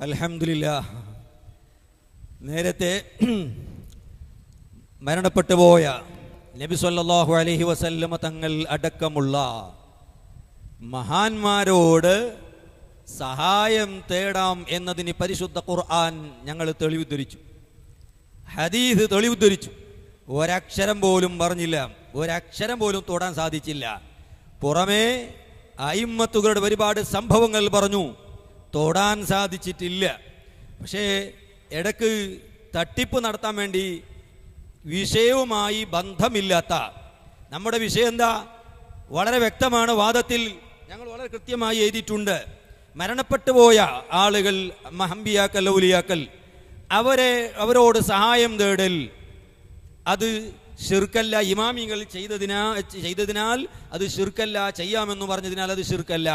അൽഹംദുലില്ല. നേരത്തെ മരണപ്പെട്ടു പോയ നബി സല്ലാഹു അലഹി വസല്ലമ തങ്ങൾ അടക്കമുള്ള മഹാന്മാരോട് സഹായം തേടാം എന്നതിന് പരിശുദ്ധ ഖുർആൻ ഞങ്ങൾ തെളിവുദ്ധരിച്ചു. ഹദീസ് തെളിവുദ്ധരിച്ചു. ഒരക്ഷരം പോലും പറഞ്ഞില്ല. ഒരക്ഷരം പോലും തൊടാൻ സാധിച്ചില്ല. പുറമേ അയിമ്മത്തുകളുടെ ഒരുപാട് സംഭവങ്ങൾ പറഞ്ഞു. തൊടാൻ സാധിച്ചിട്ടില്ല. പക്ഷേ ഇടയ്ക്ക് തട്ടിപ്പ് നടത്താൻ വേണ്ടി വിഷയവുമായി ബന്ധമില്ലാത്ത നമ്മുടെ വിഷയം എന്താ? വളരെ വ്യക്തമാണ്. വാദത്തിൽ ഞങ്ങൾ വളരെ കൃത്യമായി എഴുതിയിട്ടുണ്ട്. മരണപ്പെട്ടു പോയ ആളുകൾ മഹമ്പിയാക്കൽ ഔലിയാക്കൽ അവരെ അവരോട് സഹായം തേടൽ അത് ഷിർക്കല്ല ഇമാമിങ്ങൾ ചെയ്തതിനാ ചെയ്തതിനാൽ അത് ഷിർക്കല്ല ചെയ്യാമെന്ന് പറഞ്ഞതിനാൽ അത് ഷിർക്കല്ല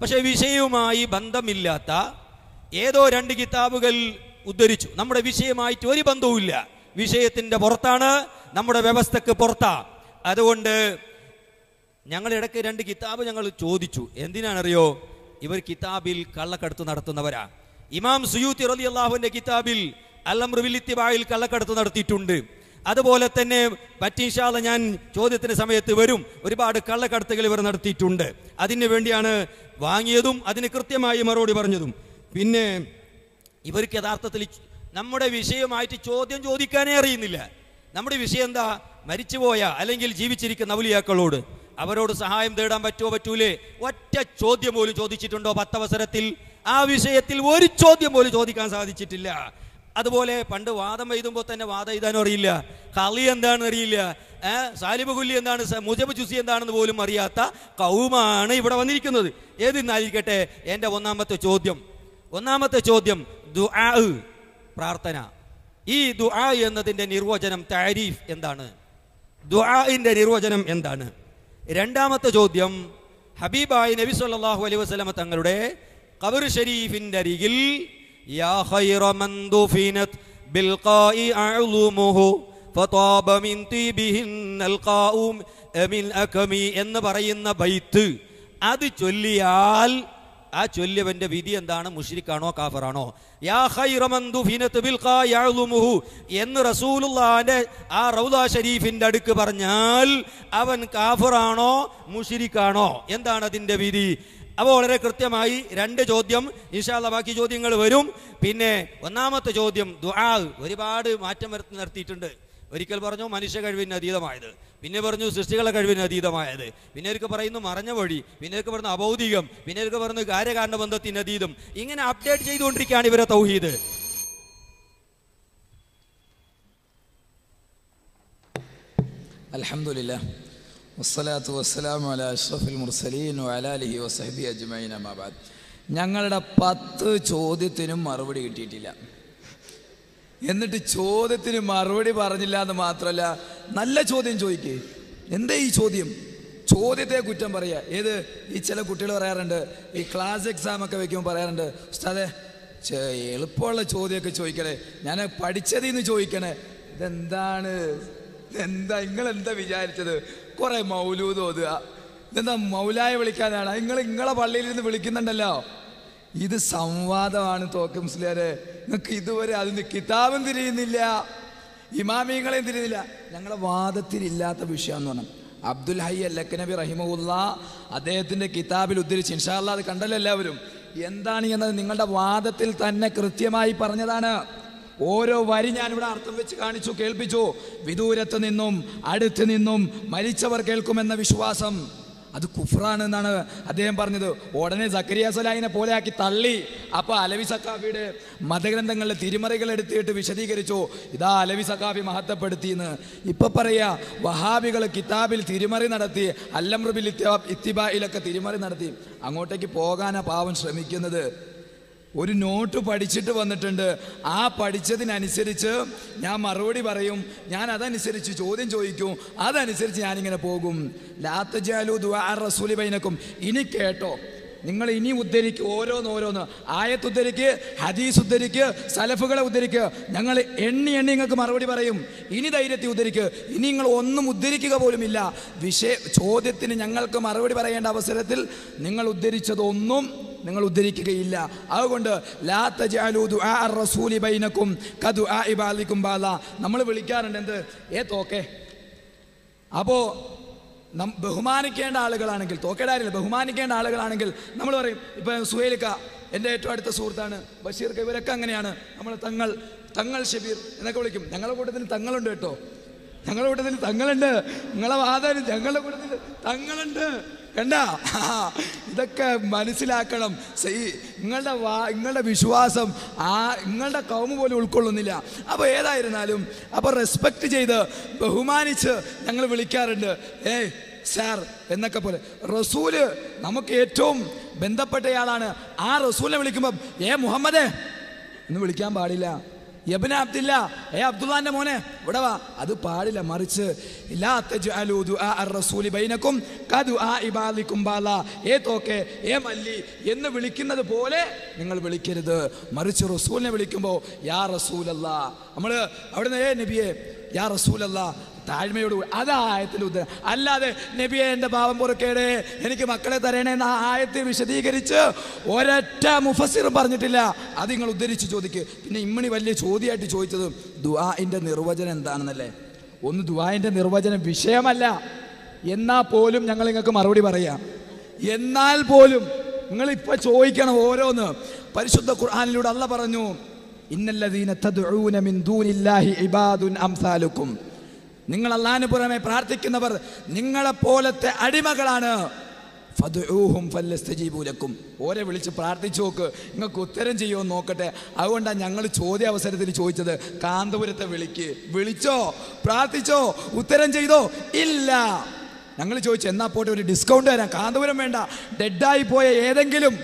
പക്ഷെ വിഷയവുമായി ബന്ധമില്ലാത്ത ഏതോ രണ്ട് കിതാബുകൾ ഉദ്ധരിച്ചു. നമ്മുടെ വിഷയമായിട്ട് ഒരു ബന്ധവുമില്ല. വിഷയത്തിന്റെ പുറത്താണ് നമ്മുടെ വ്യവസ്ഥക്ക് പുറത്താ. അതുകൊണ്ട് ഞങ്ങൾ ഇടയ്ക്ക് രണ്ട് കിതാബ് ഞങ്ങൾ ചോദിച്ചു. എന്തിനാണറിയോ ഇവർ കിതാബിൽ കള്ളക്കടത്ത് നടത്തുന്നവരാ. ഇമാം സുയൂത്തി റലി അള്ളാഹുവിന്റെ കിതാബിൽ അല്ലം റുവിലിത്തിബായിൽ കള്ളക്കടത്ത് നടത്തിയിട്ടുണ്ട്. അതുപോലെ തന്നെ പറ്റീഷാല ഞാൻ ചോദ്യത്തിന് സമയത്ത് വരും. ഒരുപാട് കള്ളക്കടത്തുകൾ ഇവർ നടത്തിയിട്ടുണ്ട്. അതിനു വേണ്ടിയാണ് വാങ്ങിയതും അതിന് കൃത്യമായി മറുപടി പറഞ്ഞതും. പിന്നെ ഇവർക്ക് യഥാർത്ഥത്തിൽ നമ്മുടെ വിഷയമായിട്ട് ചോദ്യം ചോദിക്കാനേ അറിയുന്നില്ല. നമ്മുടെ വിഷയം എന്താ? മരിച്ചുപോയ അല്ലെങ്കിൽ ജീവിച്ചിരിക്കുന്ന ഔലിയാക്കളോട് അവരോട് സഹായം തേടാൻ പറ്റുമോ പറ്റൂലേ? ഒറ്റ ചോദ്യം പോലും ചോദിച്ചിട്ടുണ്ടോ പത്തവസരത്തിൽ? ആ വിഷയത്തിൽ ഒരു ചോദ്യം പോലും ചോദിക്കാൻ സാധിച്ചിട്ടില്ല. അതുപോലെ പണ്ട് വാദം എഴുതുമ്പോൾ തന്നെ വാദം എഴുതാനും അറിയില്ല. കളി എന്താണെന്ന് അറിയില്ല. ഏഹ് സാലിബ് കുല്ലി എന്താണ്? മുജബ് ജുസി എന്താണെന്ന് പോലും അറിയാത്ത കൗമാണ് ഇവിടെ വന്നിരിക്കുന്നത്. ഏതിന്നായിരിക്കട്ടെ? എന്റെ ഒന്നാമത്തെ ചോദ്യം. ഒന്നാമത്തെ ചോദ്യം ദുആ പ്രാർത്ഥന. ഈ ദുആ എന്നതിന്റെ നിർവചനം താരീഫ് എന്താണ്? ദുആഇന്റെ നിർവചനം എന്താണ്? രണ്ടാമത്തെ ചോദ്യം ഹബീബായി നബി സല്ലല്ലാഹു അലൈഹി വസ്ലമ തങ്ങളുടെ കബർ ഷരീഫിന്റെ അരികിൽ യാ خير من دفنت بالقاء അഅ്ലുമുഹു فطاب من طيبهن ഖാഉം من أكمي എന്ന് പറയുന്ന ബൈത്ത്. അത് ചൊല്ലിയാൽ ആ ചൊല്ലിയവന്റെ വിധി എന്താണ്? മുഷ്രിക്കാണോ കാഫറാണോ? യാ എന്ന് റസൂലുള്ളാഹിന്റെ ആ റൗദ ഷരീഫിന്റെ അടുക്ക് പറഞ്ഞാൽ അവൻ കാഫറാണോ മുഷിരിക്കാണോ? എന്താണ് അതിന്റെ വിധി? അപ്പോൾ വളരെ കൃത്യമായി രണ്ട് ചോദ്യം ഇൻഷാല്ല ബാക്കി ചോദ്യങ്ങൾ വരും. പിന്നെ ഒന്നാമത്തെ ചോദ്യം ദുആ ഒരുപാട് മാറ്റം വരുത്തി നിർത്തിയിട്ടുണ്ട്. ഒരിക്കൽ പറഞ്ഞു മനുഷ്യ കഴിവിന് അതീതമായത്. പിന്നെ പറഞ്ഞു സൃഷ്ടികളുടെ കഴിവിന് അതീതമായത്. പിന്നെ അവർക്ക് പറയുന്നു മറഞ്ഞ വഴി. പിന്നെ അവർക്ക് പറഞ്ഞു അബൗദികം പിന്നെ അവർക്ക് പറഞ്ഞു കാര്യകാരണ ബന്ധത്തിന് അതീതം. ഇങ്ങനെ അപ്ഡേറ്റ് ചെയ്തുകൊണ്ടിരിക്കുകയാണ് ഇവരെ തൗഹീദ്. അലഹമില്ല വസ്സലാത്തു വസ്സലാം അല അഷ്റഫുൽ മുർസലീൻ അലാലിഹി വസഹബി അജ്മൈൻ അമാബാദ് ഞങ്ങളുടെ പത്ത് ചോദ്യത്തിനും മറുപടി കിട്ടിയിട്ടില്ല. എന്നിട്ട് ചോദ്യത്തിന് മറുപടി പറഞ്ഞില്ല എന്ന് മാത്രമല്ല നല്ല ചോദ്യം ചോദിക്കേ. എന്താ ഈ ചോദ്യം? ചോദ്യത്തെ കുറ്റം പറയുക ഏത്? ഈ ചില കുട്ടികൾ പറയാറുണ്ട് ഈ ക്ലാസ് എക്സാം ഒക്കെ വെക്കുമ്പോൾ പറയാറുണ്ട് ഉസ്താദെ എളുപ്പമുള്ള ചോദ്യമൊക്കെ ചോദിക്കണേ. ഞാൻ പഠിച്ചതിന്ന് ചോദിക്കണേ. ഇതെന്താണ്? എന്താ നിങ്ങൾ എന്താ വിചാരിച്ചത്? കുറെ മൗലൂത് ഓതുക. ഇതെന്താ മൗലായ വിളിക്കാനാണ്? നിങ്ങൾ നിങ്ങളെ പള്ളിയിൽ നിന്ന് വിളിക്കുന്നുണ്ടല്ലോ. ഇത് സംവാദമാണ് തോക്ക് മുസ്ലിയാരെ നിങ്ങൾക്ക് ഇതുവരെ അതിന് കിതാബും തിരിയുന്നില്ല. ഇമാമിയങ്ങളെയും തിരിയുന്നില്ല. ഞങ്ങളെ വാദത്തിലില്ലാത്ത വിഷയം എന്ന് പറഞ്ഞു അബ്ദുൽ ഹൈ ലക്കനബി റഹിമുല്ല അദ്ദേഹത്തിന്റെ കിതാബിൽ ഉദ്ധരിച്ച് ഇൻഷാല്ല അത് കണ്ടല്ലോ എല്ലാവരും. എന്താണ് എന്നത്? നിങ്ങളുടെ വാദത്തിൽ തന്നെ കൃത്യമായി പറഞ്ഞതാണ്. ഓരോ വരി ഞാൻ ഇവിടെ അർത്ഥം വെച്ച് കാണിച്ചു കേൾപ്പിച്ചു. വിദൂരത്ത് നിന്നും അടുത്ത് നിന്നും മരിച്ചവർ കേൾക്കുമെന്ന വിശ്വാസം. അത് കുഫ്രാണ് എന്നാണ് അദ്ദേഹം പറഞ്ഞത്. ഉടനെ സക്കരിയ സലാഹിനെ പോലെ ആക്കി തള്ളി. അപ്പോൾ അലവി സക്കാഫിയുടെ മതഗ്രന്ഥങ്ങളിലെ തിരിമറികൾ എടുത്തിട്ട് വിശദീകരിച്ചു. ഇതാ അലവി സക്കാഫി മഹത്വപ്പെടുത്തിയെന്ന്. ഇപ്പൊ പറയാ വഹാബികൾ കിതാബിൽ തിരിമറി നടത്തി അല്ലംറുബിൽ ഇത്തിബായിലൊക്കെ തിരിമറി നടത്തി. അങ്ങോട്ടേക്ക് പോകാനാ പാവം ശ്രമിക്കുന്നത്. ഒരു നോട്ട് പഠിച്ചിട്ട് വന്നിട്ടുണ്ട്. ആ പഠിച്ചതിനനുസരിച്ച് ഞാൻ മറുപടി പറയും. ഞാൻ അതനുസരിച്ച് ചോദ്യം ചോദിക്കും. അതനുസരിച്ച് ഞാനിങ്ങനെ പോകും. ലാത്തജാലു ദുആ റസൂലി ബൈനക്കും. ഇനി കേട്ടോ. നിങ്ങൾ ഇനി ഉദ്ധരിക്കുക ഓരോന്നോരോന്ന് ആയത്ത് ഉദ്ധരിക്ക് ഹദീസ് ഉദ്ധരിക്ക് സലഫുകളെ ഉദ്ധരിക്ക്. ഞങ്ങൾ എണ്ണി എണ്ണി നിങ്ങൾക്ക് മറുപടി പറയും. ഇനി ധൈര്യത്തിൽ ഉദ്ധരിക്ക്. ഇനി നിങ്ങൾ ഒന്നും ഉദ്ധരിക്കുക പോലുമില്ല. വിഷയ ചോദ്യത്തിന് ഞങ്ങൾക്ക് മറുപടി പറയേണ്ട അവസരത്തിൽ നിങ്ങൾ ഉദ്ധരിച്ചതൊന്നും നിങ്ങൾ ഉദ്ധരിക്കുകയില്ല. അതുകൊണ്ട് ലാ തജഅലൂ അർ റസൂലി ബൈനക്കും കതു ആ ഇബാലിക്കും ബാല. നമ്മൾ വിളിക്കാറുണ്ട് എന്ത്? ഏ തോക്കെ. അപ്പോൾ നം ബഹുമാനിക്കേണ്ട ആളുകളാണെങ്കിൽ തോക്കേടാരില്ല ബഹുമാനിക്കേണ്ട ആളുകളാണെങ്കിൽ നമ്മൾ പറയും ഇപ്പം സുഹേലിക്ക എന്റെ ഏറ്റവും അടുത്ത സുഹൃത്താണ് ബഷീർ ഇവരൊക്കെ അങ്ങനെയാണ്. നമ്മൾ തങ്ങൾ തങ്ങൾ ഷബീർ എന്നൊക്കെ വിളിക്കും. ഞങ്ങളുടെ കൂട്ടത്തിൽ തങ്ങളുണ്ട് കേട്ടോ. ഞങ്ങളുടെ കൂട്ടത്തിൽ തങ്ങളുണ്ട്. നിങ്ങളെ വാദം ഞങ്ങളുടെ കൂട്ടത്തിൽ തങ്ങളുണ്ട്. കണ്ട? ഇതൊക്കെ മനസ്സിലാക്കണം. നിങ്ങളുടെ വാ നിങ്ങളുടെ വിശ്വാസം ആ നിങ്ങളുടെ കൗമ പോലും ഉൾക്കൊള്ളുന്നില്ല. അപ്പോൾ ഏതായിരുന്നാലും അപ്പോൾ റെസ്പെക്റ്റ് ചെയ്ത് ബഹുമാനിച്ച് ഞങ്ങൾ വിളിക്കാറുണ്ട്. ഏയ് സാർ എന്നൊക്കെ പോലെ. റസൂൽ നമുക്ക് ഏറ്റവും ബന്ധപ്പെട്ടയാളാണ്. ആ റസൂലിനെ വിളിക്കുമ്പം ഏ മുഹമ്മദേ? എന്ന് വിളിക്കാൻ പാടില്ല. യബിന അബ്ദില്ല ഏ അബ്ദുല്ലാന്റെ മോനെ ഇവിടെ വാ. അത് പാടില്ല മറിച്ച്. മല്ലി എന്ന് വിളിക്കുന്നത് പോലെ നിങ്ങൾ വിളിക്കരുത്. മറിച്ച് റസൂലിനെ വിളിക്കുമ്പോൾ യാ റസൂലല്ല. നമ്മൾ അവിടുന്ന് ഏ നബിയെ യാ റസൂലല്ലാ. താഴ്മയോട് കൂടി. അതാ ആയത്തിൽ ഉത്തരം അല്ലാതെ നബിയെ എന്റെ പാവം പൊറുക്കേടേ എനിക്ക് മക്കളെ തരണേ എന്ന ആ ആയത്തെ വിശദീകരിച്ച് ഒരൊറ്റ മുഫസിറും പറഞ്ഞിട്ടില്ല. അത് നിങ്ങൾ ഉദ്ധരിച്ച് ചോദിക്കുക പിന്നെ ഇമ്മണി വലിയ ചോദ്യമായിട്ട് ചോദിച്ചത് ദുആഇന്റെ നിർവചനം എന്താണെന്നല്ലേ? ഒന്ന് ദുആഇന്റെ നിർവചനം വിഷയമല്ല. എന്നാൽ പോലും ഞങ്ങൾ നിങ്ങൾക്ക് മറുപടി പറയാം. എന്നാൽ പോലും നിങ്ങൾ ഇപ്പോൾ ചോദിക്കണം ഓരോന്ന്. പരിശുദ്ധ ഖുർആനിലൂടെ അല്ല പറഞ്ഞു ഇന്നല്ലദീന മിൻ ഇബാദുൻ അംസാലുക്കും. നിങ്ങൾ അള്ളാഹിന് പുറമെ പ്രാർത്ഥിക്കുന്നവർ നിങ്ങളെ പോലത്തെ അടിമകളാണ്. ഫദ്ഉഹും ഫല്ലസ്തജീബൂലക്കും ഓരെ വിളിച്ച് പ്രാർത്ഥിച്ചു നോക്ക്. നിങ്ങൾക്ക് ഉത്തരം ചെയ്യുമോ നോക്കട്ടെ. അതുകൊണ്ടാണ് ഞങ്ങൾ ചോദ്യ അവസരത്തിൽ ചോദിച്ചത്. കാന്തപുരത്തെ വിളിക്ക്. വിളിച്ചോ? പ്രാർത്ഥിച്ചോ? ഉത്തരം ചെയ്തോ? ഇല്ല. ഞങ്ങൾ ചോദിച്ചു എന്നാ പോട്ടെ ഒരു ഡിസ്കൗണ്ട് തരാം. കാന്തപുരം വേണ്ട. ഡെഡായി പോയ ഏതെങ്കിലും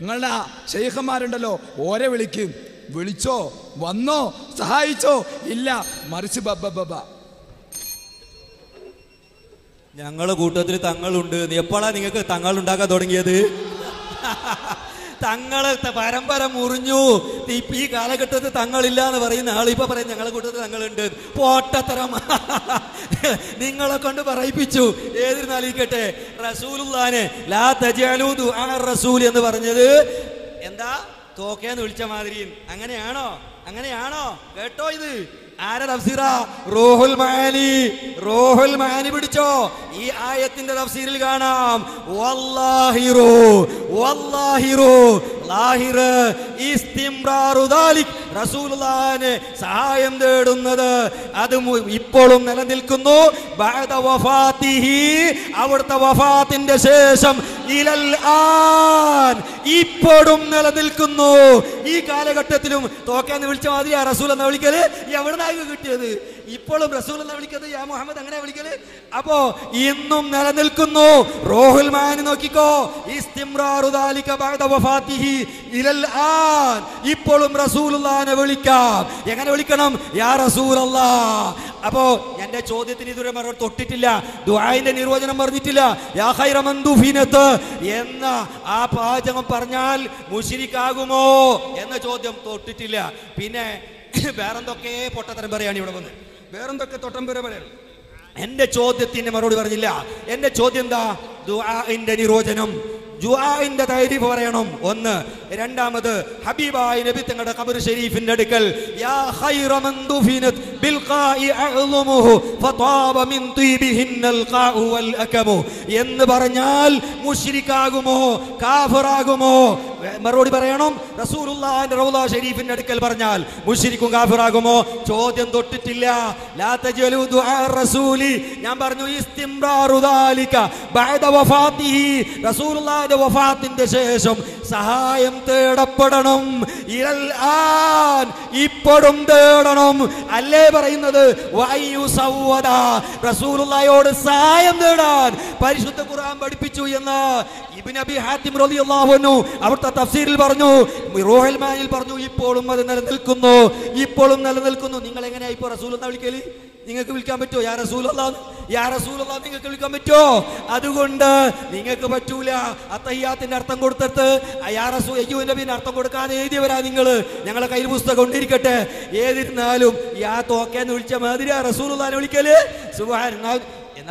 നിങ്ങളുടെ ഷെയ്ഖന്മാരുണ്ടല്ലോ ഓരെ വിളിക്കും. വിളിച്ചോ? വന്നോ? സഹായിച്ചോ? ഇല്ല. മറിച്ച് ബബ്ബ ബബ്ബ ഞങ്ങളെ കൂട്ടത്തിൽ തങ്ങളുണ്ട്. എപ്പോഴാ നിങ്ങൾക്ക് തങ്ങൾ ഉണ്ടാക്കാൻ തുടങ്ങിയത്? തങ്ങളെ പരമ്പര മുറിഞ്ഞു. ഈ കാലഘട്ടത്തിൽ തങ്ങളില്ല എന്ന് പറയുന്ന ആൾ പറയും ഞങ്ങളെ കൂട്ടത്തിൽ തങ്ങളുണ്ട്. പോട്ടത്തരം. നിങ്ങളെ കൊണ്ട് പറയിപ്പിച്ചു. ഏതിരുന്നാലിരിക്കട്ടെ റസൂലുള്ളാനെ ലാ തജാലൂദു ആ റസൂൽ എന്ന് പറഞ്ഞത് എന്താ? തോക്കേന്ന് വിളിച്ച മാതിരി അങ്ങനെയാണോ? അങ്ങനെയാണോ? കേട്ടോ ഇത്. ആരെ തഫ്സീറ? റോഹുൽ മാനി. റോഹുൽ മാനി പിടിച്ചോ? ഈ ആയത്തിന്റെ തഫ്സീറിൽ കാണാം. വല്ലാഹിറു വല്ലാഹിറു ലാഹിർ ഇസ്തിംറാറു ദാലിക്. റസൂലുള്ളാഹിനെ സഹായം തേടുന്നത് അത് ഇപ്പോഴും നിലനിൽക്കുന്നു. ബഅദ വഫാത്തിഹി. അവിടുത്തെ വഫാത്തിന്റെ ശേഷം ഇലൽ ആൻ ഇപ്പോഴും നിലനിൽക്കുന്നു. ഈ കാലഘട്ടത്തിലും തോക്കാന്ന് വിളിച്ച മാതിരി റസൂൽ എന്ന വിളിക്കൽ? എവിടുന്നായി കിട്ടിയത്. ഇപ്പോഴും റസൂൽ എന്നാ വിളിക്കുന്നത്? യാ മുഹമ്മദ് അങ്ങനെ വിളിക്കൽ? അപ്പോ ഇന്നും നിലനിൽക്കുന്നു. റോഹുൽ മാൻ നോക്കിക്കോ. ഇപ്പോഴും റസൂലുള്ളാനെ വിളിക്കാം. എങ്ങനെ വിളിക്കണം? യാ റസൂലല്ലാ. അപ്പോ എന്റെ ചോദ്യത്തിന് ഇതുവരെ മറുപടി തൊട്ടിട്ടില്ല. ദുആന്റെ നിർവചനം പറഞ്ഞിട്ടില്ല. യാ ഖൈറ മൻ എന്ന ആ പാചകം പറഞ്ഞാൽ മുഷിരിക്കാകുമോ എന്ന ചോദ്യം തൊട്ടിട്ടില്ല. പിന്നെ വേറെന്തൊക്കെ പൊട്ടത്തരം പറയാണ് ഇവിടെ വന്ന്? വേറെന്തൊക്കെ തൊട്ടം പേരെ പറയാണ് എന്റെ ചോദ്യത്തിന് മറുപടി പറഞ്ഞില്ല. എന്റെ ചോദ്യം എന്താ? നിർവചനം ദുആന്റെ തൈരീഫ് പറയണം. ഒന്ന്. രണ്ടാമത് ഹബീബായ നബി തങ്ങളുടെ ഖബർ ഷരീഫിന്റെ അടുക്കൽ യാ ഖൈറ മൻ ദുഫിനത് ഖാഇ അഅ്ലമുഹു ഫതാബ മിൻ തീബിഹിന്നൽ ഖാഉ വൽ അകമു എന്ന് പറഞ്ഞാൽ മുശ്രിക്കാകുമോ കാഫിറാകുമോ? മറുപടി പറയണം. റസൂലുള്ളാഹിന്റെ റൗള ഷരീഫിന്റെ അടുക്കൽ പറഞ്ഞാൽ മുശ്രിക്കും കാഫിറാകുമോ? ചോദ്യം തൊട്ടിട്ടില്ല. ലാ തജലു ദുആ റസൂലി. ഞാൻ പറഞ്ഞു ഇസ്തിംറാറു ദാലിക ബഅദ വഫാതിഹി വഫാത്തിഹി റസൂലുള്ളാഹിന്റെ വഫാത്തിന്റെ ശേഷം സഹായം തേടപ്പെടണം. ഇലൽ ആൻ ഇപ്പോഴും തേടണം. അല്ലേ പറയുന്നത്? റസൂലുള്ളയോട് സഹായം തേടാൻ പരിശുദ്ധ ഖുർആൻ പഠിപ്പിച്ചു എന്ന് ഇബ്നു അബി ഹാത്തിം റളിയല്ലാഹു അൻഹു അവിടുത്തെ തഫ്സീറിൽ പറഞ്ഞു. റൂഹൽ മാനിൽ പറഞ്ഞു ഇപ്പോഴും അത് നിലനിൽക്കുന്നു. ഇപ്പോഴും നിലനിൽക്കുന്നു. നിങ്ങൾ എങ്ങനെയാ ഇപ്പോ റസൂൽ എന്നാ വിളിക്കൽ? നിങ്ങൾക്ക് വിളിക്കാൻ പറ്റുമോ? യാ റസൂലല്ലാ യാ റസൂലല്ലാ നിങ്ങൾക്ക് വിളിക്കാൻ പറ്റുമോ? അതുകൊണ്ട് നിങ്ങൾക്ക് പറ്റൂല. അത്തയ്യാത്തിന്റെ അർത്ഥം കൊടുത്തിട്ട് യാ റസൂ അയ്യൂ നബീന്റെ അർത്ഥം കൊടുക്കാതെ എഴുതിയവരാ നിങ്ങൾ ഞങ്ങളെ കയ്യിൽ പുസ്തകം കൊണ്ടിരിക്കട്ടെ. ഏതിരുന്നാലും യാ തോക്കേന്ന് വിളിച്ച മാതിരി ആ റസൂലുള്ളാനെ വിളിക്കൽ. സുബ്ഹാന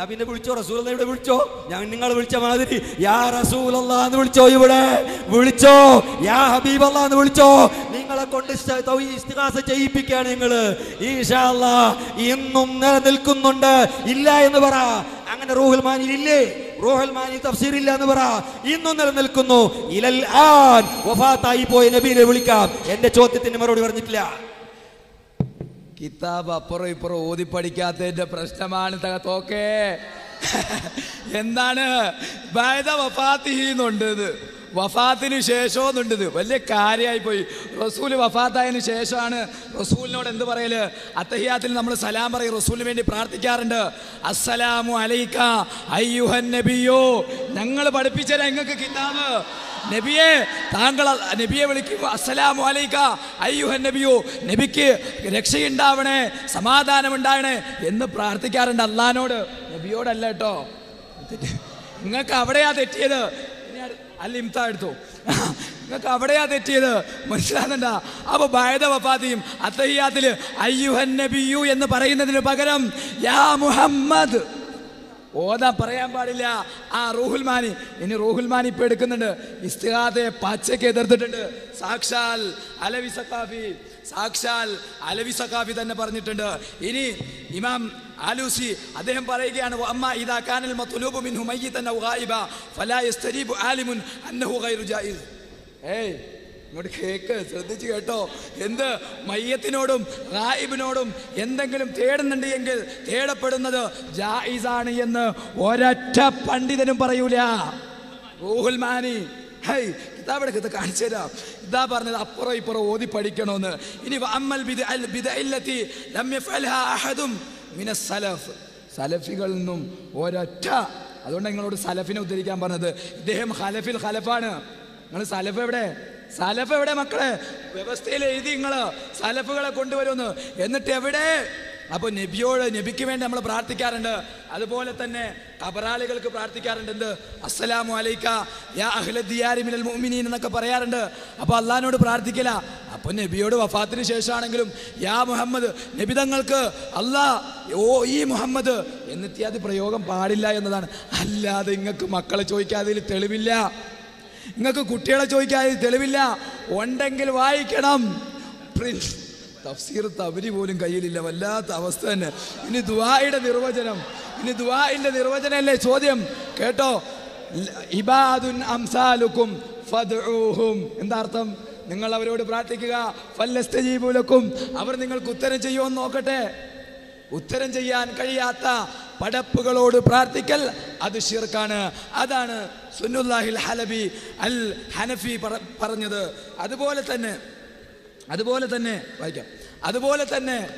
പിന്നെ വിളിച്ചോ റസൂൽ ഇവിടെ വിളിച്ചോ? ഞാൻ നിങ്ങൾ വിളിച്ച മാതിരി യാ റസൂൽ എന്ന് വിളിച്ചോ ഇവിടെ? വിളിച്ചോ യാ ഹബീബ് എന്ന് വിളിച്ചോ? നിങ്ങളെ കൊണ്ട് ഇസ്തിഹാസ ചെയ്യിപ്പിക്കുകയാണ് നിങ്ങൾ ഈശാ അല്ലാ ഇന്നും നിലനിൽക്കുന്നുണ്ട്. ഇല്ല എന്ന് പറ. അങ്ങനെ റൂഹുൽ മാനിൽ ഇല്ലേ? റൂഹൽ മാനി തഫ്സീർ ഇല്ല എന്ന് പറ. ഇന്നും നിലനിൽക്കുന്നു. ഇലൽ ആൻ വഫാത്തായി പോയ നബീനെ വിളിക്കാം. എന്റെ ചോദ്യത്തിന് മറുപടി പറഞ്ഞിട്ടില്ല. കിതാബ് അപ്പുറം ഇപ്പുറം ഓതി പഠിക്കാത്തതിന്റെ പ്രശ്നമാണ്. തോക്കേ. എന്താണ്? ബൈദ വഫാത്തിഹിന്നുണ്ട് ഇത്. വഫാത്തിന് ശേഷമെന്നുണ്ട് ഇത്. വലിയ കാര്യമായി പോയി റസൂൽ വഫാത്തായതിന് ശേഷമാണ് റസൂലിനോട് എന്ത് പറയൽ? അത്തഹിയാത്തിൽ നമ്മൾ സലാം പറയും. റസൂലിന് വേണ്ടി പ്രാർത്ഥിക്കാറുണ്ട്. അസ്സലാമു അലൈക്ക അയ്യുഹൻ നബിയോ ഞങ്ങൾ പഠിപ്പിച്ചരാ ഞങ്ങൾക്ക് കിതാബ്. നബിയെ താങ്കൾ നബിയെ വിളിക്കും അസ്സലാമു അലൈക്ക അയ്യുഹൻ നബിയോ നബിക്ക് രക്ഷയുണ്ടാവണേ സമാധാനം ഉണ്ടാവണേ എന്ന് പ്രാർത്ഥിക്കാറുണ്ട് അള്ളഹാനോട്. നബിയോടല്ല കേട്ടോ. നിങ്ങൾക്ക് അവിടെയാ തെറ്റിയത്? അല്ല എടുത്തു. നിങ്ങൾക്ക് അവിടെയാ തെറ്റിയത്? മനസ്സിലാകുന്നുണ്ട? അപ്പൊ ഭയത വഫാത്തിയും അത്തഹിയാത്തിൽ അയ്യുഹൻ നബിയു എന്ന് പറയുന്നതിന് പകരം യാ മുഹമ്മദ് ഓതാ പറയാൻ പാടില്ല. ആ റൂഹുൽ മാനി ഇനി റൂഹുൽ മാനി ഇപ്പൊ എടുക്കുന്നുണ്ട്. ഇസ്തിഹാദയെ പച്ചയ്ക്ക് എതിർത്തിട്ടുണ്ട്. സാക്ഷാൽ അലവി സക്കാഫി സാക്ഷാൽ അലവി സക്കാഫി തന്നെ പറഞ്ഞിട്ടുണ്ട്. ഇനി ഇമാം ആലൂസി അദ്ദേഹം പറയുകയാണ് അമ്മ ഇതാ കാനൽ മത്ലൂബു മിൻഹു മയ്യിതൻ ഔ ഗായിബ ഫലാ യസ്തരീബു ആലിമുൻ അന്നഹു ഗൈറു ജായിസ്. ഏയ് ഇങ്ങോട്ട് കേക്ക് ശ്രദ്ധിച്ച് കേട്ടോ. എന്ത് മയ്യത്തിനോടും റായിബിനോടും എന്തെങ്കിലും തേടുന്നുണ്ട് എങ്കിൽ തേടപ്പെടുന്നത് ജായിസാണ് എന്ന് ഒരൊറ്റ പണ്ഡിതനും പറയൂല. റൂഹുൽ മാനി. ഹൈ കിതാബെടുക്ക് ഇത് കാണിച്ചു തരാം. ഇതാ പറഞ്ഞത് അപ്പുറം ഇപ്പുറം ഓതി പഠിക്കണമെന്ന് ഇനി അമ്മൽ ബിദ അൽ ബിദഇല്ലത്തി ലം യഫ്അൽഹാ അഹദും മിന സലഫ്. സലഫികളിൽ നിന്നും ഒരൊറ്റ. അതുകൊണ്ട് നിങ്ങളോട് സലഫിനെ ഉദ്ധരിക്കാൻ പറഞ്ഞത്. ഇദ്ദേഹം ഖലഫിൽ ഖലഫാണ്. നിങ്ങൾ സലഫ് എവിടെ? സലഫ് എവിടെ മക്കളെ? വ്യവസ്ഥയിൽ എഴുതി നിങ്ങൾ സലഫുകളെ കൊണ്ടുവരുമെന്ന് എന്നിട്ട് എവിടെ? അപ്പോൾ നബിയോട് നബിക്ക് വേണ്ടി നമ്മൾ പ്രാർത്ഥിക്കാറുണ്ട്. അതുപോലെ തന്നെ കബറാളികൾക്ക് പ്രാർത്ഥിക്കാറുണ്ട്. എന്ത്? അസ്സലാമു അലൈക്ക യാ അഹ്ല ദിയാരി മിനൽ മുഅ്മിനീൻ എന്നൊക്കെ പറയാറുണ്ട്. അപ്പോൾ അള്ളഹാനോട് പ്രാർത്ഥിക്കില്ല അപ്പോൾ നബിയോട് വഫാത്തിന് ശേഷമാണെങ്കിലും യാ മുഹമ്മദ് നബി തങ്ങൾക്ക് അല്ലാ ഓ ഈ മുഹമ്മദ് എന്നിത്യാദി പ്രയോഗം പാടില്ല എന്നതാണ്. അല്ലാതെ നിങ്ങൾക്ക് മക്കളെ ചോദിക്കാതെ തെളിവില്ല. നിങ്ങൾക്ക് കുട്ടികളെ ചോദിക്കാതെ തെളിവില്ല. ഉണ്ടെങ്കിൽ വായിക്കണം. പ്രിൻസ് തഫ്സീർ തവരി പോലും കയ്യിലില്ല. വല്ലാത്ത അവസ്ഥ തന്നെ. ഇനി ദുബായിയുടെ നിർവചനം. ഇനി ദുബായിന്റെ നിർവചനമല്ലേ ചോദ്യം? കേട്ടോ? ഇബാദുൻ അംസാലുക്കും ഫദ്ഊഹും. എന്താ അർത്ഥം? നിങ്ങൾ അവരോട് പ്രാർത്ഥിക്കുക. ഫല്ലസ്തജീബുലക്കും അവർ നിങ്ങൾക്ക് ഉത്തരം ചെയ്യുമെന്ന് നോക്കട്ടെ. ഉത്തരം ചെയ്യാൻ കഴിയാത്ത പടപ്പുകളോട് പ്രാർത്ഥിക്കൽ അത് ഷിർക്കാണ് അതാണ് സുന്നുല്ലാഹിൽ ഹലബി അൽ ഹനഫി പറ- പറഞ്ഞത്. അതുപോലെ തന്നെ അതുപോലെ തന്നെ വായിക്കാം. അതുപോലെ തന്നെ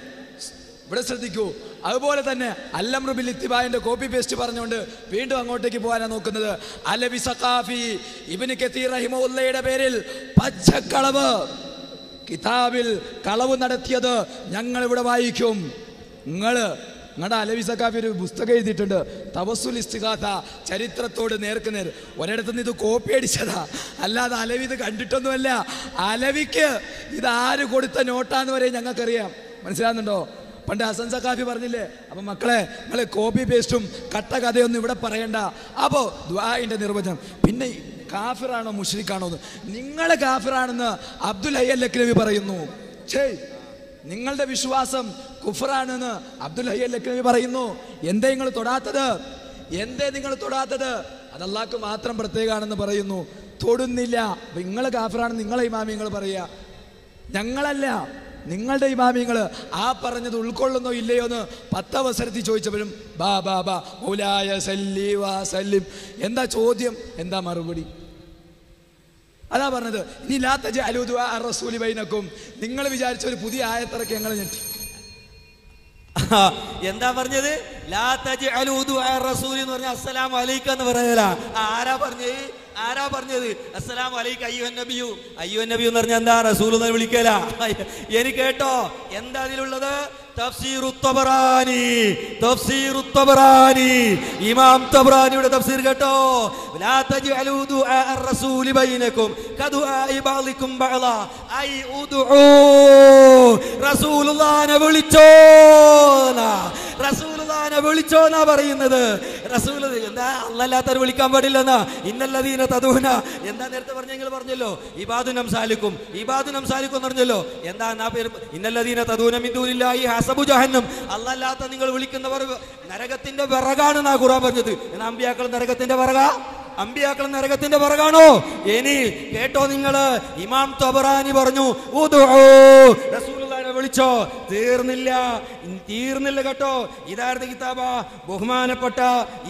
ഇവിടെ ശ്രദ്ധിക്കൂ. അതുപോലെ തന്നെ അല്ലംറുബിൽ ഇത്തിബായിന്റെ കോപ്പി പേസ്റ്റ് പറഞ്ഞുകൊണ്ട് വീണ്ടും അങ്ങോട്ടേക്ക് പോകാനാണ് നോക്കുന്നത്. അലബി സഖാഫി ഇബിന് കത്തി റഹിമുല്ലയുടെ പേരിൽ പച്ചക്കളവ് കിതാബിൽ കളവ് നടത്തിയത് ഞങ്ങൾ ഇവിടെ വായിക്കും. നിങ്ങൾ നിങ്ങളുടെ അലവി സക്കാഫി ഒരു പുസ്തകം എഴുതിയിട്ടുണ്ട്. തവസുൽ ഇസ്തിഖാത്ത ചരിത്രത്തോട് നേർക്ക് നേർ. ഒരിടത്തു നിന്ന് ഇത് കോപ്പി അടിച്ചതാ. അല്ലാതെ അലവി ഇത് കണ്ടിട്ടൊന്നുമല്ല. അലവിക്ക് ഇത് ആര് കൊടുത്ത നോട്ടാന്ന് വരെ ഞങ്ങൾക്കറിയാം. മനസ്സിലാകുന്നുണ്ടോ പണ്ട് ഹസൻ സക്കാഫി പറഞ്ഞില്ലേ? അപ്പൊ മക്കളെ നിങ്ങൾ കോപ്പി പേസ്റ്റും കട്ട കഥയൊന്നും ഇവിടെ പറയണ്ട. അപ്പോൾ ദ്വായിന്റെ നിർവചനം. പിന്നെ കാഫിറാണോ മുഷ്രിഖാണോ നിങ്ങൾ കാഫിറാണെന്ന് അബ്ദുൽ ഹയ്യൽ ലക്നവി പറയുന്നു. ഛേ നിങ്ങളുടെ വിശ്വാസം കുഫറാണെന്ന് അബ്ദുൽ ഹയ്യ ലക്നവി പറയുന്നു. എന്തേ നിങ്ങൾ തൊടാത്തത്? എന്തേ നിങ്ങൾ തൊടാത്തത്? അത് അള്ളാഹ്ക്ക് മാത്രം പ്രത്യേകമാണെന്ന് പറയുന്നു. തൊടുന്നില്ല. നിങ്ങൾ കാഫറാണ് നിങ്ങളെ ഇമാമിങ്ങൾ പറയുക. ഞങ്ങളല്ല നിങ്ങളുടെ ഇമാമിങ്ങൾ ആ പറഞ്ഞത് ഉൾക്കൊള്ളുന്നോ ഇല്ലയോ എന്ന് പത്തവസരത്തിൽ ചോദിച്ചപ്പോഴും ബാ ബാ ബാ മൗലായ സല്ലി വാ സല്ലിം. എന്താ ചോദ്യം? എന്താ മറുപടി? അതാ പറഞ്ഞത് ഇനി ലാത്ത ആ റസൂലി ബൈനക്കും. നിങ്ങൾ വിചാരിച്ച ഒരു പുതിയ ആയത്തിറക്കി ഞങ്ങൾ ഞെട്ടി. എന്താ പറഞ്ഞത്? എന്ന് പറഞ്ഞ അസ്സലാമു അലൈക്ക എന്ന് പറയല ആരാ പറഞ്ഞത് ആരാ പറഞ്ഞത്? അസ്സലാമു അലൈക്ക അയ്യോ നബിയു. അയ്യോ നബിയു എന്ന് പറഞ്ഞാൽ എന്താ? റസൂൽ എന്ന് വിളിക്കല. എനിക്ക് കേട്ടോ എന്താ അതിലുള്ളത്? ഇമാം തഫ്സീർ കേട്ടോ. കദുആഇ ബഅദിക്കും ബഅല ഐ വിളിച്ചോ പറയുന്നത്. റസൂൽ വിളിക്കാൻ പാടില്ലെന്നാ. ഇന്നല്ലതീന തദൂന. എന്താ നേരത്തെ പറഞ്ഞെങ്കിൽ പറഞ്ഞല്ലോ? ഇബാദുനം സാലിക്കും ഇബാദുനം സാലിക്കും പറഞ്ഞല്ലോ. എന്താ? പേര്? ഇന്നല്ലതീന തദൂന മിന്ദൂനില്ലാഹി ഹസബു ജഹന്നം അല്ലല്ലാത്ത നിങ്ങൾ വിളിക്കുന്നവർ നരകത്തിന്റെ വിറകാണെന്നാ ഖുറാൻ പറഞ്ഞത്. എന്നാ അമ്പിയാക്കൾ നരകത്തിന്റെ വിറകാ? അമ്പിയാക്കൾ നരകത്തിന്റെ പിറകാണോ ഇനി കേട്ടോ നിങ്ങൾ ഇമാം തൊബറാനി പറഞ്ഞു റസൂലുള്ളാഹിനെ വിളിച്ചോ? തീർന്നില്ല. തീർന്നില്ല കേട്ടോ. ഇതാരുടെ കിതാബ? ബഹുമാനപ്പെട്ട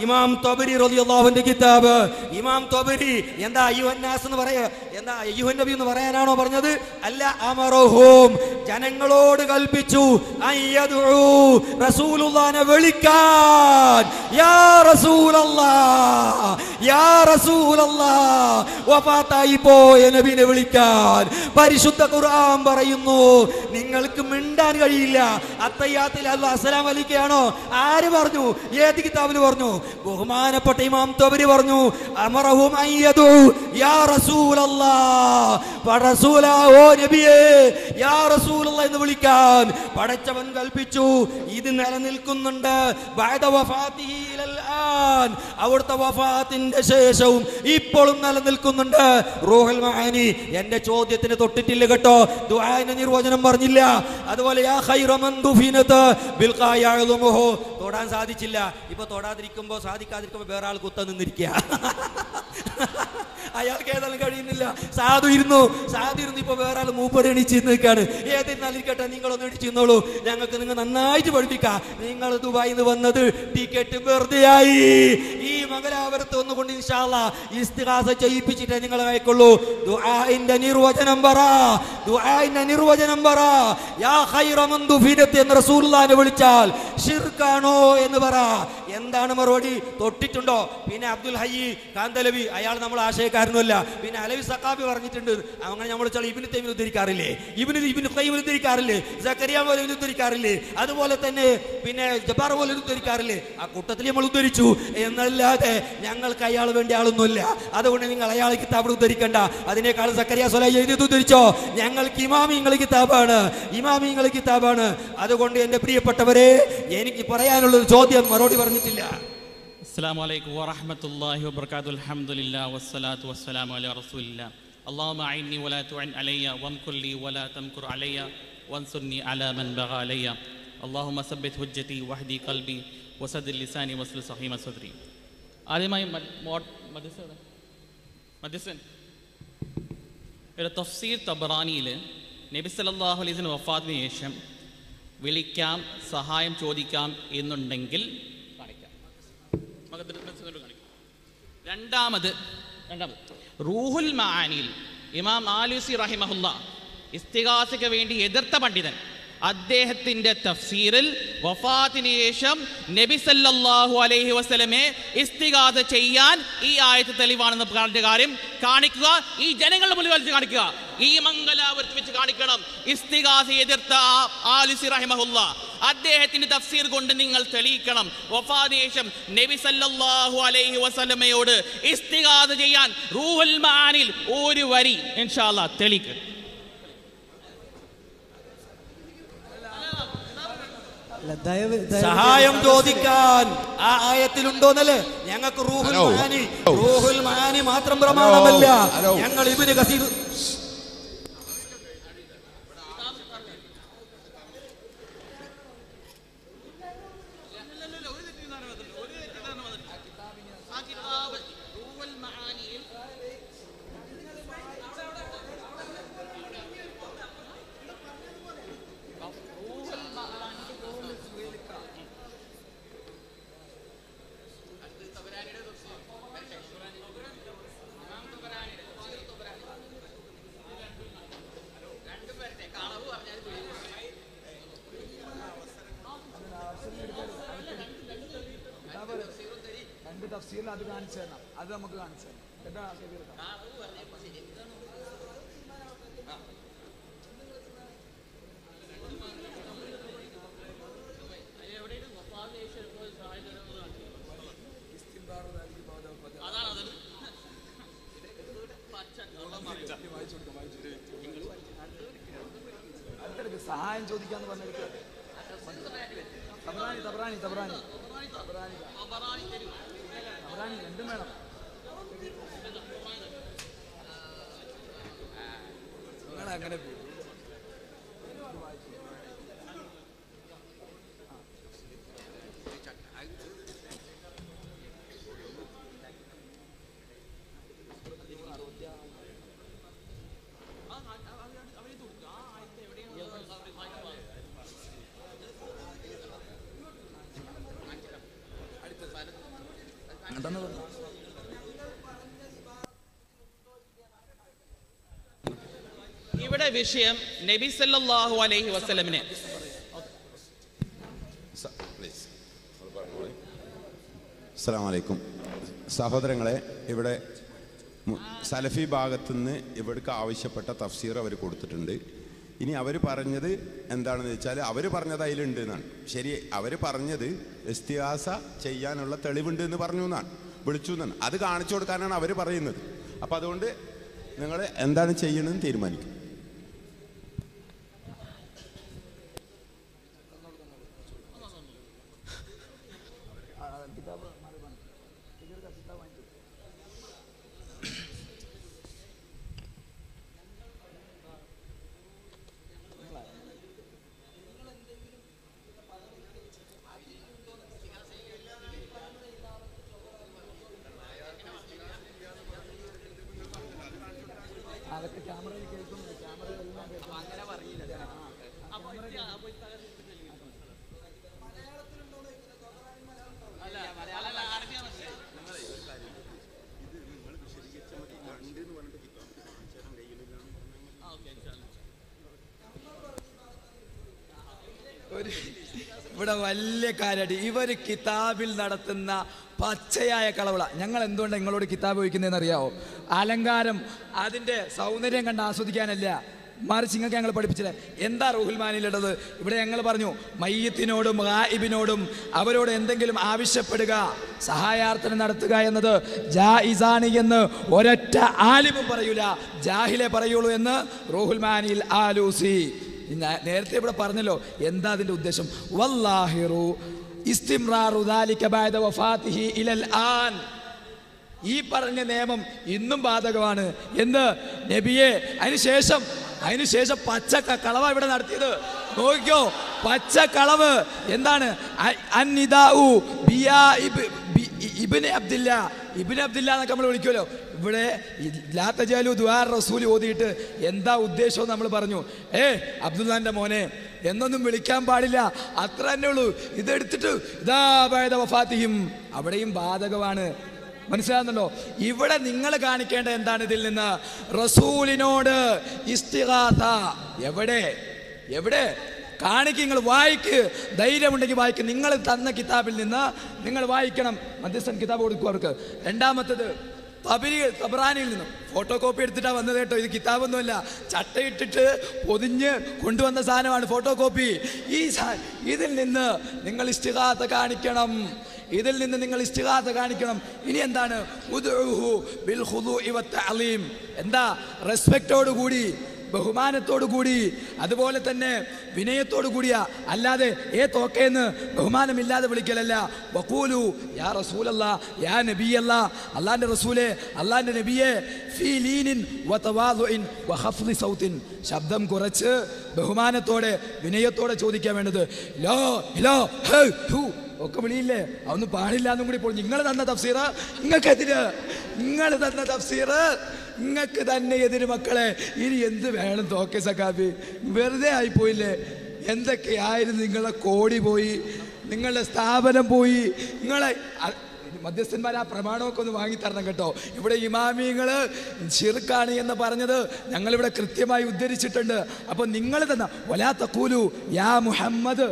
ഇമാം തൊബരി റളിയല്ലാഹുവിന്റെ കിതാബ്. ഇമാം തൊബരി എന്താ അയ്യുഹന്നാസ് എന്ന് പറയാ എന്താ അയ്യുഹൻ എന്ന് പറയാനാണോ പറഞ്ഞത്? അല്ല അമറഹും. ജനങ്ങളോട് കൽപ്പിച്ചു. റസൂലുള്ളാനെ വിളിക്കാൻ. യാ റസൂലുള്ളാ യാ റസൂലുള്ളാ വഫാത്തായി പോയ നബിനെ വിളിക്കാൻ. പരിശുദ്ധ ഖുർആൻ പറയുന്നു നിങ്ങൾക്ക് മിണ്ടാൻ കഴിയില്ല. അത്തയ്യാത്തിൽ അത് അസലാം വലിക്കുകയാണോ ആര് പറഞ്ഞു? ഏത് കിതാബിന് പറഞ്ഞു? ബഹുമാനപ്പെട്ട ഇമാം തൊബരി പറഞ്ഞു യാ ഓ യാ എന്ന് വിളിക്കാൻ. പടച്ചവൻ കൽപ്പിച്ചു ഇത് നിലനിൽക്കുന്നുണ്ട്. അവിടുത്തെ വഫാത്തിന്റെ ശേഷവും ഇപ്പോഴും നിലനിൽക്കുന്നുണ്ട്. റോഹൽ മഹാനി എന്റെ ചോദ്യത്തിന് തൊട്ടിട്ടില്ല കേട്ടോ. ദുആന്റെ നിർവചനം പറഞ്ഞില്ല. അതുപോലെ തൊടാൻ സാധിച്ചില്ല. ഇപ്പൊ തൊടാതിരിക്കുമ്പോ സാധിക്കാതിരിക്കുമ്പോ വേറെ ആൾ കുത്ത നിന്നിരിക്കുക അയാൾക്ക് ഏതായാലും കഴിയുന്നില്ല. സാധു ഇരുന്നു. സാധു ഇരുന്നു ഇപ്പൊ വേറെ ആൾ മൂപ്പര് എണീച്ച് നിൽക്കാണ്. ഏതിരുന്നാലിരിക്കട്ടെ നിങ്ങളൊന്ന് നിന്നോളൂ. ഞങ്ങൾക്ക് നിങ്ങൾ നന്നായിട്ട് പഠിപ്പിക്കാം. നിങ്ങൾ ദുബായിൽ നിന്ന് വന്നത് ടിക്കറ്റ് വെറുതെയായി. ഈ മംഗലാപുരത്ത് വന്നുകൊണ്ട് ഇൻഷാല്ല ഇസ്തിഹാസ ചെയ്യിപ്പിച്ചിട്ടേ നിങ്ങൾ അയക്കുള്ളൂ ദുആഇന്റെ നിർവചനം പറ. ദുആഇന്റെ നിർവചനം പറ. യാ ഖൈറ മൻ ദുഫിനത്ത് എന്ന് റസൂലുള്ളാഹിനെ വിളിച്ചാൽ ഷിർക്കാണോ എന്ന് പറ. എന്താണ് മറുപടി? തൊട്ടിട്ടുണ്ടോ? പിന്നെ അബ്ദുൽ ഹയ്യി കാന്തലവി അയാൾ നമ്മൾ ആശയക്കാരനല്ല പിന്നെ അലവി സക്കാബി പറഞ്ഞിട്ടുണ്ട്. അങ്ങനെ നമ്മൾ വിളിച്ചാൽ ഇബിന് തൈമിന് ഉദ്ധരിക്കാറില്ലേ? ഇബിന് ഇബിന് കൈമിന് ഉദ്ധരിക്കാറില്ലേ? സക്കരിയ പോലെ ഉദ്ധരിക്കാറില്ലേ? അതുപോലെ തന്നെ പിന്നെ ജബാർ പോലെ ഉദ്ധരിക്കാറില്ലേ? ആ കൂട്ടത്തിൽ നമ്മൾ ഉദ്ധരിച്ചു. എന്നല്ലാതെ ഞങ്ങൾക്ക് അയാൾ വേണ്ടി ആളൊന്നുമില്ല അതുകൊണ്ട് നിങ്ങൾ അയാൾ കിതാബ് ഉദ്ധരിക്കണ്ട അതിനേക്കാൾ സക്കരിയ സ്വല എഴുതി ഉദ്ധരിച്ചോ ഞങ്ങൾക്ക് ഇമാമിങ്ങൾ കിതാബാണ് ഇമാമിങ്ങൾ കിതാബാണ് അതുകൊണ്ട് എൻ്റെ പ്രിയപ്പെട്ടവരെ എനിക്ക് പറയാനുള്ളൊരു ചോദ്യം മറുപടി പറഞ്ഞിട്ടില്ല السلام عليكم ورحمة الله وبركاته الحمد لله والصلاة والسلام على رسول الله اللهم أعني ولا تعن علي وامكر لي ولا تمكر علي وانصرني على من بغى علي اللهم ثبت حجتي واهدي قلبي وسدد لساني واسل صحيح صدري ആദ്യമായി മധ്യസ്ഥൻ ഒരു തഫ്സീർ തബറാനിയിൽ നബി സല്ലല്ലാഹു അലൈഹി വസല്ലം വഫാത്തിന് ശേഷം വിളിക്കാം സഹായം ചോദിക്കാം എന്നുണ്ടെങ്കിൽ കാണിക്കാം. രണ്ടാമത് രണ്ടാമത്. റൂഹുൽ മാനിൽ ഇമാം ആലുസി റഹിമഹുല്ല ഇസ്തികാസയ്ക്ക് വേണ്ടി എതിർത്ത പണ്ഡിതൻ അദ്ദേഹത്തിന്റെ തഫ്സീറിൽ വഫാത്തിന് ശേഷം നബി സല്ലല്ലാഹു അലൈഹി വസല്ലമയെ ഇസ്തിഗാസ ചെയ്യാൻ ഈ ആയത്ത് തെളിവാണെന്ന് പറഞ്ഞ കാര്യം കാണിക്കുക. ഈ ജനങ്ങളുടെ മുന്നിൽ വെച്ച് കാണിക്കുക. ഈ മംഗലാപുരത്ത് വെച്ച് കാണിക്കണം. ഇസ്തിഗാസ എതിർത്ത ആലിസി റഹിമഹുല്ല. അദ്ദേഹത്തിന്റെ തഫ്സീർ കൊണ്ട് നിങ്ങൾ തെളിയിക്കണം. ശേഷം നബി സല്ലല്ലാഹു അലൈഹി വസല്ലമയോട് ഇസ്തിഗാസ ചെയ്യാൻ റൂഹുൽ മാനിൽ ഒരു വരി ഇൻഷാല്ലാ തെളിയിക്കുക അല്ല, ദയവ് ദയവ് സഹായം ചോദിക്കാൻ ആ ആയത്തിലുണ്ടോന്നല്ലേ? ഞങ്ങൾക്ക് റൂഹുൽ മാനി മഹാനി. റൂഹുൽ മഹാനി മാത്രം പ്രമാണമല്ല. ഞങ്ങൾ ഇവർ കസീർ തഫ്സീലിൽ അത് കാണിച്ചു തരണം. അത് നമുക്ക് കാണിച്ചു തരണം. കേട്ടോ ഷബീർ ഖാൻ? ചോദിക്കാന്ന് പറഞ്ഞെടുക്കുക തബ്രാനി തബ്രാനി തബ്രാനി തബ്രാനി തബ്രാനി രണ്ടും വേണം നിങ്ങൾ അങ്ങനെ പോയി അങ്ങോട്ടൊന്ന് പറഞ്ഞു ഇവിടെ വിഷയം നബി സല്ലാഹു അലൈഹി വസ്ലമിന് അസ്സാം വലൈക്കും സഹോദരങ്ങളെ ഇവിടെ സലഫി ഭാഗത്തു നിന്ന് ഇവിടേക്ക് ആവശ്യപ്പെട്ട തഫ്സീർ അവർ കൊടുത്തിട്ടുണ്ട്. ഇനി അവർ പറഞ്ഞത് എന്താണെന്ന് വെച്ചാൽ അവർ പറഞ്ഞത് അതിലുണ്ട് എന്നാണ്. ശരി അവർ പറഞ്ഞത് ഇസ്തിഹാസ ചെയ്യാനുള്ള തെളിവുണ്ട് എന്ന് പറഞ്ഞു എന്നാണ്. വിളിച്ചു എന്നാണ്. അത് കാണിച്ചു കൊടുക്കാനാണ് അവർ പറയുന്നത്. അപ്പം അതുകൊണ്ട് നിങ്ങൾ എന്താണ് ചെയ്യണമെന്ന് തീരുമാനിക്കും അതൊക്കെ ക്യാമറയിൽ കേൾക്കുന്നു ക്യാമറയിൽ എല്ലാം കേൾക്കുന്നു ഒരു ഇവിടെ വലിയ കാര്യമായിട്ട് ഇവർ കിതാബിൽ നടത്തുന്ന പച്ചയായ കളവള ഞങ്ങൾ എന്തുകൊണ്ടാണ് നിങ്ങളോട് കിതാബ് വഹിക്കുന്നതെന്ന് അറിയാവോ? അലങ്കാരം അതിന്റെ സൗന്ദര്യം കണ്ട് ആസ്വദിക്കാനല്ല. മറിച്ച് നിങ്ങൾക്ക് ഞങ്ങൾ പഠിപ്പിച്ചില്ല? എന്താ റൂഹുൽമാനിലുള്ളത് ഇവിടെ ഞങ്ങൾ പറഞ്ഞു മയ്യത്തിനോടും ഗായിബിനോടും അവരോട് എന്തെങ്കിലും ആവശ്യപ്പെടുക സഹായാർത്ഥന നടത്തുക എന്നത് ജായിസാണ് എന്ന് ഒരൊറ്റ ആലിമും പറയൂല. ജാഹിലെ പറയുള്ളൂ എന്ന് റൂഹുൽമാനിൽ ആലൂസി. നേരത്തെ ഇവിടെ പറഞ്ഞല്ലോ. എന്താ അതിന്റെ ഉദ്ദേശം? വല്ലാഹിറു ഇലൽ ആൻ. ഈ പറഞ്ഞ നിയമം ഇന്നും ബാധകമാണ്. എന്ന് നബിയെ അതിനുശേഷം അതിനുശേഷം പച്ച കളവ ഇവിടെ നടത്തിയത്. നോക്കിക്കോ പച്ച കളവ് എന്താണ്? ഇബിൻ അബ്ദില്ല. ഇബ്ന് അബ്ദില്ല എന്നൊക്കെ നമ്മൾ വിളിക്കുമല്ലോ. ഇവിടെ ലാത്തജാലു ദ്വാർ റസൂൽ ഓതിയിട്ട് എന്താ ഉദ്ദേശം നമ്മൾ പറഞ്ഞു. ഏ അബ്ദുല്ലാന്റെ മോനെ എന്നൊന്നും വിളിക്കാൻ പാടില്ല. അത്ര തന്നെ ഉള്ളൂ. ഇതെടുത്തിട്ട് ഇതാ ബഅദ വഫാത്തിഹിം. അവിടെയും ബാധകമാണ്. മനസ്സിലാകുന്നുണ്ടോ? ഇവിടെ നിങ്ങൾ കാണിക്കേണ്ട എന്താണ് ഇതിൽ നിന്ന്? റസൂലിനോട് ഇസ്തിഗാഥ എവിടെ? എവിടെ? കാണിക്ക് നിങ്ങൾ വായിക്ക്. ധൈര്യമുണ്ടെങ്കിൽ വായിക്ക്. നിങ്ങൾ തന്ന കിതാബിൽ നിന്ന് നിങ്ങൾ വായിക്കണം. മധ്യസ്ഥൻ കിതാബ് കൊടുക്കും അവർക്ക്. രണ്ടാമത്തത് തബരി തബ്രാനിൽ നിന്നും. ഫോട്ടോ കോപ്പി എടുത്തിട്ടാണ് വന്നത് കേട്ടോ. ഇത് കിതാബൊന്നുമല്ല. ചട്ടയിട്ടിട്ട് പൊതിഞ്ഞ് കൊണ്ടുവന്ന സാധനമാണ് ഫോട്ടോ കോപ്പി ഈ ഇതിൽ നിന്ന് നിങ്ങൾ ഇഷ്ടികാത്ത കാണിക്കണം. ഇതിൽ നിന്ന് നിങ്ങൾ ഇഷ്ടികാത്ത കാണിക്കണം. ഇനി എന്താണ്. എന്താ? റെസ്പെക്റ്റോട് കൂടി ബഹുമാനത്തോടു കൂടി അതുപോലെ തന്നെ വിനയത്തോടു കൂടിയ അല്ലാതെ ഏ തോക്കേന്ന് ബഹുമാനമില്ലാതെ വിളിക്കലല്ല. വക്കൂലു യാ റസൂലല്ല യാ നബിയല്ല അള്ളാന്റെ റസൂലെ അള്ളാന്റെ നബിയെ ഫീ ലീനിൻ വഖഫ്ളി സൗത്തിൻ. ശബ്ദം കുറച്ച് ബഹുമാനത്തോടെ വിനയത്തോടെ ചോദിക്കാൻ വേണ്ടത് ലോ ലോ ഹേ ഒക്കെ വിളിയില്ലേ? അതൊന്നും പാടില്ല എന്നും കൂടി ഇപ്പോൾ നിങ്ങൾ തന്ന തഫ്സീർ നിങ്ങൾക്കെതിര്? നിങ്ങൾ തന്ന തഫ്സീർ നിങ്ങൾക്ക് തന്നെ എതിര് മക്കളെ ഇനി എന്ത് വേണം തോക്കെ സഖാബി വെറുതെ ആയിപ്പോയില്ലേ? എന്തൊക്കെയായിരുന്നു നിങ്ങളെ കോടി പോയി? നിങ്ങളുടെ സ്ഥാപനം പോയി? നിങ്ങളെ മധ്യസ്ഥന്മാർ ആ പ്രമാണമൊക്കെ ഒന്ന് വാങ്ങിത്തരണം കേട്ടോ. ഇവിടെ ഇമാമിങ്ങൾ ചെറുക്കാണ് എന്ന് പറഞ്ഞത് ഞങ്ങളിവിടെ കൃത്യമായി ഉദ്ധരിച്ചിട്ടുണ്ട്. അപ്പൊ നിങ്ങൾ തന്ന വലാ കൂലു യാ മുഹമ്മദ്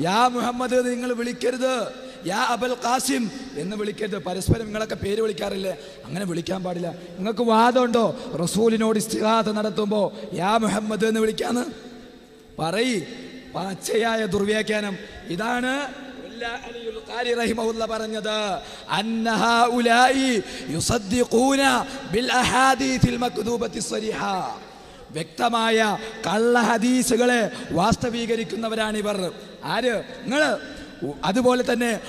യാ മുഹമ്മദ് നിങ്ങൾ വിളിക്കരുത്. യാ അബൽ ഖാസിം എന്ന് വിളിക്കരുത്. പരസ്പരം നിങ്ങളൊക്കെ പേര് വിളിക്കാറില്ലേ? അങ്ങനെ വിളിക്കാൻ പാടില്ല. നിങ്ങൾക്ക് വാദമുണ്ടോ? റസൂലിനോട് ഇസ്തിഹാദ നടത്തുമ്പോൾ യാ മുഹമ്മദ് എന്ന് വിളിക്കാന്ന്? പറയി. പച്ചയായ ദുർവ്യാഖ്യാനം. ഇതാണ് പറഞ്ഞത്. വ്യക്തമായ കള്ള ഹദീസുകളെ വാസ്തവീകരിക്കുന്നവരാണ് ഇവർ ആര്? നിങ്ങൾ അതുപോലെ തന്നെ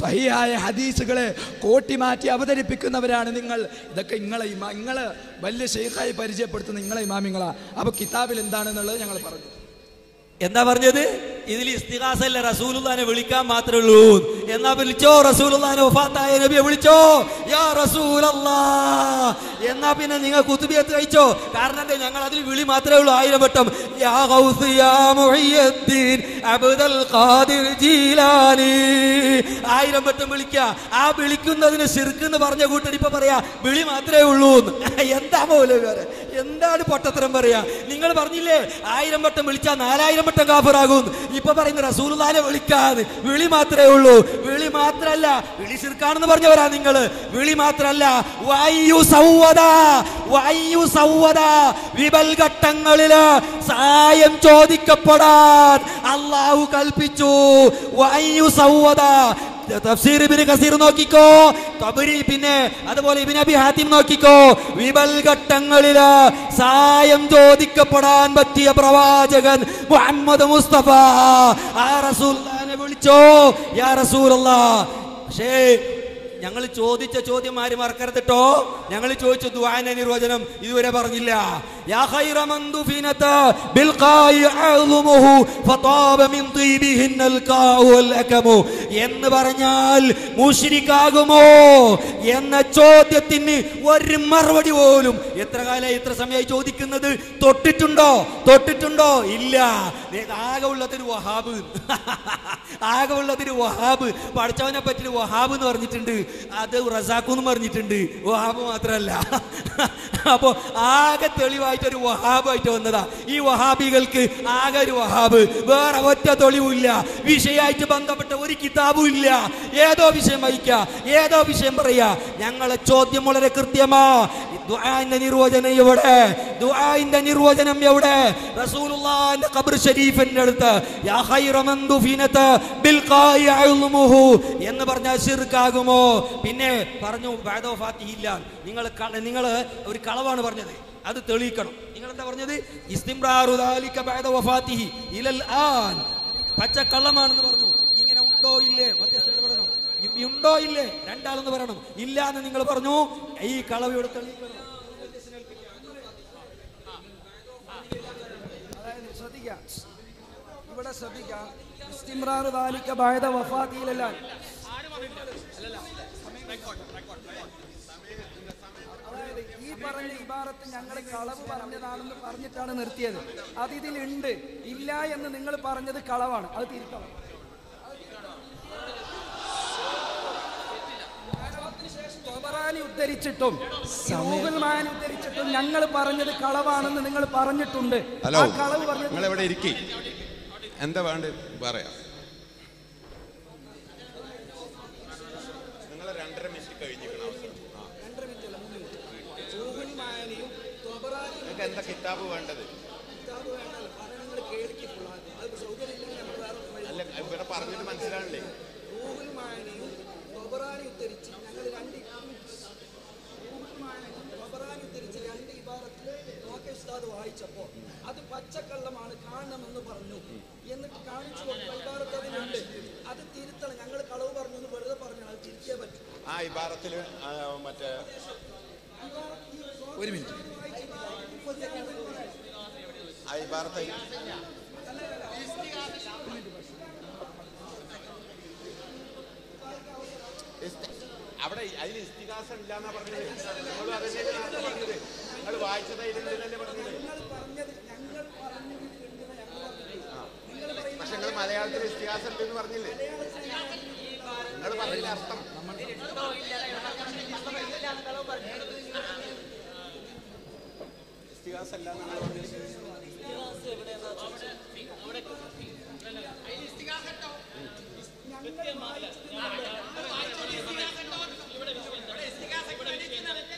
സഹിയായ ഹദീസുകളെ കോട്ടിമാറ്റി അവതരിപ്പിക്കുന്നവരാണ് നിങ്ങൾ. ഇതൊക്കെ നിങ്ങളെ നിങ്ങൾ വലിയ ഷെയ്ഖായി പരിചയപ്പെടുത്തുന്ന നിങ്ങളെ ഇമാമിങ്ങളാ. അപ്പോൾ കിതാബിൽ എന്താണെന്നുള്ളത് ഞങ്ങൾ പറഞ്ഞു. എന്താ പറഞ്ഞത്? ഇതിൽ ഇസ്തിഹാസല്ല റസൂലുള്ളാനെ വിളിക്കാൻ മാത്രമേ ഉള്ളൂ. എന്നാ വിളിച്ചോ റസൂലുള്ളാനെ വഫാത്തായ നബിയെ വിളിച്ചോ? യാ റസൂലല്ലാ എന്നാ പിന്നെ നിങ്ങൾ കുത്തുബിയത്ത് കഴിച്ചോ? കാരണം എന്താ ഞങ്ങൾ അതിൽ വിളി മാത്രമേ ഉള്ളൂ. ആയിരം വട്ടം യാ ഗൗസ് യാ മുഹിയദ്ദീൻ അബ്ദുൽ ഖാദിർ ജീലാനി. ആയിരം വട്ടം വിളിക്കുക ആ വിളിക്കുന്നതിന് ശിർക്ക് എന്ന് പറഞ്ഞ കൂട്ടടി ഇപ്പൊ പറയാ വിളി മാത്രമേ ഉള്ളൂ. എന്താ വേറെ എന്താണ് പൊട്ടത്തരം പറയാ? നിങ്ങൾ പറഞ്ഞില്ലേ ആയിരം വട്ടം വിളിച്ചാൽ നാലായിരം വട്ടം കാഫറാകും. ഇപ്പൊ പറയുന്ന റസൂലെ വിളിക്കാതെ വിളി മാത്രമേ ഉള്ളൂ. വിളി മാത്രല്ല വിളി ശിർക്കാണെന്ന് പറഞ്ഞവരാ നിങ്ങൾ വിളി മാത്രല്ല വായു സൗവദ വായു സൗവദ വിപൽ ഘട്ടങ്ങളിൽ സായം ചോദിക്കപ്പെടാൻ അള്ളാഹു കൽപ്പിച്ചു. വായു സൗവദ തഫ്സീർ ഇബ്നു കസീർ നോക്കിക്കോ തബരി പിന്നെ അതുപോലെ ഇബ്നു അബി ഹാത്തിം നോക്കിക്കോ വിപൽ ഘട്ടങ്ങളിൽ സായം ചോദിക്കപ്പെടാൻ പറ്റിയ പ്രവാചകൻ മുഹമ്മദ് മുസ്തഫ. ആ റസൂൽ വിളിച്ചോ? യാ റസൂലല്ലാ. പക്ഷേ ഞങ്ങൾ ചോദിച്ച ചോദ്യം ആരും മറക്കരുതട്ടോ? ഞങ്ങൾ ചോദിച്ച ദ്വാന നിർവചനം ഇതുവരെ പറഞ്ഞില്ല. എന്ന് പറഞ്ഞാൽ മുഷിരിക്കാകുമോ എന്ന ചോദ്യത്തിന് ഒരു മറുപടി പോലും. എത്ര കാലായി എത്ര സമയമായി ചോദിക്കുന്നത്? തൊട്ടിട്ടുണ്ടോ? തൊട്ടിട്ടുണ്ടോ? ഇല്ല. ആകെ ഉള്ളതൊരു വഹാബ്. ആകെ ഉള്ളതൊരു വഹാബ്. പഠിച്ചവനെ പറ്റി വഹാബ് എന്ന് പറഞ്ഞിട്ടുണ്ട്. അത് റസാഖു എന്ന് പറഞ്ഞിട്ടുണ്ട്. വഹാബ് മാത്രമല്ല അപ്പോ ആകെ തെളിവായിട്ടൊരു വഹാബായിട്ട് വന്നതാ. ഈ വഹാബികൾക്ക് ആകെ ഒരു വഹാബ്. വേറെ ഒറ്റ തെളിവില്ല വിഷയമായിട്ട് ബന്ധപ്പെട്ട ഒരു കിതാബും ഇല്ല ഏതോ വിഷയം വഹിക്ക ഏതോ വിഷയം പറയാ. ഞങ്ങളെ ചോദ്യം വളരെ കൃത്യമാ. നിർവചനം എവിടെ? ദുആന്റെ നിർവചനം എവിടെ? റസൂലുള്ളാഹിന്റെ ഖബർ അടുത്ത്. യാ മൻ ബിൽ എന്ന് പറഞ്ഞാൽ ശിർക്കാകുമോ? പിന്നെ പറഞ്ഞു വേദോ ഫാത്തി ഇല്ല നിങ്ങൾ നിങ്ങൾ ഒരു കളവാണ് പറഞ്ഞത്. അത് തെളിയിക്കണം. നിങ്ങൾ എന്താ പറഞ്ഞത്? ഇസ്തിംറാറു ദാലിക ബഅദ വഫാത്തിഹി ഇലൽ ആൻ. പച്ചക്കള്ളമാണെന്ന് പറഞ്ഞു. ഇങ്ങനെ ഉണ്ടോ ഇല്ലേ? മധ്യസ്ഥരുടെ ഉണ്ടോ ഇല്ലേ? രണ്ടാളെന്ന് പറയണം. ഇല്ല എന്ന് നിങ്ങൾ പറഞ്ഞു. ഈ കളവ് ഇവിടെ തെളിയിക്കണം. അതായത് ശ്രദ്ധിക്കാം. ഇവിടെ ശ്രദ്ധിക്കാം. ബഅദ വഫാത്തിയിലല്ലാൻ അതായത് ഈ പറഞ്ഞ ഇബാറത്ത് ഞങ്ങൾ കളവ് പറഞ്ഞതാണെന്ന് പറഞ്ഞിട്ടാണ് നിർത്തിയത്. അത് ഇതിലുണ്ട്. ഇല്ല എന്ന് നിങ്ങൾ പറഞ്ഞത് കളവാണ്. അത് തിരുത്തണം. ഉദ്ധരിച്ചിട്ടും ഉദ്ധരിച്ചിട്ടും ഞങ്ങൾ പറഞ്ഞത് കളവാണെന്ന് നിങ്ങൾ പറഞ്ഞിട്ടുണ്ട്. ഹലോ ആ കളവ് പറഞ്ഞു നിങ്ങൾ എവിടെ ഇരിക്കി? എന്താ വേണ്ടത്? പറയാം നിങ്ങൾ രണ്ടര മിനിറ്റ് കഴിഞ്ഞിരിക്കണം നിങ്ങൾക്ക് എന്താ കിതാബ് വേണ്ടത്. അല്ല ഇവിടെ പറഞ്ഞിട്ട് മനസ്സിലാണല്ലേ വായിച്ചപ്പോ അത് പച്ചക്കള്ളമാണ് കാണണമെന്ന് പറഞ്ഞു. എന്നിട്ട് കാണിച്ചു ഇബാറത്ത് അത് തിരുത്തണം. ഞങ്ങൾ കളവ് പറഞ്ഞു എന്ന് വെറുതെ പറഞ്ഞു അത് തിരിച്ചേ പറ്റും. ആ ഇബാറത്തിൽ മറ്റേ ഒരു മിനിറ്റ്. ആ parte. അവിടെ അതിന് ഇസ്തിഹാസം ഇല്ലാന്നാ പറഞ്ഞത് നിങ്ങളും അതന്നെ പറഞ്ഞത്. നിങ്ങൾ വായിച്ചത് അതിലുണ്ടെന്നല്ലേ പറഞ്ഞത്. ആ. പക്ഷെ നിങ്ങൾ മലയാളത്തിൽ ഇസ്തിഹാസം ഉണ്ടെന്ന് പറഞ്ഞില്ലേ? നിങ്ങൾ പറഞ്ഞില്ല അർത്ഥം? ഇസ്തിഹാസം ഇല്ലാന്നാണ് പറഞ്ഞത്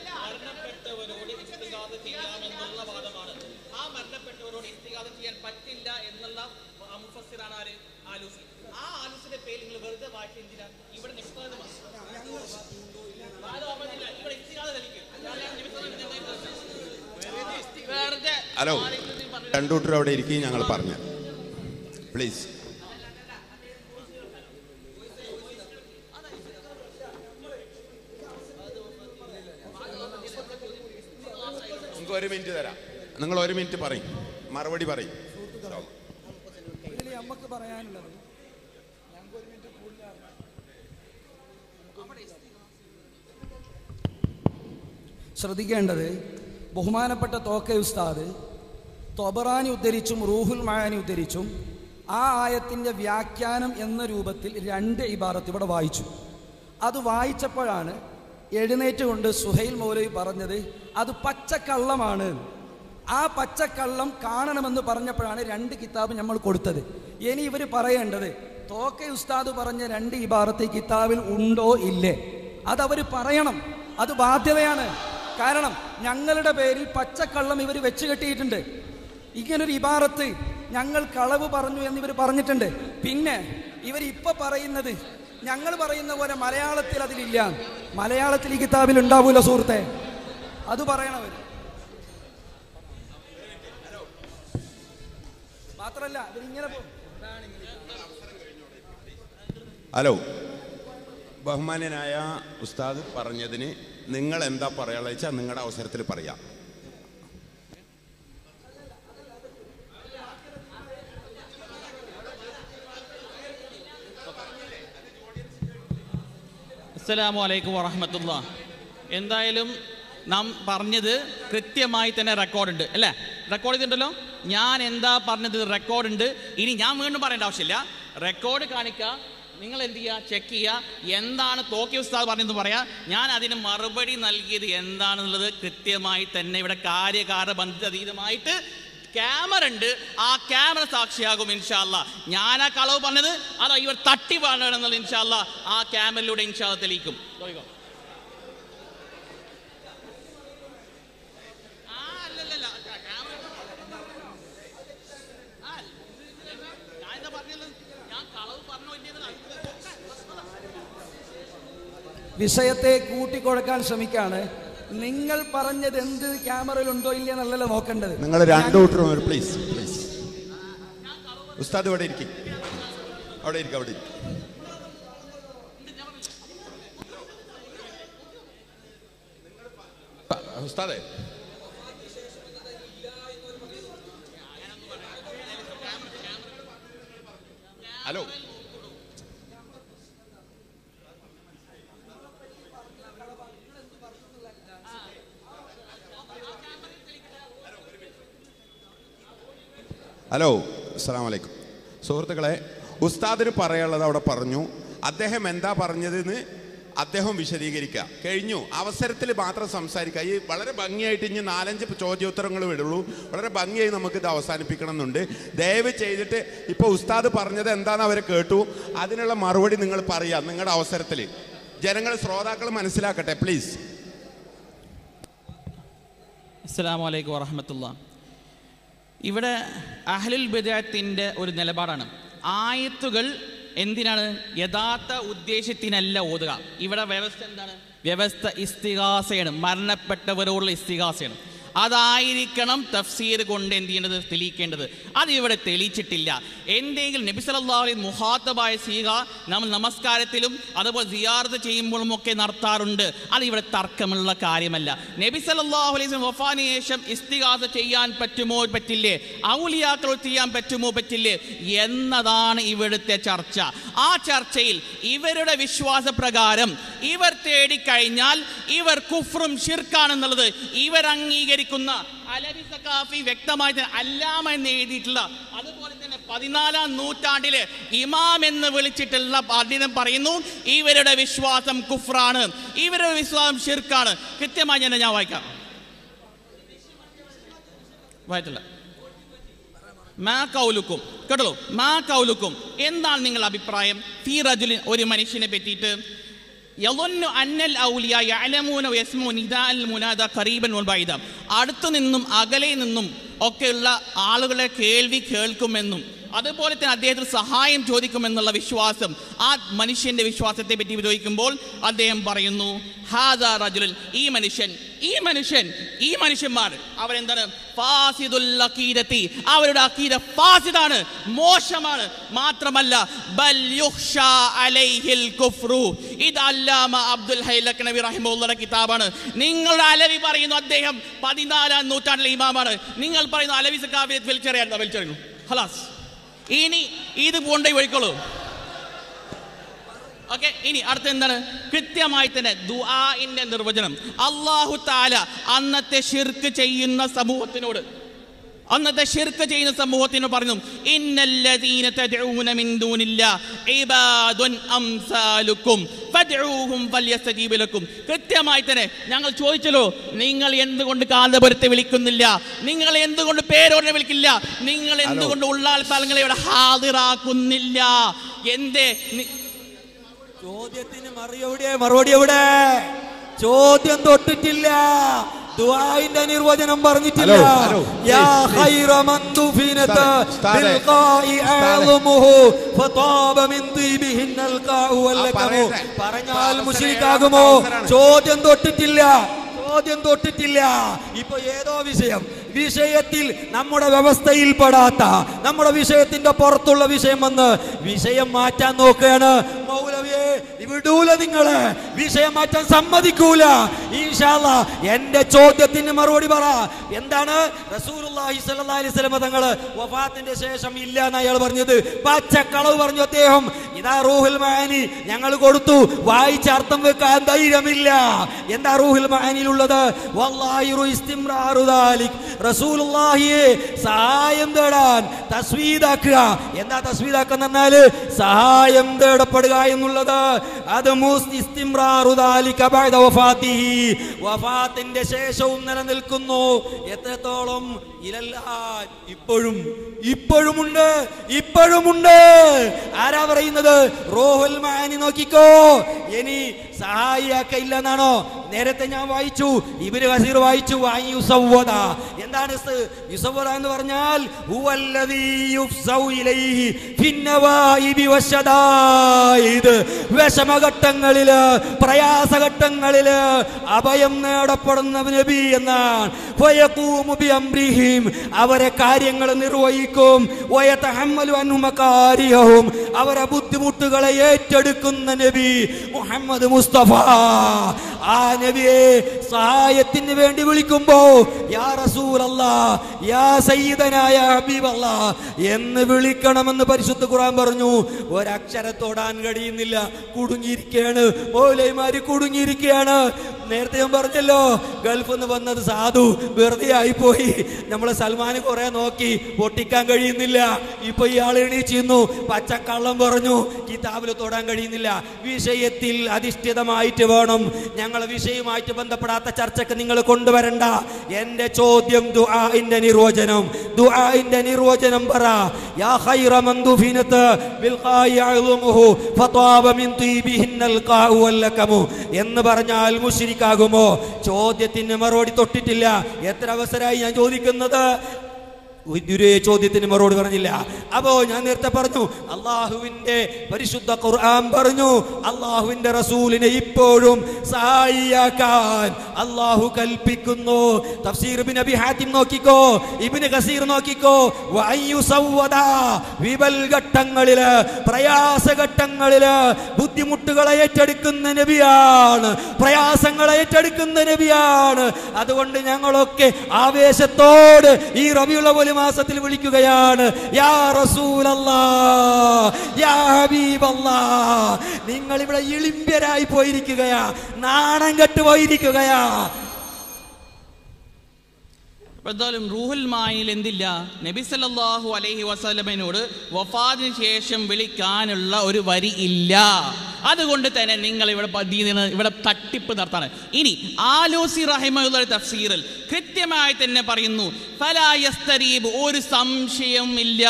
മരണപ്പെട്ടവരോട് ഇസ്തിഗാഥ ചെയ്യാമെന്നുള്ള വാദമാണ്. ആ മരണപ്പെട്ടവരോട് ഇസ്തിഗാഥ ചെയ്യാൻ പറ്റില്ല എന്നുള്ള മുഫസ്സിറാണ് ആര്? ആലൂസി. ആ ആലൂസി പേര് നിങ്ങൾ വെറുതെ വായിച്ച എന്തിനാ? ഇവിടെ നിസ്സാരം ഇവിടെ ഇസ്തിഹാദ കളിക്കും വെറുതെ ഹലോ രണ്ടൂട്ടർ അവിടെ ഇരിക്കുകയും ഞങ്ങൾ പറഞ്ഞു. പ്ലീസ് നിങ്ങൾക്ക് ഒരു മിനിറ്റ് തരാം. നിങ്ങൾ ഒരു മിനിറ്റ് പറയും. മറുപടി പറയും. നമുക്ക് പറയാനുള്ളത് ഞങ്ങൾക്ക് ഒരു മിനിറ്റ് കൂടുതലാണ്. ശ്രദ്ധിക്കേണ്ടത് ബഹുമാനപ്പെട്ട തോക്കെ ഉസ്താദ് തൊബറാനി ഉദ്ധരിച്ചും റൂഹുൽ മായാനി ഉദ്ധരിച്ചും ആ ആയത്തിന്റെ വ്യാഖ്യാനം എന്ന രൂപത്തിൽ രണ്ട് ഇബാറത്ത് ഇവിടെ വായിച്ചു. അത് വായിച്ചപ്പോഴാണ് എഴുന്നേറ്റ് കൊണ്ട് സുഹൈൽ മൗലവി പറഞ്ഞത് അത് പച്ചക്കള്ളമാണ്. ആ പച്ചക്കള്ളം കാണണമെന്ന് പറഞ്ഞപ്പോഴാണ് രണ്ട് കിതാബ് നമ്മൾ കൊടുത്തത്. ഇനി ഇവർ പറയേണ്ടത് തോക്കെ ഉസ്താദ് പറഞ്ഞ രണ്ട് ഇബാറത്ത് കിതാബിൽ ഉണ്ടോ ഇല്ലേ? അതവർ പറയണം. അത് ബാധ്യതയാണ്. കാരണം ഞങ്ങളുടെ പേരിൽ പച്ചക്കള്ളം ഇവർ വെച്ച് കെട്ടിയിട്ടുണ്ട്. ഇങ്ങനൊരു ഇബാറത്ത് ഞങ്ങൾ കളവ് പറഞ്ഞു എന്ന് ഇവർ പറഞ്ഞിട്ടുണ്ട്. പിന്നെ ഇവർ ഇപ്പൊ പറയുന്നത് ഞങ്ങൾ പറയുന്ന പോലെ മലയാളത്തിൽ അതിലില്ല. മലയാളത്തിൽ ഈ കിതാബിൽ ഉണ്ടാവൂല സുഹൃത്തെ. അത് പറയണവർ മാത്രല്ല ഇങ്ങനെ ഹലോ. ബഹുമാന്യനായ ഉസ്താദ് പറഞ്ഞതിന് നിങ്ങൾ എന്താ പറയാ നിങ്ങളുടെ അവസരത്തിൽ പറയാം. അസ്സലാമു അലൈക്കും വറഹമത്തുള്ള. എന്തായാലും നാം പറഞ്ഞത് കൃത്യമായി തന്നെ റെക്കോർഡുണ്ട് അല്ലേ? റെക്കോർഡ് ചെയ്തിട്ടുണ്ടല്ലോ? ഞാൻ എന്താ പറഞ്ഞത് റെക്കോർഡുണ്ട്? ഇനി ഞാൻ വീണ്ടും പറയേണ്ട ആവശ്യമില്ല. റെക്കോർഡ് കാണിക്കുക നിങ്ങൾ എന്ത് ചെയ്യുക ചെക്ക് ചെയ്യുക എന്താണ് തോക്കി ഉസ്താദ് പറഞ്ഞതെന്ന് പറയാം. ഞാൻ അതിന് മറുപടി നൽകിയത് എന്താണെന്നുള്ളത് കൃത്യമായി തന്നെ ഇവിടെ കാര്യകാര ബന്ധതീതമായിട്ട് ക്യാമറ ഉണ്ട്. ആ ക്യാമറ സാക്ഷിയാകും ഇൻഷാല്ല ഞാൻ ആ കളവ് പറഞ്ഞത് അതോ ഇവർ തട്ടി പറഞ്ഞത് ഇൻഷാല്ല ആ ക്യാമറയിലൂടെ ഇൻഷാല്ല തെളിയിക്കും. തുടങ്ങിക്കോ. ആ, അല്ലല്ലല്ല. ക്യാമറ ഞാൻ എന്താ ഞാൻ കളവ് പറഞ്ഞോ ഇല്ലെന്ന് വിഷയത്തെ കൂട്ടിക്കൊടുക്കാൻ ശ്രമിക്കാണ്. നിങ്ങൾ പറഞ്ഞത് എന്ത് ക്യാമറയിൽ ഉണ്ടോ ഇല്ല എന്നല്ലല്ലോ നോക്കേണ്ടത്. നിങ്ങൾ ഒരു പ്ലീസ് പ്ലീസ് ഉസ്താദ് ഇവിടെ ഇരിക്കും. അവിടെ ഇരിക്കും അവിടെ ഇരിക്കും. ഉസ്താദേ. ഹലോ. ഹലോ അസ്സാം വലൈക്കും സുഹൃത്തുക്കളെ ഉസ്താദിന് പറയാനുള്ളത് അവിടെ പറഞ്ഞു. അദ്ദേഹം എന്താ പറഞ്ഞതെന്ന് അദ്ദേഹം വിശദീകരിക്കുക കഴിഞ്ഞു. അവസരത്തിൽ മാത്രം സംസാരിക്കുക ഈ വളരെ ഭംഗിയായിട്ട് ഇനി നാലഞ്ച് ചോദ്യോത്തരങ്ങൾ വിടുള്ളൂ. വളരെ ഭംഗിയായി നമുക്ക് ഇത് അവസാനിപ്പിക്കണം എന്നുണ്ട് ദയവ് ചെയ്തിട്ട് ഇപ്പോൾ ഉസ്താദ് പറഞ്ഞത് എന്താണെന്ന് അവർ കേട്ടു. അതിനുള്ള മറുപടി നിങ്ങൾ പറയുക നിങ്ങളുടെ അവസരത്തിൽ. ജനങ്ങൾ ശ്രോതാക്കൾ മനസ്സിലാക്കട്ടെ പ്ലീസ് അസ്സാം വലൈക്കും വറഹമത്തുള്ള ഇവിടെ അഹ്ലുൽ ബിദഅത്തിന്റെ ഒരു നിലപാടാണ്. ആയത്തുകൾ എന്തിനാണ്? യഥാർത്ഥ ഉദ്ദേശത്തിനല്ല ഓതുക. ഇവിടെ വ്യവസ്ഥ എന്താണ്? വ്യവസ്ഥ ഇസ്തിഹാസയാണ് മരണപ്പെട്ടവരോടുള്ള ഇസ്തിഹാസയാണ് അതായിരിക്കണം തഫ്സീർ കൊണ്ട് എന്ത് ചെയ്യേണ്ടത്? തെളിയിക്കേണ്ടത്. അത് ഇവിടെ തെളിയിച്ചിട്ടില്ല. എന്തെങ്കിലും നബി അലൈഹി മുഹാത്തബായ സീഹ നമ്മൾ നമസ്കാരത്തിലും അതുപോലെ സിയാർത്ത് ചെയ്യുമ്പോഴും ഒക്കെ നടത്താറുണ്ട്. അത് ഇവിടെ തർക്കമുള്ള കാര്യമല്ല. നബി സല്ലല്ലാഹു അലൈഹി വഫാന് ശേഷം ചെയ്യാൻ പറ്റുമോ പറ്റില്ലേ? ഔലിയാക്കൾ ചെയ്യാൻ പറ്റുമോ പറ്റില്ലേ? എന്നതാണ് ഇവിടുത്തെ ചർച്ച. ആ ചർച്ചയിൽ ഇവരുടെ വിശ്വാസപ്രകാരം ഇവർ തേടിക്കഴിഞ്ഞാൽ ഇവർ കുഫ്രും ഷിർക്കാണെന്നുള്ളത് ഇവർ അംഗീകരിക്കുന്ന അലവി സക്കാഫി വ്യക്തമായി തന്നെ അല്ലാമ എന്ന് എഴുതിയിട്ടുള്ള അതുപോലെ തന്നെ പതിനാലാം നൂറ്റാണ്ടിലെ ഇമാം എന്ന് വിളിച്ചിട്ടുള്ള പണ്ഡിതൻ പറയുന്നു ഇവരുടെ വിശ്വാസം കുഫ്രാണ് ഇവരുടെ വിശ്വാസം ഷിർക്കാണ് കൃത്യമായി ഞാൻ ഞാൻ വായിക്കാം. വായിട്ടില്ല മാ കൗലുക്കും കേട്ടോ മാ കൗലുക്കും എന്താണ് നിങ്ങളുടെ അഭിപ്രായം? ഫീ റജുലിൻ ഒരു മനുഷ്യനെ പറ്റിയിട്ട് യളന്നു അന്നൽ ഔലിയ യഅലമൂന വയസ്മൂന നിദാൽ മുനാദ ഖരീബൻ വബൈദ അടുത്തു നിന്നും അകലെ നിന്നും ഒക്കെയുള്ള ആളുകളെ കേൾവി കേൾക്കുമെന്നും അതുപോലെ തന്നെ അദ്ദേഹത്തിന് സഹായം ചോദിക്കുമെന്നുള്ള വിശ്വാസം ആ മനുഷ്യന്റെ വിശ്വാസത്തെ പറ്റി ചോദിക്കുമ്പോൾ അദ്ദേഹം പറയുന്നു ഹാദാ ഈ മനുഷ്യൻ ഈ മനുഷ്യൻ ഈ മനുഷ്യന്മാർ അവരെന്താണ്? ഫാസിദുൽ അഖീദത്തി. അവരുടെ അഖീദ ഫാസിദാണ് മോശമാണ്. മാത്രമല്ല ബൽ അലൈഹിൽ കുഫ്രു. അല്ലാമ അബ്ദുൽ നബി കിതാബാണ്. നിങ്ങളുടെ അലവി പറയുന്നു അദ്ദേഹം പതിനാലാം നൂറ്റാണ്ടിലെ ഇമാമാണ്. നിങ്ങൾ പറയുന്നു അലവി സക്കാവിയെ വലിച്ചെറിയാൻ വലിച്ചെറിയുന്നു ഹലാസ് ഇനി ഇത് പോണ്ടേ ഒഴിക്കോളൂ ഓക്കെ ഇനി അടുത്ത എന്താണ്? കൃത്യമായി തന്നെ ദുആഇന്റെ നിർവചനം. അള്ളാഹു താല അന്നത്തെ ഷിർക്ക് ചെയ്യുന്ന സമൂഹത്തിനോട് അന്നത്തെ ഷിർക്ക് ചെയ്യുന്ന സമൂഹത്തിന് പറഞ്ഞു ഇന്നല്ലദീന തദ്ഊന മിൻ ദൂനില്ല ഇബാദുൻ അംസാലുക്കും ഫദ്ഊഹും ഫല്യസ്തജീബ് ലക്കും. കൃത്യമായി തന്നെ ഞങ്ങൾ ചോദിച്ചല്ലോ നിങ്ങൾ എന്തുകൊണ്ട് കാന്തപുരത്തെ വിളിക്കുന്നില്ല? നിങ്ങൾ എന്തുകൊണ്ട് പേരോടെ വിളിക്കില്ല? നിങ്ങൾ എന്തുകൊണ്ട് ഉള്ളാൽ സ്ഥലങ്ങളെ ഇവിടെ ഹാദിറാക്കുന്നില്ല? എന്തേ? ചോദ്യത്തിന് മറുപടി മറുപടി എവിടെ? ചോദ്യം തൊട്ടിട്ടില്ല. ദുആഇന്റെ നിർവചനം പറഞ്ഞിട്ടില്ല. യാ. ഖൈറ മൻ തുഫീനത ബിൽഖാഇ ഉസ്താദെ. ഫതാബ മിൻ ദീബിഹിൻ അൽഖാഉ വല്ലകമു. പറഞ്ഞാൽ മുശ്രിക്കാകുമോ ചോദ്യം തൊട്ടിട്ടില്ല. ചോദ്യം തൊട്ടിട്ടില്ല. ഇപ്പൊ ഏതോ വിഷയം. വിഷയത്തിൽ നമ്മുടെ വ്യവസ്ഥയിൽ പെടാത്ത നമ്മുടെ വിഷയത്തിന്റെ പുറത്തുള്ള വിഷയം വന്ന് വിഷയം മാറ്റാൻ നോക്കുകയാണ് മൗലവിയെ. വിടൂല നിങ്ങൾ. വിഷയം മാറ്റാൻ സമ്മതിക്കൂല. ഈശാല എന്റെ ചോദ്യത്തിന് മറുപടി പറ. എന്താണ്? തങ്ങൾ വഫാത്തിന്റെ ശേഷം ഇല്ല എന്ന് അയാൾ പറഞ്ഞത്. പച്ചക്കളവ് പറഞ്ഞു അദ്ദേഹം. ഇതാ റൂഹുൽ മഹാനി ഞങ്ങൾ കൊടുത്തു. വായിച്ച് അർത്ഥം വെക്കാൻ ധൈര്യമില്ല. എന്താ റൂഹുൽ മഹാനിയിലുള്ളത് സഹായം തേടാൻ തസ്വീതാക്കുക എന്താ തസ്വീദാക്കുക എന്ന് സഹായം തേടപ്പെടുക എന്നുള്ളത് വഫാത്തിന്റെ ശേഷവും നിലനിൽക്കുന്നു. എത്രത്തോളം? ഇപ്പോഴും. ഇപ്പോഴുമുണ്ട്. ഇപ്പോഴുമുണ്ട്. ആരാ പറയുന്നത്? റോഹുൽ മാനി നോക്കിക്കോ. ഇനി സഹായിയാക്ക ഇല്ലെന്നാണോ നേരത്തെ ഞാൻ വായിച്ചു. ഇവർ വസീർ വായിച്ചു. എന്താണ് എന്ന് പറഞ്ഞാൽ ഹുവല്ലദീ യുഫ്സൗ ഇലൈഹി വിഷമഘട്ടങ്ങളിൽ പ്രയാസഘട്ടങ്ങളിൽ അഭയം നേടപ്പെടുന്ന നബി എന്നാണ്. അവരെ കാര്യങ്ങൾ നിർവഹിക്കും. അവരെ ബുദ്ധിമുട്ടുകളെ ഏറ്റെടുക്കുന്ന നബി മുഹമ്മദ് മുസ്തഫ. ആ നബിയെ സഹായത്തിന് വേണ്ടി വിളിക്കുമ്പോ യാ റസൂലല്ലാ യാ സയ്യിദനായ ഹബീബല്ലാ എന്ന് വിളിക്കണമെന്ന് പരിശുദ്ധ ഖുർആൻ പറഞ്ഞു. ഒരക്ഷരത്തോടാൻ കഴിയുന്നില്ല. കുടുങ്ങിയിരിക്കുകയാണ് മൗലൈമാര് കുടുങ്ങിയിരിക്കുകയാണ് നേരത്തെ ഞാൻ പറഞ്ഞല്ലോ ഗൾഫിൽ നിന്ന് വന്നത് സാധു വെറുതെ ആയിപ്പോയി. നമ്മളെ സൽമാൻ കുറെ നോക്കി പൊട്ടിക്കാൻ കഴിയുന്നില്ല. ഇപ്പൊ ഇയാൾ എണീച്ചിരുന്നു. പച്ചക്കള്ളം പറഞ്ഞു കിതാബിൽ തൊടാൻ കഴിയുന്നില്ല. വിഷയത്തിൽ അധിഷ്ഠിതമായിട്ട് വേണം. ഞങ്ങളെ വിഷയവുമായിട്ട് ബന്ധപ്പെടാത്ത ചർച്ചക്ക് നിങ്ങൾ കൊണ്ടുവരണ്ട. എന്റെ ചോദ്യം ദുആഇന്റെ നിർവചനം. ദുആഇന്റെ നിർവചനം പറ. യാ ഖൈറ മൻ ബിൽഖായി അഅ്ളുമുഹു ഫതാബ മിൻ എന്ന് പറഞ്ഞാൽ മുഷിരിക്കാകുമോ ചോദ്യത്തിന് മറുപടി തൊട്ടിട്ടില്ല. എത്ര അവസരമായി ഞാൻ ചോദിക്കുന്നത്? ചോദ്യത്തിന് മറുപടി പറഞ്ഞില്ല. അപ്പോ ഞാൻ നേരത്തെ പറഞ്ഞു അള്ളാഹുവിന്റെ പരിശുദ്ധ ഖുർആൻ പറഞ്ഞു അള്ളാഹുവിന്റെ റസൂലിനെ ഇപ്പോഴും സഹായിയാക്കാൻ അള്ളാഹു കൽപ്പിക്കുന്നു. തഫ്സീർ ഇബ്നു അബി ഹാത്തിം നോക്കിക്കോ ഇബ്നു കസീർ നോക്കിക്കോ വിബൽ ഘട്ടങ്ങളിൽ പ്രയാസഘട്ടങ്ങളിൽ ബുദ്ധിമുട്ടുകളെ ഏറ്റെടുക്കുന്ന നബിയാണ് പ്രയാസങ്ങളെ ഏറ്റെടുക്കുന്ന നബിയാണ്. അതുകൊണ്ട് ഞങ്ങളൊക്കെ ആവേശത്തോട് ഈ റബിയുള്ള പോലും മാസത്തിൽ വിളിക്കുകയാണ് യാ നിങ്ങൾ ഇവിടെ ഇളിമ്പ്യരായി പോയിരിക്കുകയാ നാണം കെട്ട് പോയിരിക്കുകയാ അപ്പൊ എന്തായാലും റൂഹുൽ മായിൽ എന്തില്ല? നബി സല്ലാഹു അലൈഹി വസല്ലമയോട് വഫാദിന് ശേഷം വിളിക്കാനുള്ള ഒരു വരി ഇല്ല. അതുകൊണ്ട് തന്നെ നിങ്ങൾ ഇവിടെ ഇവിടെ തട്ടിപ്പ് നടത്താണ്. ഇനി ആലോസി റഹിമയുടെ തഫ്സീറിൽ കൃത്യമായി തന്നെ പറയുന്നു ഒരു സംശയം ഇല്ല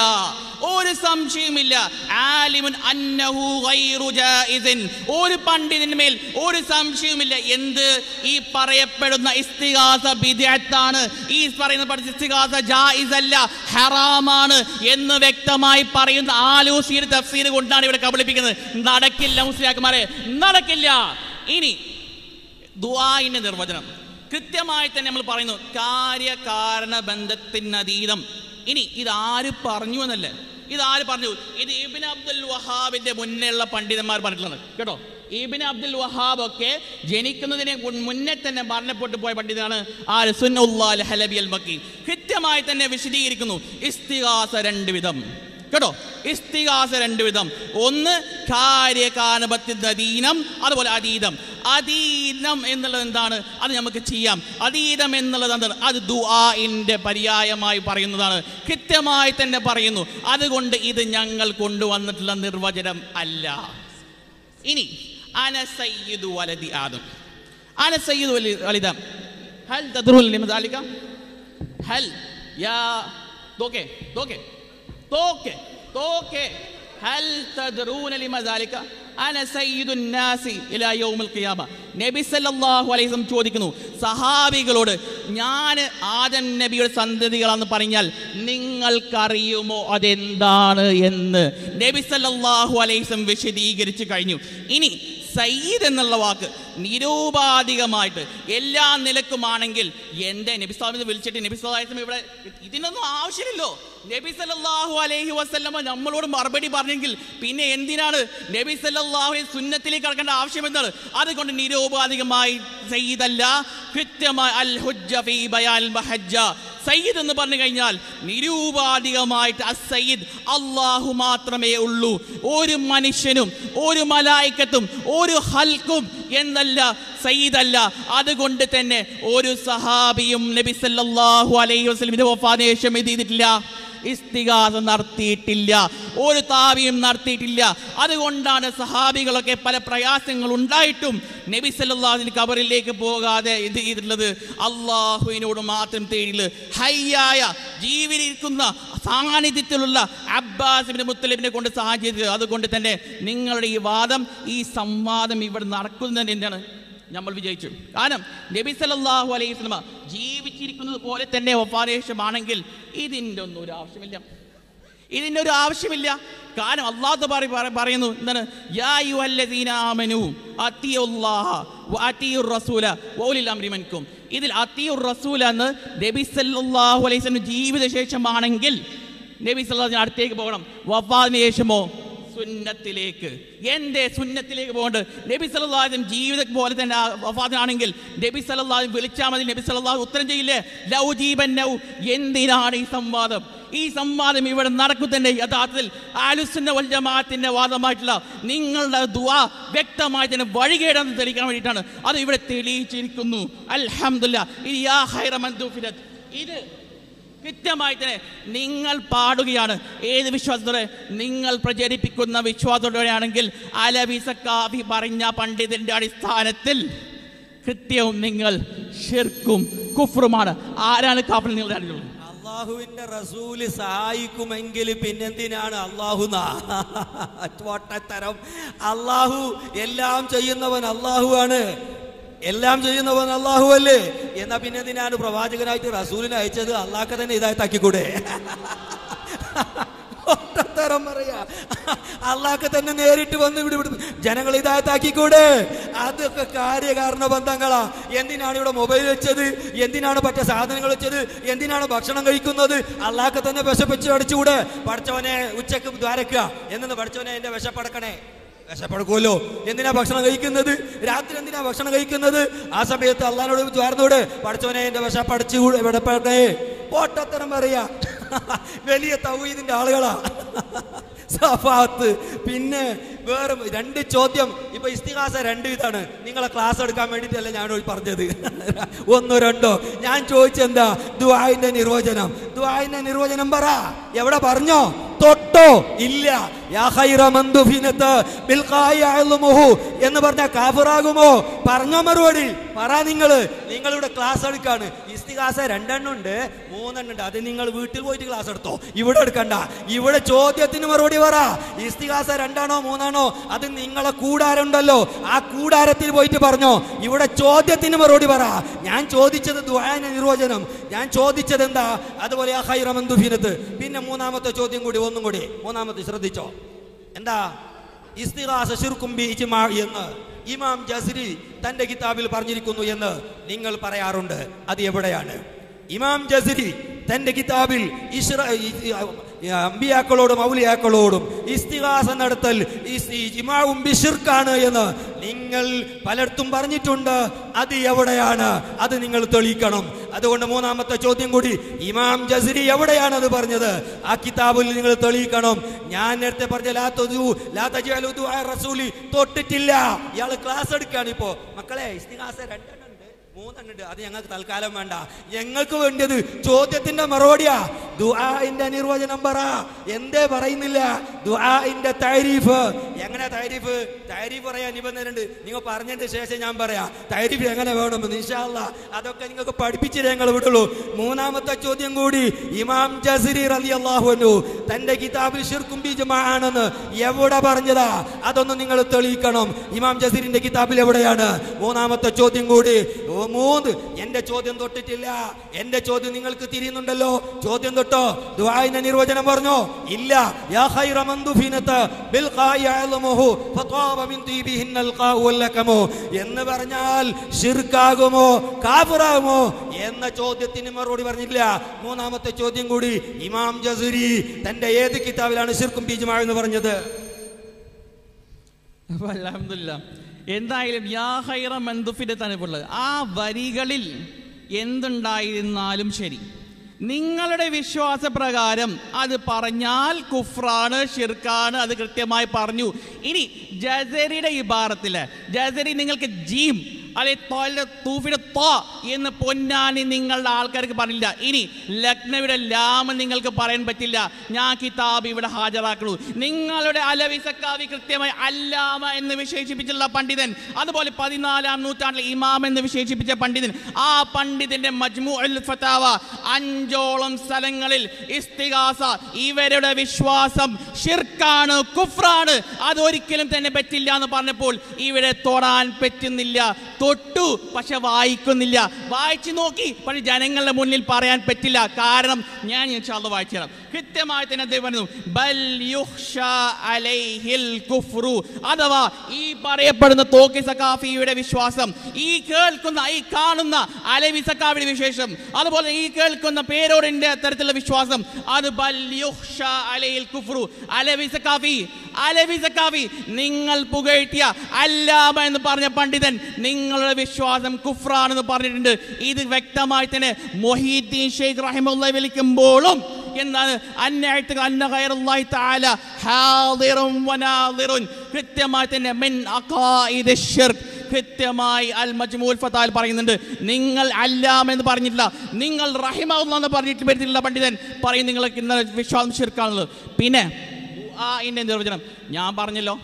ഒരു സംശയമില്ല ആലിമുൻ അന്നഹു ഗൈറു ജായിസിൻ ഒരു പണ്ഡിതന്മേൽ ഒരു സംശയവുമില്ല. എന്ത്? ഈ പറയപ്പെടുന്ന ഇസ്തിഹാസ ബിദ്അത്താണ്. ഈ പറയുന്ന പഠിച്ച ഇസ്തിഹാസ ജായിസ് അല്ല ഹറാമാണ് എന്ന് വ്യക്തമായി പറയുന്ന ആലൂസിയുടെ തഫ്സീർ കൊണ്ടാണ് ഇവിടെ കബളിപ്പിക്കുന്നത്. നടക്കില്ല മുസ്ലിയാക്കന്മാരെ. നടക്കില്ല. ഇനി ദുആഇന്റെ നിർവചനം. കൃത്യമായി തന്നെ നമ്മൾ പറയുന്നു കാര്യകാരണ ബന്ധത്തിനതീതം. ഇനി ഇതാര് പറഞ്ഞു എന്നല്ല? ഇതാര് പറഞ്ഞു? ഇത് ഇബിൻ അബ്ദുൽ വഹാബിന്റെ മുന്നേയുള്ള പണ്ഡിതന്മാർ പറഞ്ഞിട്ടുള്ളത്. കേട്ടോ? ഇബിൻ അബ്ദുൽ വഹാബ് ഒക്കെ ജനിക്കുന്നതിന് മുന്നേ തന്നെ മരണപ്പെട്ടു പോയ പണ്ഡിതനാണ് ആര് സുന്നുല്ലാൽ ഹലബി അൽ മക്കി. കൃത്യമായി തന്നെ വിശദീകരിക്കുന്നു. ഇസ്തിഹാസ രണ്ട് വിധം. കേട്ടോ? ഇസ്തിഹാസ രണ്ട് വിധം ഒന്ന് അധീനം അതുപോലെ അതീതം. അതീതം എന്നുള്ളത് എന്താണ്? അത് നമുക്ക് ചെയ്യാം. അതീതം എന്നുള്ളത് എന്താണ്? അത് ദുആഇന്റെ പര്യായമായി പറയുന്നതാണ്. കൃത്യമായി തന്നെ പറയുന്നു. അതുകൊണ്ട് ഇത് ഞങ്ങൾ കൊണ്ടുവന്നിട്ടുള്ള നിർവചനം അല്ല. ഇനി അന സയ്യിദു വലതി ആദം. അന സയ്യിദു വലി വലിദം. ഹൽ തദ്റുൽ ഹൽ. യാ. തോക്കെ തോക്കെ തോക്കെ തോക്കെ. ഹൽ തദ്റൂന ലിമ ദാലിക? അന സയ്യിദുൻ നാസി ഇലാ യൗമുൽ ഖിയാമ. നബി സല്ലല്ലാഹു അലൈഹി വസല്ലം ചോദിക്കുന്നു സഹാബികളോട് ഞാൻ ആദം നബിയുടെ സന്തതികളാണെന്ന് പറഞ്ഞാൽ നിങ്ങൾക്കറിയുമോ അതെന്താണ്? എന്ന് നബി സല്ലല്ലാഹു അലൈഹി വസല്ലം വിശദീകരിച്ചു കഴിഞ്ഞു. ഇനി സയ്യിദ് എന്നുള്ള വാക്ക് നിരൂപാധികമായിട്ട് എല്ലാ നിലക്കുമാണെങ്കിൽ എന്റെ നബി സ്വാമിനെ വിളിച്ചിട്ട് നബി സ്വാമിസം ഇവിടെ ഇതിനൊന്നും ആവശ്യമില്ലല്ലോ. നബി സല്ലല്ലാഹു അലൈഹി വസല്ലമ നമ്മളോട് മറുപടി പറഞ്ഞെങ്കിൽ പിന്നെ എന്തിനാണ് നബി സല്ലല്ലാഹു അലൈഹി സുന്നത്തിലേക്ക് കടക്കേണ്ട എന്താണ്? അതുകൊണ്ട് നിരൂപാധികമായി സയ്യിദല്ല കൃത്യമായി അൽ ഹുജ്ജ ഫീ ബയാൽ മഹജ്ജ സയ്യിദ് എന്ന് പറഞ്ഞു കഴിഞ്ഞാൽ നിരൂപാധികമായിട്ട് അസയ്യിദ് അള്ളാഹു മാത്രമേ ഉള്ളൂ. ഒരു മനുഷ്യനും ഒരു മലായിക്കത്തും ഒരു ഹൽക്കും എന്നല്ല സയ്യിദല്ല. അതുകൊണ്ട് തന്നെ ഒരു സഹാബിയും നബി സല്ലല്ലാഹു അലൈഹി വസല്ലം ഇത് ഒപ്പാദേശം ചെയ്തിട്ടില്ല ഇസ്തിഗാസ നടത്തിയിട്ടില്ല ഒരു താവിയും നടത്തിയിട്ടില്ല. അതുകൊണ്ടാണ് സഹാബികളൊക്കെ പല പ്രയാസങ്ങൾ ഉണ്ടായിട്ടും നബി സല്ലാദിന് കബറിലേക്ക് പോകാതെ ഇത് ചെയ്തിട്ടുള്ളത് അള്ളാഹുവിനോട് മാത്രം തേടിൽ ഹയ്യായ ജീവിലിരിക്കുന്ന സാന്നിധ്യത്തിലുള്ള അബ്ബാസിന്റെ മുത്തലിബിനെ കൊണ്ട് സഹായം ചെയ്തത് അതുകൊണ്ട് തന്നെ നിങ്ങളുടെ ഈ വാദം ഈ സംവാദം ഇവിടെ നടക്കുന്നത് എന്താണ്? നമ്മൾ വിജയിച്ചു. കാരണം നബി സല്ലല്ലാഹു അലൈഹി സ്വലമ ജീവിച്ചിരിക്കുന്നത് പോലെ തന്നെ ഒപ്പാദേശമാണെങ്കിൽ ഇതിന്റെ ഒന്നും ഒരു ആവശ്യമില്ല. ഇതിന്റെ ഒരു ആവശ്യമില്ല. കാരണം അള്ളാഹു പറ പറ- പറയുന്നു എന്താണ്? യാ റസൂല ഇതിൽ അത്തിയുർ റസൂല എന്ന് നബി സല്ലല്ലാഹു അലൈഹി വസല്ലം ജീവിതശേഷമാണെങ്കിൽ നബി സല്ലല്ലാഹു അടുത്തേക്ക് പോകണം. വഫാദിന് ശേഷമോ? സുന്നത്തിലേക്ക്. എന്റെ സുന്നത്തിലേക്ക് പോകേണ്ടത്? നബി സല്ലല്ലാഹും ജീവിതം പോലെ തന്നെ വഫാദിനാണെങ്കിൽ നബി സല്ലല്ലാഹു വിളിച്ചാൽ മതി. നബി സല്ലല്ലാഹു ഉത്തരം ചെയ്യില്ലേ? ലൗ ജീവൻ ലൗ എന്തിനാണ് ഈ സംവാദം? ഈ സംവാദം ഇവിടെ നടക്കും തന്നെ യഥാർത്ഥത്തിൽ ആലുസുന്ന വൽ ജമാഅത്തിന്റെ വാദമായിട്ടുള്ള നിങ്ങളുടെ ദുആ വ്യക്തമായി തന്നെ വഴികേടാന്ന് തെളിയിക്കാൻ വേണ്ടിയിട്ടാണ്. അത് ഇവിടെ തെളിയിച്ചിരിക്കുന്നു. അൽഹംദുലില്ലാ ഇത് കൃത്യമായി തന്നെ നിങ്ങൾ പാടുകയാണ്. ഏത് വിശ്വാസത്തോടെ? നിങ്ങൾ പ്രചരിപ്പിക്കുന്ന വിശ്വാസത്തോടെയാണെങ്കിൽ അലവിസക്കാവി പറഞ്ഞ പണ്ഡിതന്റെ അടിസ്ഥാനത്തിൽ കൃത്യവും നിങ്ങൾ ഷിർക്കും കുഫറുമാണ് ആരാണ് കാപ്പിൽ നിങ്ങൾ അറിയുള്ളത് അള്ളാഹുവിന്റെ റസൂൽ സഹായിക്കുമെങ്കിൽ പിന്നെന്തിനാണ് അള്ളാഹു വട്ടത്തരം അള്ളാഹു എല്ലാം ചെയ്യുന്നവൻ അള്ളാഹു ആണ്. എല്ലാം ചെയ്യുന്നവൻ അള്ളാഹു അല്ലേ? എന്നാ പിന്നെ പിന്നെന്തിനാണ് പ്രവാചകനായിട്ട് റസൂലിനെ അയച്ചത്? അള്ളാഹ്ക്ക് തന്നെ ഇതായി ഒട്ടത്തരം പറയാ. അള്ളാഹ്ക്ക് തന്നെ നേരിട്ട് വന്ന് ഇവിടെ ഇവിടെ ജനങ്ങൾ ഇതായത്താക്കിക്കൂടെ അതൊക്കെ കാര്യകാരണ ബന്ധങ്ങളാ. എന്തിനാണ് ഇവിടെ മൊബൈൽ വെച്ചത്? എന്തിനാണ് പറ്റ സാധനങ്ങൾ വെച്ചത്? എന്തിനാണ് ഭക്ഷണം കഴിക്കുന്നത്? അള്ളാഹ്ക്ക് തന്നെ വിശപ്പിച്ച് അടിച്ചുകൂടെ? പഠിച്ചവനെ ഉച്ചയ്ക്ക് ദ്വാരക്കുക എന്നു പഠിച്ചവനെ എന്റെ വിശപ്പടക്കണേ? വിശപ്പെടുക്കുമല്ലോ എന്തിനാ ഭക്ഷണം കഴിക്കുന്നത്? രാത്രി എന്തിനാ ഭക്ഷണം കഴിക്കുന്നത്? ആ സമയത്ത് അള്ളഹാനോട് ചേർന്നോട് പഠിച്ചവനെ എന്റെ വിശപ്പടച്ചു വിടപ്പടക്കേ പോട്ടത്തരം പറയാ. വലിയ തൗഹീദിന്റെ ആളുകളാ. സഫാത്ത്. പിന്നെ വേറെ രണ്ട് ചോദ്യം. ഇപ്പൊ ഇസ്തിഹാസ രണ്ട് ഇതാണ്. നിങ്ങളെ ക്ലാസ് എടുക്കാൻ വേണ്ടിയിട്ടല്ല ഞാൻ പറഞ്ഞത്? ഒന്നോ രണ്ടോ? ഞാൻ ചോദിച്ചെന്താ? ദുആന്റെ നിർവചനം. ദുആന്റെ നിർവചനം പറ. എവിടെ പറഞ്ഞോ? തൊട്ടോ ഉണ്ടോ ഇല്ല. എന്ന് പറഞ്ഞ കാഫിറാകുമോ? പറഞ്ഞ മറുപടി. പറ നിങ്ങൾ. നിങ്ങളിവിടെ ക്ലാസ് എടുക്കാണ്. ഇസ്തിഹാസ രണ്ടെണ്ണം ഉണ്ട് മൂന്നെണ്ണം ഉണ്ട് അത് നിങ്ങൾ വീട്ടിൽ പോയിട്ട് ക്ലാസ് എടുത്തോ. ഇവിടെ എടുക്കണ്ട. ഇവിടെ ചോദ്യത്തിന് മറുപടി പറ. ഇസ്തിഹാസ രണ്ടാണോ മൂന്നാണോ? അത് നിങ്ങളെ കൂടാരുണ്ടല്ലോ ആ കൂടാരത്തിൽ പോയിട്ട് പറഞ്ഞോ. ഇവിടെ ചോദ്യത്തിന് മറുപടി പറ. ഞാൻ ചോദിച്ചത് ദ്വാന നിർവചനം. ഞാൻ ചോദിച്ചത് എന്താ? അതുപോലെ പിന്നെ മൂന്നാമത്തെ ചോദ്യം കൂടി ഒന്നും കൂടി. മൂന്നാമത്തെ ശ്രദ്ധിച്ചോ. എന്താ? ഇസ്തിഹാസ ശിർക്കും ബി ഇജ്മാ എന്ന് ഇമാം ജസ്രി തന്റെ കിതാബിൽ പറഞ്ഞിരിക്കുന്നു എന്ന് നിങ്ങൾ പറയാറുണ്ട്. അത് എവിടെയാണ്? ഇമാം ജസ്രി തന്റെ കിതാബിൽ അമ്പിയാക്കളോടും ഔലിയാക്കളോടും ഇസ്തിഹാസ നടത്തൽ ഇമാവും ബിഷിർക്കാണ് എന്ന് നിങ്ങൾ പലർത്തും പറഞ്ഞിട്ടുണ്ട്. അത് എവിടെയാണ്? അത് നിങ്ങൾ തെളിയിക്കണം. അതുകൊണ്ട് മൂന്നാമത്തെ ചോദ്യം കൂടി ഇമാം ജസ്രി എവിടെയാണ് അത് പറഞ്ഞത്? ആ കിതാബിൽ നിങ്ങൾ തെളിയിക്കണം. ഞാൻ നേരത്തെ പറഞ്ഞ ലാ റസൂലി തൊട്ടിട്ടില്ല. ഇയാൾ ക്ലാസ് എടുക്കുകയാണ് ഇപ്പോ. മക്കളെ ഇസ്തിഹാസ രണ്ടെണ്ണം ഉണ്ട് മൂന്നെണ്ണം ഉണ്ട് അത് ഞങ്ങൾക്ക് തൽക്കാലം വേണ്ട. ഞങ്ങൾക്ക് വേണ്ടത് ചോദ്യത്തിന്റെ മറുപടിയാ. ദുആന്റെ നിർവചനം പറ. എന്തേ പറയുന്നില്ല. ദുആന്റെ താരീഫ്. എങ്ങനെ താരീഫ്? താരീഫ് പറയാൻ നിബന്ധനയുണ്ട്. നിങ്ങൾ പറഞ്ഞതിന് ശേഷം ഞാൻ പറയാം. താരീഫ് എങ്ങനെ വേണമെന്ന് ഇൻഷാല്ല അതൊക്കെ നിങ്ങൾക്ക് പഠിപ്പിച്ചേ ഞങ്ങൾ വിടുള്ളൂ. മൂന്നാമത്തെ ചോദ്യം കൂടി ഇമാം ജസരി അലി അള്ളാഹുനു തന്റെ കിതാബിൽ ഷിർക്കും ബീജമാണെന്ന് എവിടെ പറഞ്ഞതാ? അതൊന്നും നിങ്ങൾ തെളിയിക്കണം. ഇമാം ജസീറിന്റെ കിതാബിൽ എവിടെയാണ്? മൂന്നാമത്തെ ചോദ്യം കൂടി മൂന്ന്. എന്റെ ചോദ്യം തൊട്ടിട്ടില്ല. എന്റെ ചോദ്യം നിങ്ങൾക്ക് തിരിയുന്നുണ്ടല്ലോ. ചോദ്യം തൊട്ടോ? ദുആഇന്റെ നിർവചനം പറഞ്ഞോ? ഇല്ല. യാ ഖൈറ മൻ ബിൽ ഖായി മിൻ തീബിഹിൻ എന്ന് പറഞ്ഞാൽ ശിർക്കാകുമോ? കാഫിറാകുമോ? എന്ന ചോദ്യത്തിന് മറുപടി പറഞ്ഞില്ല മൂന്നാമത്തെ ചോദ്യം കൂടി ഇമാം ജസുരി തന്റെ ഏത് കിതാബിലാണ് ഷിർക്കും ബീജമാ എന്ന് പറഞ്ഞത്? അപ്പൊ അൽഹംദുലില്ലാ. എന്തായാലും യാ ഹൈറ മന്ദുഫിന്റെ തനിപ്പുള്ളത് ആ വരികളിൽ എന്തുണ്ടായിരുന്നാലും ശരി. നിങ്ങളുടെ വിശ്വാസപ്രകാരം അത് പറഞ്ഞാൽ കുഫ്രാണ് ഷിർക്കാണ് അത് കൃത്യമായി പറഞ്ഞു. ഇനി ജസരിയുടെ ഇബാറത്തിൽ ജസരി നിങ്ങൾക്ക് ജീം അല്ലെ തൂഫിയുടെ തോ എന്ന് പൊന്നാനി നിങ്ങളുടെ ആൾക്കാർക്ക് പറഞ്ഞില്ല. ഇനി ലക്നയുടെ ലാമ നിങ്ങൾക്ക് പറയാൻ പറ്റില്ല. ഞാൻ കിതാബ് ഇവിടെ ഹാജരാക്കുന്നു നിങ്ങളുടെ അലവിസക്കാവി കൃത്യമായി അല്ലാമ എന്ന് വിശേഷിപ്പിച്ചുള്ള പണ്ഡിതൻ അതുപോലെ പതിനാലാം നൂറ്റാണ്ടിൽ ഇമാം എന്ന് വിശേഷിപ്പിച്ച പണ്ഡിതൻ ആ പണ്ഡിതന്റെ മജ്മു അൽ ഫതാവ അഞ്ചോളം സ്ഥലങ്ങളിൽ ഇസ്തിഗാസ ഇവരുടെ വിശ്വാസം ഷിർക്കാണ് കുഫ്രാണ് അതൊരിക്കലും തന്നെ പറ്റില്ല എന്ന് പറഞ്ഞപ്പോൾ ഇവിടെ തൊടാൻ പറ്റുന്നില്ല. തൊട്ടു പക്ഷെ വായിക്കുന്നില്ല. വായിച്ചു നോക്കി പക്ഷെ ജനങ്ങളുടെ മുന്നിൽ പറയാൻ പറ്റില്ല. കാരണം ഞാൻ ഇൻഷാല്ല വായിച്ചു തരാം. കൃത്യമായി തന്നെ ദൈവം ബൽ അലൈഹിൽ കുഫ്റു അഥവാ ഈ പറയപ്പെടുന്ന തോക്കി സക്കാഫിയുടെ വിശ്വാസം ഈ കേൾക്കുന്ന ഈ കാണുന്ന അലവി സക്കാഫിയുടെ വിശേഷം അതുപോലെ ഈ കേൾക്കുന്ന പേരോടിന്റെ തരത്തിലുള്ള വിശ്വാസം അത് അലൈഹിൽ കുഫ്റു അലവി സക്കാഫി അലവി സക്കാഫി നിങ്ങൾ പുകഴ്ത്തിയ അല്ലാമ എന്ന് പറഞ്ഞ പണ്ഡിതൻ നിങ്ങളുടെ വിശ്വാസം കുഫ്രാണെന്ന് പറഞ്ഞിട്ടുണ്ട്. ഇത് വ്യക്തമായി തന്നെ മൊഹീദ്ദീൻ ഷെയ്ഖ് റഹിമുള്ള വിളിക്കുമ്പോഴും എന്താണ് അന്നഅ്തഖ അന്ന ഖൈറുല്ലാഹി തആല ഹാദിറും വനാദിറുൻ. കൃത്യമായി തന്നെ മിൻ അഖായിദി ശിർക്ക് കൃത്യമായി അൽ മജ്മൂൽ ഫതാൽ പറയുന്നുണ്ട്. നിങ്ങൾ അല്ലാം എന്ന് പറഞ്ഞിട്ടില്ല. നിങ്ങൾ റഹിമാവുന്ന എന്ന് പറഞ്ഞിട്ട് വരുന്നില്ല പണ്ഡിതൻ പറയും നിങ്ങൾക്ക് ഇന്നലെ വിശ്വാസം ശിർക്കാണുള്ളത്. പിന്നെ ദുആഇന്റെ നിർവചനം. ഞാൻ പറഞ്ഞല്ലോ.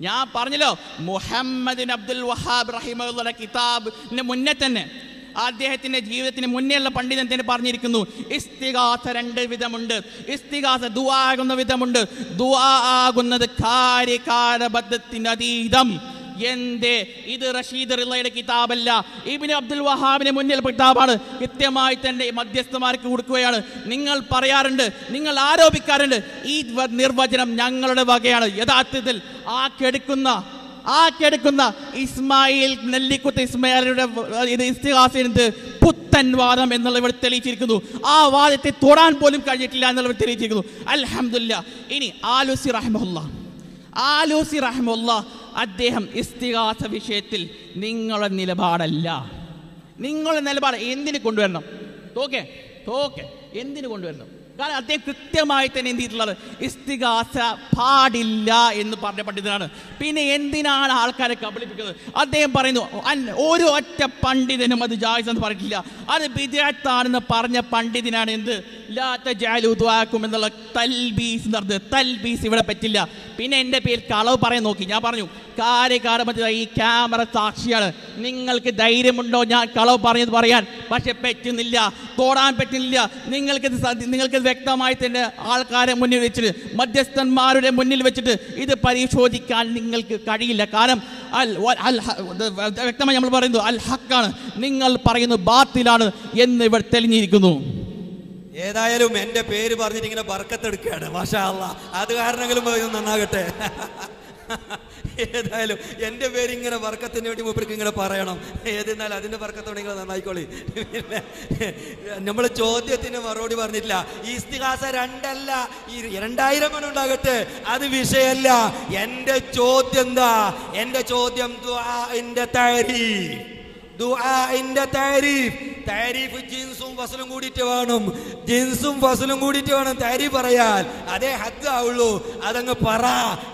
ഞാൻ പറഞ്ഞല്ലോ. മുഹമ്മദിൻ അബ്ദുൽ വഹാബ് റഹിമുള്ള കിതാബിന് മുന്നേ തന്നെ അദ്ദേഹത്തിന്റെ ജീവിതത്തിന് മുന്നേയുള്ള പണ്ഡിതൻ തന്നെ പറഞ്ഞിരിക്കുന്നു? ഇസ്തികാസ രണ്ട് വിധമുണ്ട്. ഇസ്തികാസ ദുആ ആകുന്ന വിധമുണ്ട്. ദുആ ആകുന്നത് കാര്യകാരബദ്ധത്തിന് അതീതം. എന്തേ? ഇത് റഷീദ് റിള്ളയുടെ കിതാബല്ല. ഇബിന് അബ്ദുൽ വഹാബിന് മുന്നിൽ കിതാബാണ്. കൃത്യമായി തന്നെ മധ്യസ്ഥമാർക്ക് കൊടുക്കുകയാണ്. നിങ്ങൾ പറയാറുണ്ട് നിങ്ങൾ ആരോപിക്കാറുണ്ട് ഈ നിർവചനം ഞങ്ങളുടെ വകയാണ്. യഥാർത്ഥത്തിൽ ആ കെടുക്കുന്ന ആ കിടക്കുന്ന ഇസ്മായിൽ നെല്ലിക്കുത്ത് ഇസ്മായിലയുടെ ഇത് പുത്തൻ വാദം എന്നുള്ള ഇവിടെ തെളിയിച്ചിരിക്കുന്നു. ആ വാദത്തെ തൊടാൻ പോലും കഴിഞ്ഞിട്ടില്ല എന്നുള്ള തെളിയിച്ചിരിക്കുന്നു. അലഹമില്ല ഇനി ആലുസി റഹമുല്ല ആലൂസി റഹമുല്ല അദ്ദേഹം ഇസ്തിഹാസ വിഷയത്തിൽ നിങ്ങളുടെ നിലപാടല്ല. നിങ്ങളുടെ നിലപാട് എന്തിന് കൊണ്ടുവരണം? തോക്കെ തോക്കെ എന്തിന് കൊണ്ടുവരണം? കാരണം അദ്ദേഹം കൃത്യമായി തന്നെ എന്ത് ചെയ്തിട്ടുള്ളത്? ഇസ്തികാസ പാടില്ല എന്ന് പറഞ്ഞ പണ്ഡിതനാണ്. പിന്നെ എന്തിനാണ് ആൾക്കാരെ കബളിപ്പിക്കുന്നത്? അദ്ദേഹം പറയുന്നു ഒരു ഒറ്റ പണ്ഡിതനും അത് ജായിസ് എന്ന് പറഞ്ഞിട്ടില്ല. അത് വിജയത്താണെന്ന് പറഞ്ഞ പണ്ഡിതനാണ് എന്ത്? ലാത്ത തജഅലു എന്നുള്ള തൽബീസ് എന്ന് പറഞ്ഞത്. തൽബീസ് ഇവിടെ പറ്റില്ല. പിന്നെ എന്റെ പേര് കളവ് പറയാൻ നോക്കി. ഞാൻ പറഞ്ഞു കാര്യകാരമത്തിൽ ഈ ക്യാമറ സാക്ഷിയാണ്. നിങ്ങൾക്ക് ധൈര്യമുണ്ടോ? ഞാൻ കളവ് പറഞ്ഞത് പറയാൻ. പക്ഷെ പറ്റുന്നില്ല. തോടാൻ പറ്റുന്നില്ല. നിങ്ങൾക്ക് നിങ്ങൾക്ക് വ്യക്തമായി തന്നെ ആൾക്കാരെ മുന്നിൽ വെച്ചിട്ട് മധ്യസ്ഥന്മാരുടെ മുന്നിൽ വെച്ചിട്ട് ഇത് പരിശോധിക്കാൻ നിങ്ങൾക്ക് കഴിയില്ല. കാരണം അൽ അൽ വ്യക്തമായി നമ്മൾ പറയുന്നു അൽ ഹക്കാണ്. നിങ്ങൾ പറയുന്നത് ബാത്തിലാണ് എന്ന് ഇവർ തെളിഞ്ഞിരിക്കുന്നു. ഏതായാലും എന്റെ പേര് പറഞ്ഞിട്ട് ഇങ്ങനെ ബർക്കത്തെടുക്കുകയാണ് മാഷാ അല്ല അത് കാരണമെങ്കിലും നന്നാകട്ടെ. ഏതായാലും എന്റെ പേര് ഇങ്ങനെ വർക്കത്തിന് വേണ്ടി മൂപ്പർക്ക് ഇങ്ങനെ പറയണം. ഏതെന്നാൽ അതിന്റെ വർക്കത്തോടെ നിങ്ങൾ നന്നായിക്കോളി. പിന്നെ നമ്മൾ ചോദ്യത്തിന് മറുപടി പറഞ്ഞിട്ടില്ല. ഈ ഇസ്തിഹാസ രണ്ടല്ല. ഈ രണ്ടായിരം മണി ഉണ്ടാകട്ടെ. അത് വിഷയമല്ല എന്റെ ചോദ്യം എന്താ എന്റെ ചോദ്യം എന്റെ താരീഫ്. താരീഫ് ജിൻസും ഫസലും കൂടിയിട്ട് വേണം ജിൻസും ഫസലും കൂടിയിട്ട് വേണം താരീഫ് പറയാൻ അതേ ഹദ് ആവുള്ളൂ അതങ്ങ് പറ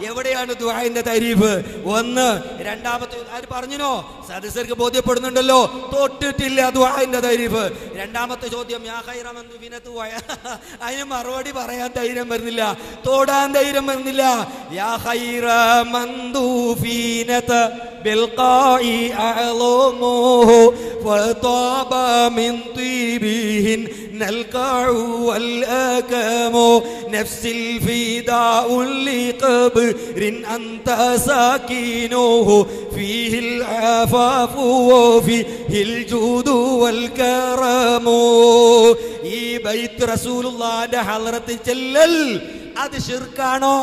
എവിടെയാണ് ദുആഇന്റെ താരീഫ് ഒന്ന് രണ്ടാമത്തെ ആര് പറഞ്ഞിനോ സദസ്യർക്ക് ബോധ്യപ്പെടുന്നുണ്ടല്ലോ തൊട്ടിട്ടില്ല ദുആഇന്റെ താരീഫ് രണ്ടാമത്തെ ചോദ്യം യാ ഖൈറ മൻ ദുഫിനത്തു വയ അതിന് മറുപടി പറയാൻ ധൈര്യം വരുന്നില്ല തോടാൻ ധൈര്യം വരുന്നില്ല യാ ഖൈറ മൻ ദുഫിനത്ത് بالقاع أعظمه وطاب من طيبهن القاع والأكم نفس الفداء لقبر أنت ساكنه فيه العفاف وفيه الجود والكرم ഈ ബൈത്ത് റസൂലുള്ളാന്റെ ഹളറത്തിൽ ചെല്ലൽ അത് ഷിർക്കാണോ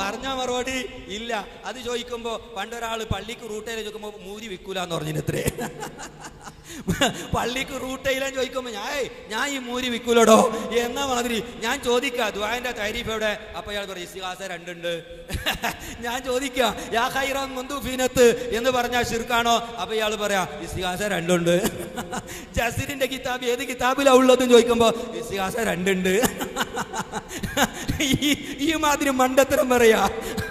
പറഞ്ഞ മറുപടി ഇല്ല അത് ചോദിക്കുമ്പോ പണ്ടൊരാള് പള്ളിക്ക് റൂട്ടയിൽ ചോദിക്കുമ്പോ മൂരി വിൽക്കൂല എന്ന് പറഞ്ഞിത്രേ റൂട്ട് ഇല്ലാന്ന് ചോദിക്കുമ്പോ ഞാൻ "ഏയ്, ഞാൻ ഈ മൂരി വിൽക്കൂലോടോ. എന്ന മാതിരി ഞാൻ ചോദിക്കാം ദുആന്റെ തരീഫ് എവിടെ? അപ്പൊ ഇയാൾ പറയും ഇസ്തിഹാസ രണ്ടുണ്ട്. ഞാൻ ചോദിക്കാം യാ ഖൈറാൻ എന്ന് പറഞ്ഞാൽ ഷിർക്കാണോ അപ്പൊ ഇയാൾ പറയാ ഇസ്തിഹാസ രണ്ടുണ്ട്. ജസീറിന്റെ കിതാബ് ഏത് കിതാബിലാ ഉള്ളതെന്ന് ചോദിക്കുമ്പോ ഇസ്തിഹാസ രണ്ടുണ്ട്. ഈ ഈ മാതിരി മണ്ടത്തരം പറയാ.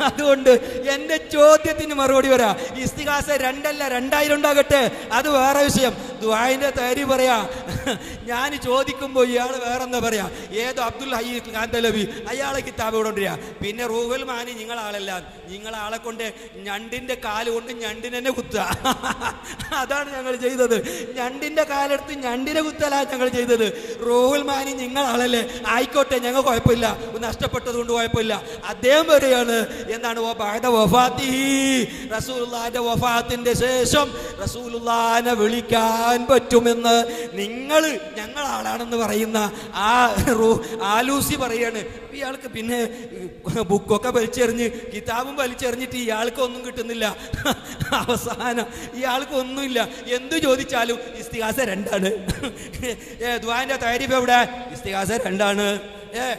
അതുകൊണ്ട് എന്റെ ചോദ്യത്തിന് മറുപടി വരാ ഇസ്തിഹാസ രണ്ടല്ല രണ്ടായിരം ഉണ്ടാകട്ടെ? അത് വേറെ വിഷയം. ദുആന്റെ തരി പറയാ. ഞാൻ ചോദിക്കുമ്പോൾ ഇയാൾ വേറെന്താ പറയാ? ഏതോ അബ്ദുൽ ഹയ്യ കാന്തലബി അയാളെ കിതാബ് കൊണ്ടുവരിക പിന്നെ റൂഹൽ മാനി നിങ്ങളാളല്ല. നിങ്ങളാളെ കൊണ്ട് ഞണ്ടിന്റെ കാൽ കൊണ്ട് ഞണ്ടിനെ കുത്തുക. അതാണ് ഞങ്ങൾ ചെയ്തത്. ഞണ്ടിന്റെ കാലെടുത്ത് ഞണ്ടിനെ കുത്തലാണ് ഞങ്ങൾ ചെയ്തത്. റൂഹൽ മാനി നിങ്ങളാളല്ലേ. ആയിക്കോട്ടെ ഞങ്ങൾ കുഴപ്പമില്ല. നഷ്ടപ്പെട്ടത് കൊണ്ട് കുഴപ്പമില്ല. അദ്ദേഹം പറയുകയാണ് എന്താണ് വഫാത്തിഹി? റസൂലുള്ളാഹിന്റെ വഫാത്തിന്റെ ശേഷം റസൂലുള്ളാഹിനെ വിളിക്കാൻ പറ്റുമെന്ന് നിങ്ങൾ ഞങ്ങൾ ആളാണെന്ന് പറയുന്ന ആ റൂ- ആലൂസി പറയാണ്. ഇയാൾക്ക് പിന്നെ ബുക്കൊക്കെ വലിച്ചെറിഞ്ഞ് കിതാബും വലിച്ചെറിഞ്ഞിട്ട് ഇയാൾക്ക് ഒന്നും കിട്ടുന്നില്ല. അവസാനം ഇയാൾക്ക് ഒന്നുമില്ല എന്തു ചോദിച്ചാലും ഇസ്തിഹാസ രണ്ടാണ്. ദ്വാന്റെ താരിഫ് എവിടെ? ഇസ്തിഹാസ രണ്ടാണ്. ഏ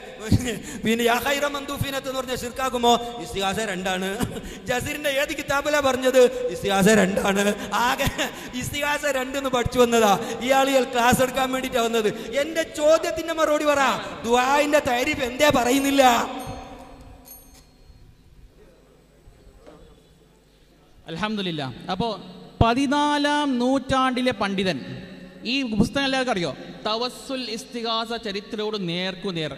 പിന്നെ യാ ഖൈറ മന്ദൂഫിനത്ത് എന്ന് പറഞ്ഞ ശിർക്കാകുമോ ഇസ്തിഹാസ രണ്ടാണ്. ജസീറിന്റെ ഏത് കിതാബിലാ പറഞ്ഞത്? ഇസ്തിഹാസ രണ്ടാണ്. ആകെ ഇസ്തിഹാസ രണ്ടെന്ന് പഠിച്ചു വന്നതാ. ഇയാൾ ക്ലാസ് എടുക്കാൻ വേണ്ടിയിട്ടാ വന്നത്. എന്റെ ചോദ്യത്തിന്റെ മറുപടി പറ. ദുആന്റെ താരിഫ് എന്തേ പറയുന്നില്ല? അലഹമില്ല അപ്പോൾ പതിനാലാം നൂറ്റാണ്ടിലെ പണ്ഡിതൻ ഈ പുസ്തകം എല്ലാവർക്കും അറിയോ? തവസുൽ ഇസ്തിഹാസ ചരിത്രയോട് നേർക്കുനേർ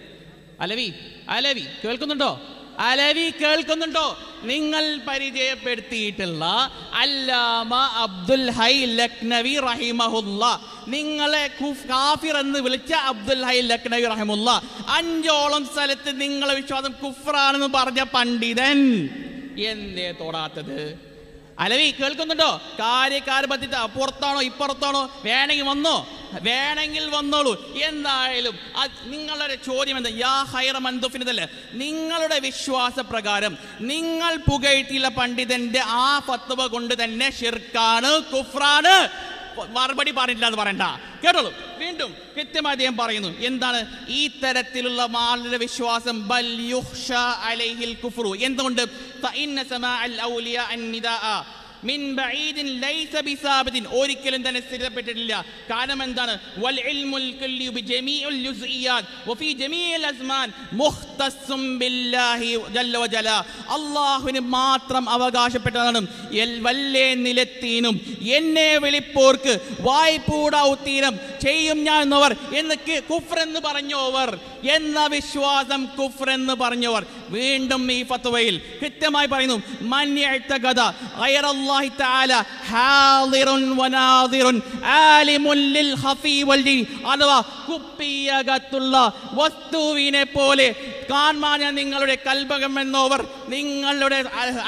അലവി അലവി കേൾക്കുന്നുണ്ടോ? അലവി കേൾക്കുന്നുണ്ടോ? നിങ്ങൾ പരിചയപ്പെടുത്തിയിട്ടുള്ള അല്ലാമ അബ്ദുൽ ഹൈ ലക്നവി റഹിമഹുല്ല. നിങ്ങളെ കുഫ്- കാഫിർ എന്ന് വിളിച്ച അബ്ദുൽ ഹൈ ലക്നവി റഹിമുല്ല. അഞ്ചോളം സ്ഥലത്ത് നിങ്ങളെ വിശ്വാസം കുഫ്രാണെന്ന് പറഞ്ഞ പണ്ഡിതൻ. എന്തേ തൊടാത്തത്? അലവി കേൾക്കുന്നുണ്ടോ? കാര്യക്കാർ പറ്റി പുറത്താണോ ഇപ്പുറത്താണോ? വേണമെങ്കിൽ വന്നോ? വേണമെങ്കിൽ വന്നോളൂ. എന്തായാലും നിങ്ങളുടെ ചോദ്യം എന്താ? യാ ഹൈറ മന്ദുഫിനതല്ലേ നിങ്ങളുടെ വിശ്വാസപ്രകാരം നിങ്ങൾ പുകഴ്ത്തിയുള്ള പണ്ഡിതന്റെ ആ ഫത്വ കൊണ്ട് തന്നെ ഷിർക്കാണ് കുഫ്രാണ്. മറുപടി പറഞ്ഞില്ല എന്ന് പറയണ്ട. കേട്ടോളൂ. വീണ്ടും കൃത്യമായി അദ്ദേഹം പറയുന്നു എന്താണ് ഈ തരത്തിലുള്ള ആളുടെ വിശ്വാസം? എന്തുകൊണ്ട്? ബഈദിൻ ഒരിക്കലും തന്നെ സ്ഥിരപ്പെട്ടിട്ടില്ല കാരണം എന്താണ്? വൽ ഇൽമുൽ മാത്രം അവകാശപ്പെട്ടതാണ്. വല്ലേ നിലത്തീനും. എന്നെ വിളിപ്പോർക്ക് വായ്പൂടാവുത്തീനും. ചെയ്യും ഞാൻ എന്നവർ എന്ന് കുഫ്രെന്ന് പറഞ്ഞവർ. എന്ന വിശ്വാസം കുഫ്ർ എന്ന് പറഞ്ഞവർ. വീണ്ടും ഈ ഫത്വയിൽ കൃത്യമായി പറയുന്നു. മൻ യഅ്തഖദ ഗൈറല്ലാഹി തആല ഹാദിറുൻ വനാദിറുൻ ആലിമുൻ ലിൽ ഖഫീ വൽ ജി അഥവാ കുപ്പിയകത്തുള്ള വസ്തുവിനെ പോലെ ഞാൻ നിങ്ങളുടെ കൽബഗം എന്നോവർ നിങ്ങളുടെ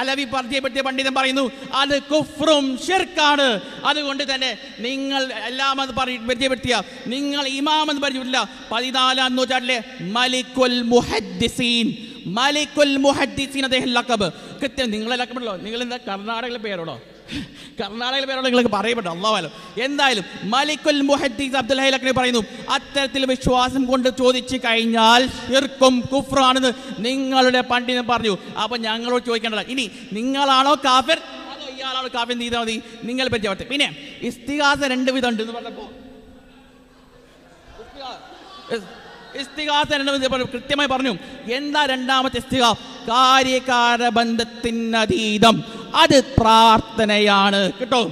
അലവി പരിചയപ്പെടുത്തിയ പണ്ഡിതൻ പറയുന്നു അത് കുഫ്രും ഷിർക്കാണ് അതുകൊണ്ട് തന്നെ നിങ്ങൾ എല്ലാം അത് പറഞ്ഞു പരിചയപ്പെടുത്തിയ നിങ്ങൾ ഇമാം എന്ന് പരിചയപ്പെട്ടില്ല. പതിനാലാം നൂറ്റാണ്ടിലെ മലിക്കുൽ മുഹദ്ദിസീൻ മലിക്കുൽ മുഹദ്ദിസീൻ അദ്ദേഹം ലക്കബ് കൃത്യം നിങ്ങളെ ലക്കബുണ്ടല്ലോ നിങ്ങൾ എന്താ കർണാടകയിലെ പേരോടോ കർണാടകയിലെ പേരോട് നിങ്ങൾക്ക് പറയപ്പെട്ടു. അള്ളാഹല്ലോ എന്തായാലും മലിക്കുൽ മുഹദ്ദീസ് അബ്ദുൽ ഹൈലക്കിനെ പറയുന്നു അത്തരത്തിൽ വിശ്വാസം കൊണ്ട് ചോദിച്ചു കഴിഞ്ഞാൽ ഇർക്കും കുഫ്രാണെന്ന് നിങ്ങളുടെ പണ്ഡിതൻ പറഞ്ഞു. അപ്പൊ ഞങ്ങളോട് ചോദിക്കേണ്ടത് ഇനി നിങ്ങളാണോ കാഫിർ? അതോ ഇയാളാണോ കാഫിർ? ചെയ്താൽ മതി. നിങ്ങൾ പരിചയപ്പെടുത്തി പിന്നെ ഇസ്തിഹാസ രണ്ട് വിധം ഉണ്ട് എന്ന് പറഞ്ഞപ്പോ ഇസ്- ഇസ്തിഹാസ. കൃത്യമായി പറഞ്ഞു. എന്താ രണ്ടാമത്തെ ഇസ്തിഹാ കാര്യകാര ബന്ധത്തിനതീതം അത് പ്രാർത്ഥനയാണ്. കേട്ടോ?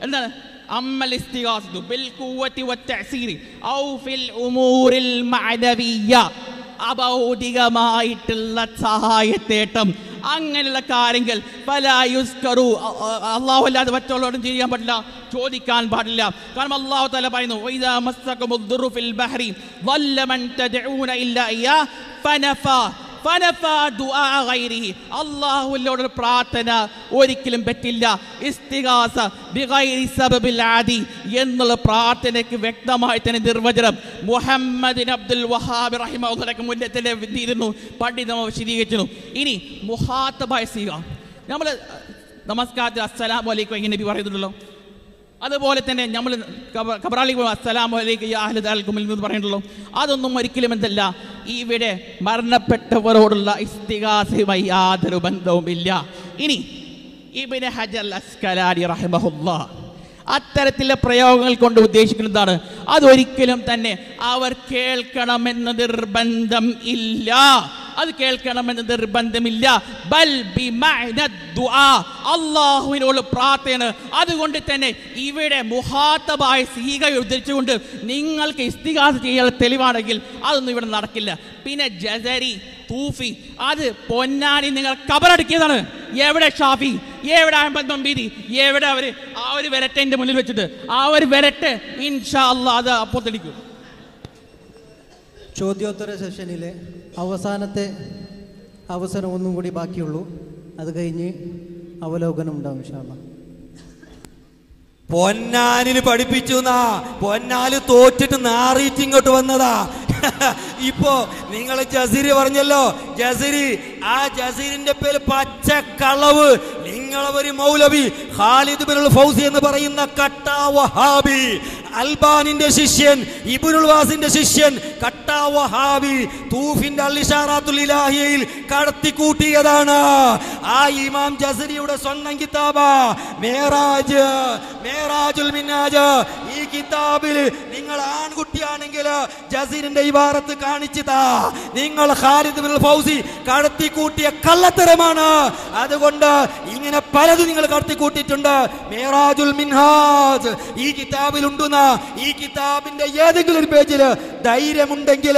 എന്താണ്? അമ്മൽ ബിൽ വത്തഅസീരി ഔ ഫിൽ സഹായത്തേട്ടം. അങ്ങനെയുള്ള കാര്യങ്ങൾ. പല യുസ്കറു. അള്ളാഹു അല്ലാതെ മറ്റുള്ളവരും ചെയ്യാൻ പാടില്ല ചോദിക്കാൻ പാടില്ല. കാരണം അള്ളാഹു തല പറയുന്നു അള്ളാഹുവിനോട് പ്രാർത്ഥന ഒരിക്കലും പറ്റില്ല. എന്നുള്ള പ്രാർത്ഥനയ്ക്ക് വ്യക്തമായി തന്നെ നിർവചനം മുഹമ്മദ് അബ്ദുൽ വഹാബ് റഹിമക്ക് മുന്നേ തന്നെ വിധിയിരുന്നു പണ്ഡിതം വിശദീകരിച്ചിരുന്നു. ഇനി മുഹാത്തബായ സീഗ നമ്മൾ നമസ്കാരത്തിൽ അസ്സലാം വലൈക്കും ഇങ്ങനെ പറയുന്നുണ്ടല്ലോ? അതുപോലെ തന്നെ നമ്മൾ ഖബറാലി അസ്സലാമു അലൈക്കും യാ അഹ്ല ദാൽ കുമിൽ എന്ന് പറയുന്നുള്ളൂ അതൊന്നും ഒരിക്കലും എന്തല്ല. ഇവിടെ മരണപ്പെട്ടവരോടുള്ള ഇസ്തികാസുമായി യാതൊരു ബന്ധവുമില്ല. ഇനി ഇബിന് ഹജർ അസ്കലാലി റഹിമഹുല്ലാ അത്തരത്തിലെ പ്രയോഗങ്ങൾ കൊണ്ട് ഉദ്ദേശിക്കുന്നതാണ്. അതൊരിക്കലും തന്നെ അവർ കേൾക്കണമെന്ന് നിർബന്ധം ഇല്ല. അത് കേൾക്കണമെന്ന് നിർബന്ധമില്ല. ബൽ അള്ളാഹുവിനോട് പ്രാർത്ഥന അതുകൊണ്ട് തന്നെ ഇവിടെ മുഹാത്തബായ സീക ഉദ്ധരിച്ചുകൊണ്ട് നിങ്ങൾക്ക് ഇസ്തിഹാസ ചെയ്യാനുള്ള തെളിവാണെങ്കിൽ അതൊന്നും ഇവിടെ നടക്കില്ല. പിന്നെ ജസരി തൂഫി. അത് പൊന്നാനി നിങ്ങൾ കബറടുക്കിയതാണ്. എവിടെ ഷാഫി? എവിടെ അഹമ്മദ് മമ്പീരി എവിടെ അവർ? ആ ഒരു വരട്ടെ എന്റെ മുന്നിൽ വെച്ചിട്ട്. ആ ഒരു വിരട്ട് ഇൻഷാ അള്ളാഹ് അത് അപ്പോ തെളിക്കും ചോദ്യോത്തര സെഷനിലെ അവസാനത്തെ അവസരം ഒന്നും കൂടി ബാക്കിയുള്ളൂ. അത് കഴിഞ്ഞ് അവലോകനം ഉണ്ടാവും ഷാമ പൊന്നാനിൽ പഠിപ്പിച്ചു എന്നാ. പൊന്നാൽ തോറ്റിട്ട് നാറിയിട്ട് ഇങ്ങോട്ട് വന്നതാ. ഇപ്പോ നിങ്ങൾ ജസീരി പറഞ്ഞല്ലോ ജസീരി ആ ജസീരിന്റെ പേര് പച്ച കളവ് ഒരു മൗലവി ഖാലിദ് ബിനുൽ ഫൗസി എന്ന് പറയുന്ന കട്ടാ വഹാബി. അൽബാനിന്റെ ശിഷ്യൻ ഇബുനുൽ വാസിന്റെ ശിഷ്യൻ കട്ടാ വഹാബി തൂഫിന്റെ അല്ലിഷാറാത്തുൽ ഇലാഹിയയിൽ കടത്തിക്കൂട്ടിയതാണ്. ആ ഇമാം ജസരിയുടെ സ്വന്തം കിതാബ മേറാജ് മേറാജുൽ മിന്നാജ്. ഈ കിതാബിൽ നിങ്ങൾ ആൺകുട്ടിയാണെങ്കിൽ ജസീറിന്റെ ഇബാറത്ത് കാണിച്ചതാ നിങ്ങൾ ഖാലിദ് ബിൻ ഫൗസി കടത്തിക്കൂട്ടിയ കള്ളത്തരമാണ്. അതുകൊണ്ട് ഇങ്ങനെ പലതും നിങ്ങൾ കടത്തിക്കൂട്ടിയിട്ടുണ്ട്. മേറാജുൽ മിൻഹാജ് ഈ കിതാബിൽ ഉണ്ടെന്ന. ഈ കിതാബിന്റെ ഏതെങ്കിലും ഒരു പേജിൽ ധൈര്യമുണ്ടെങ്കിൽ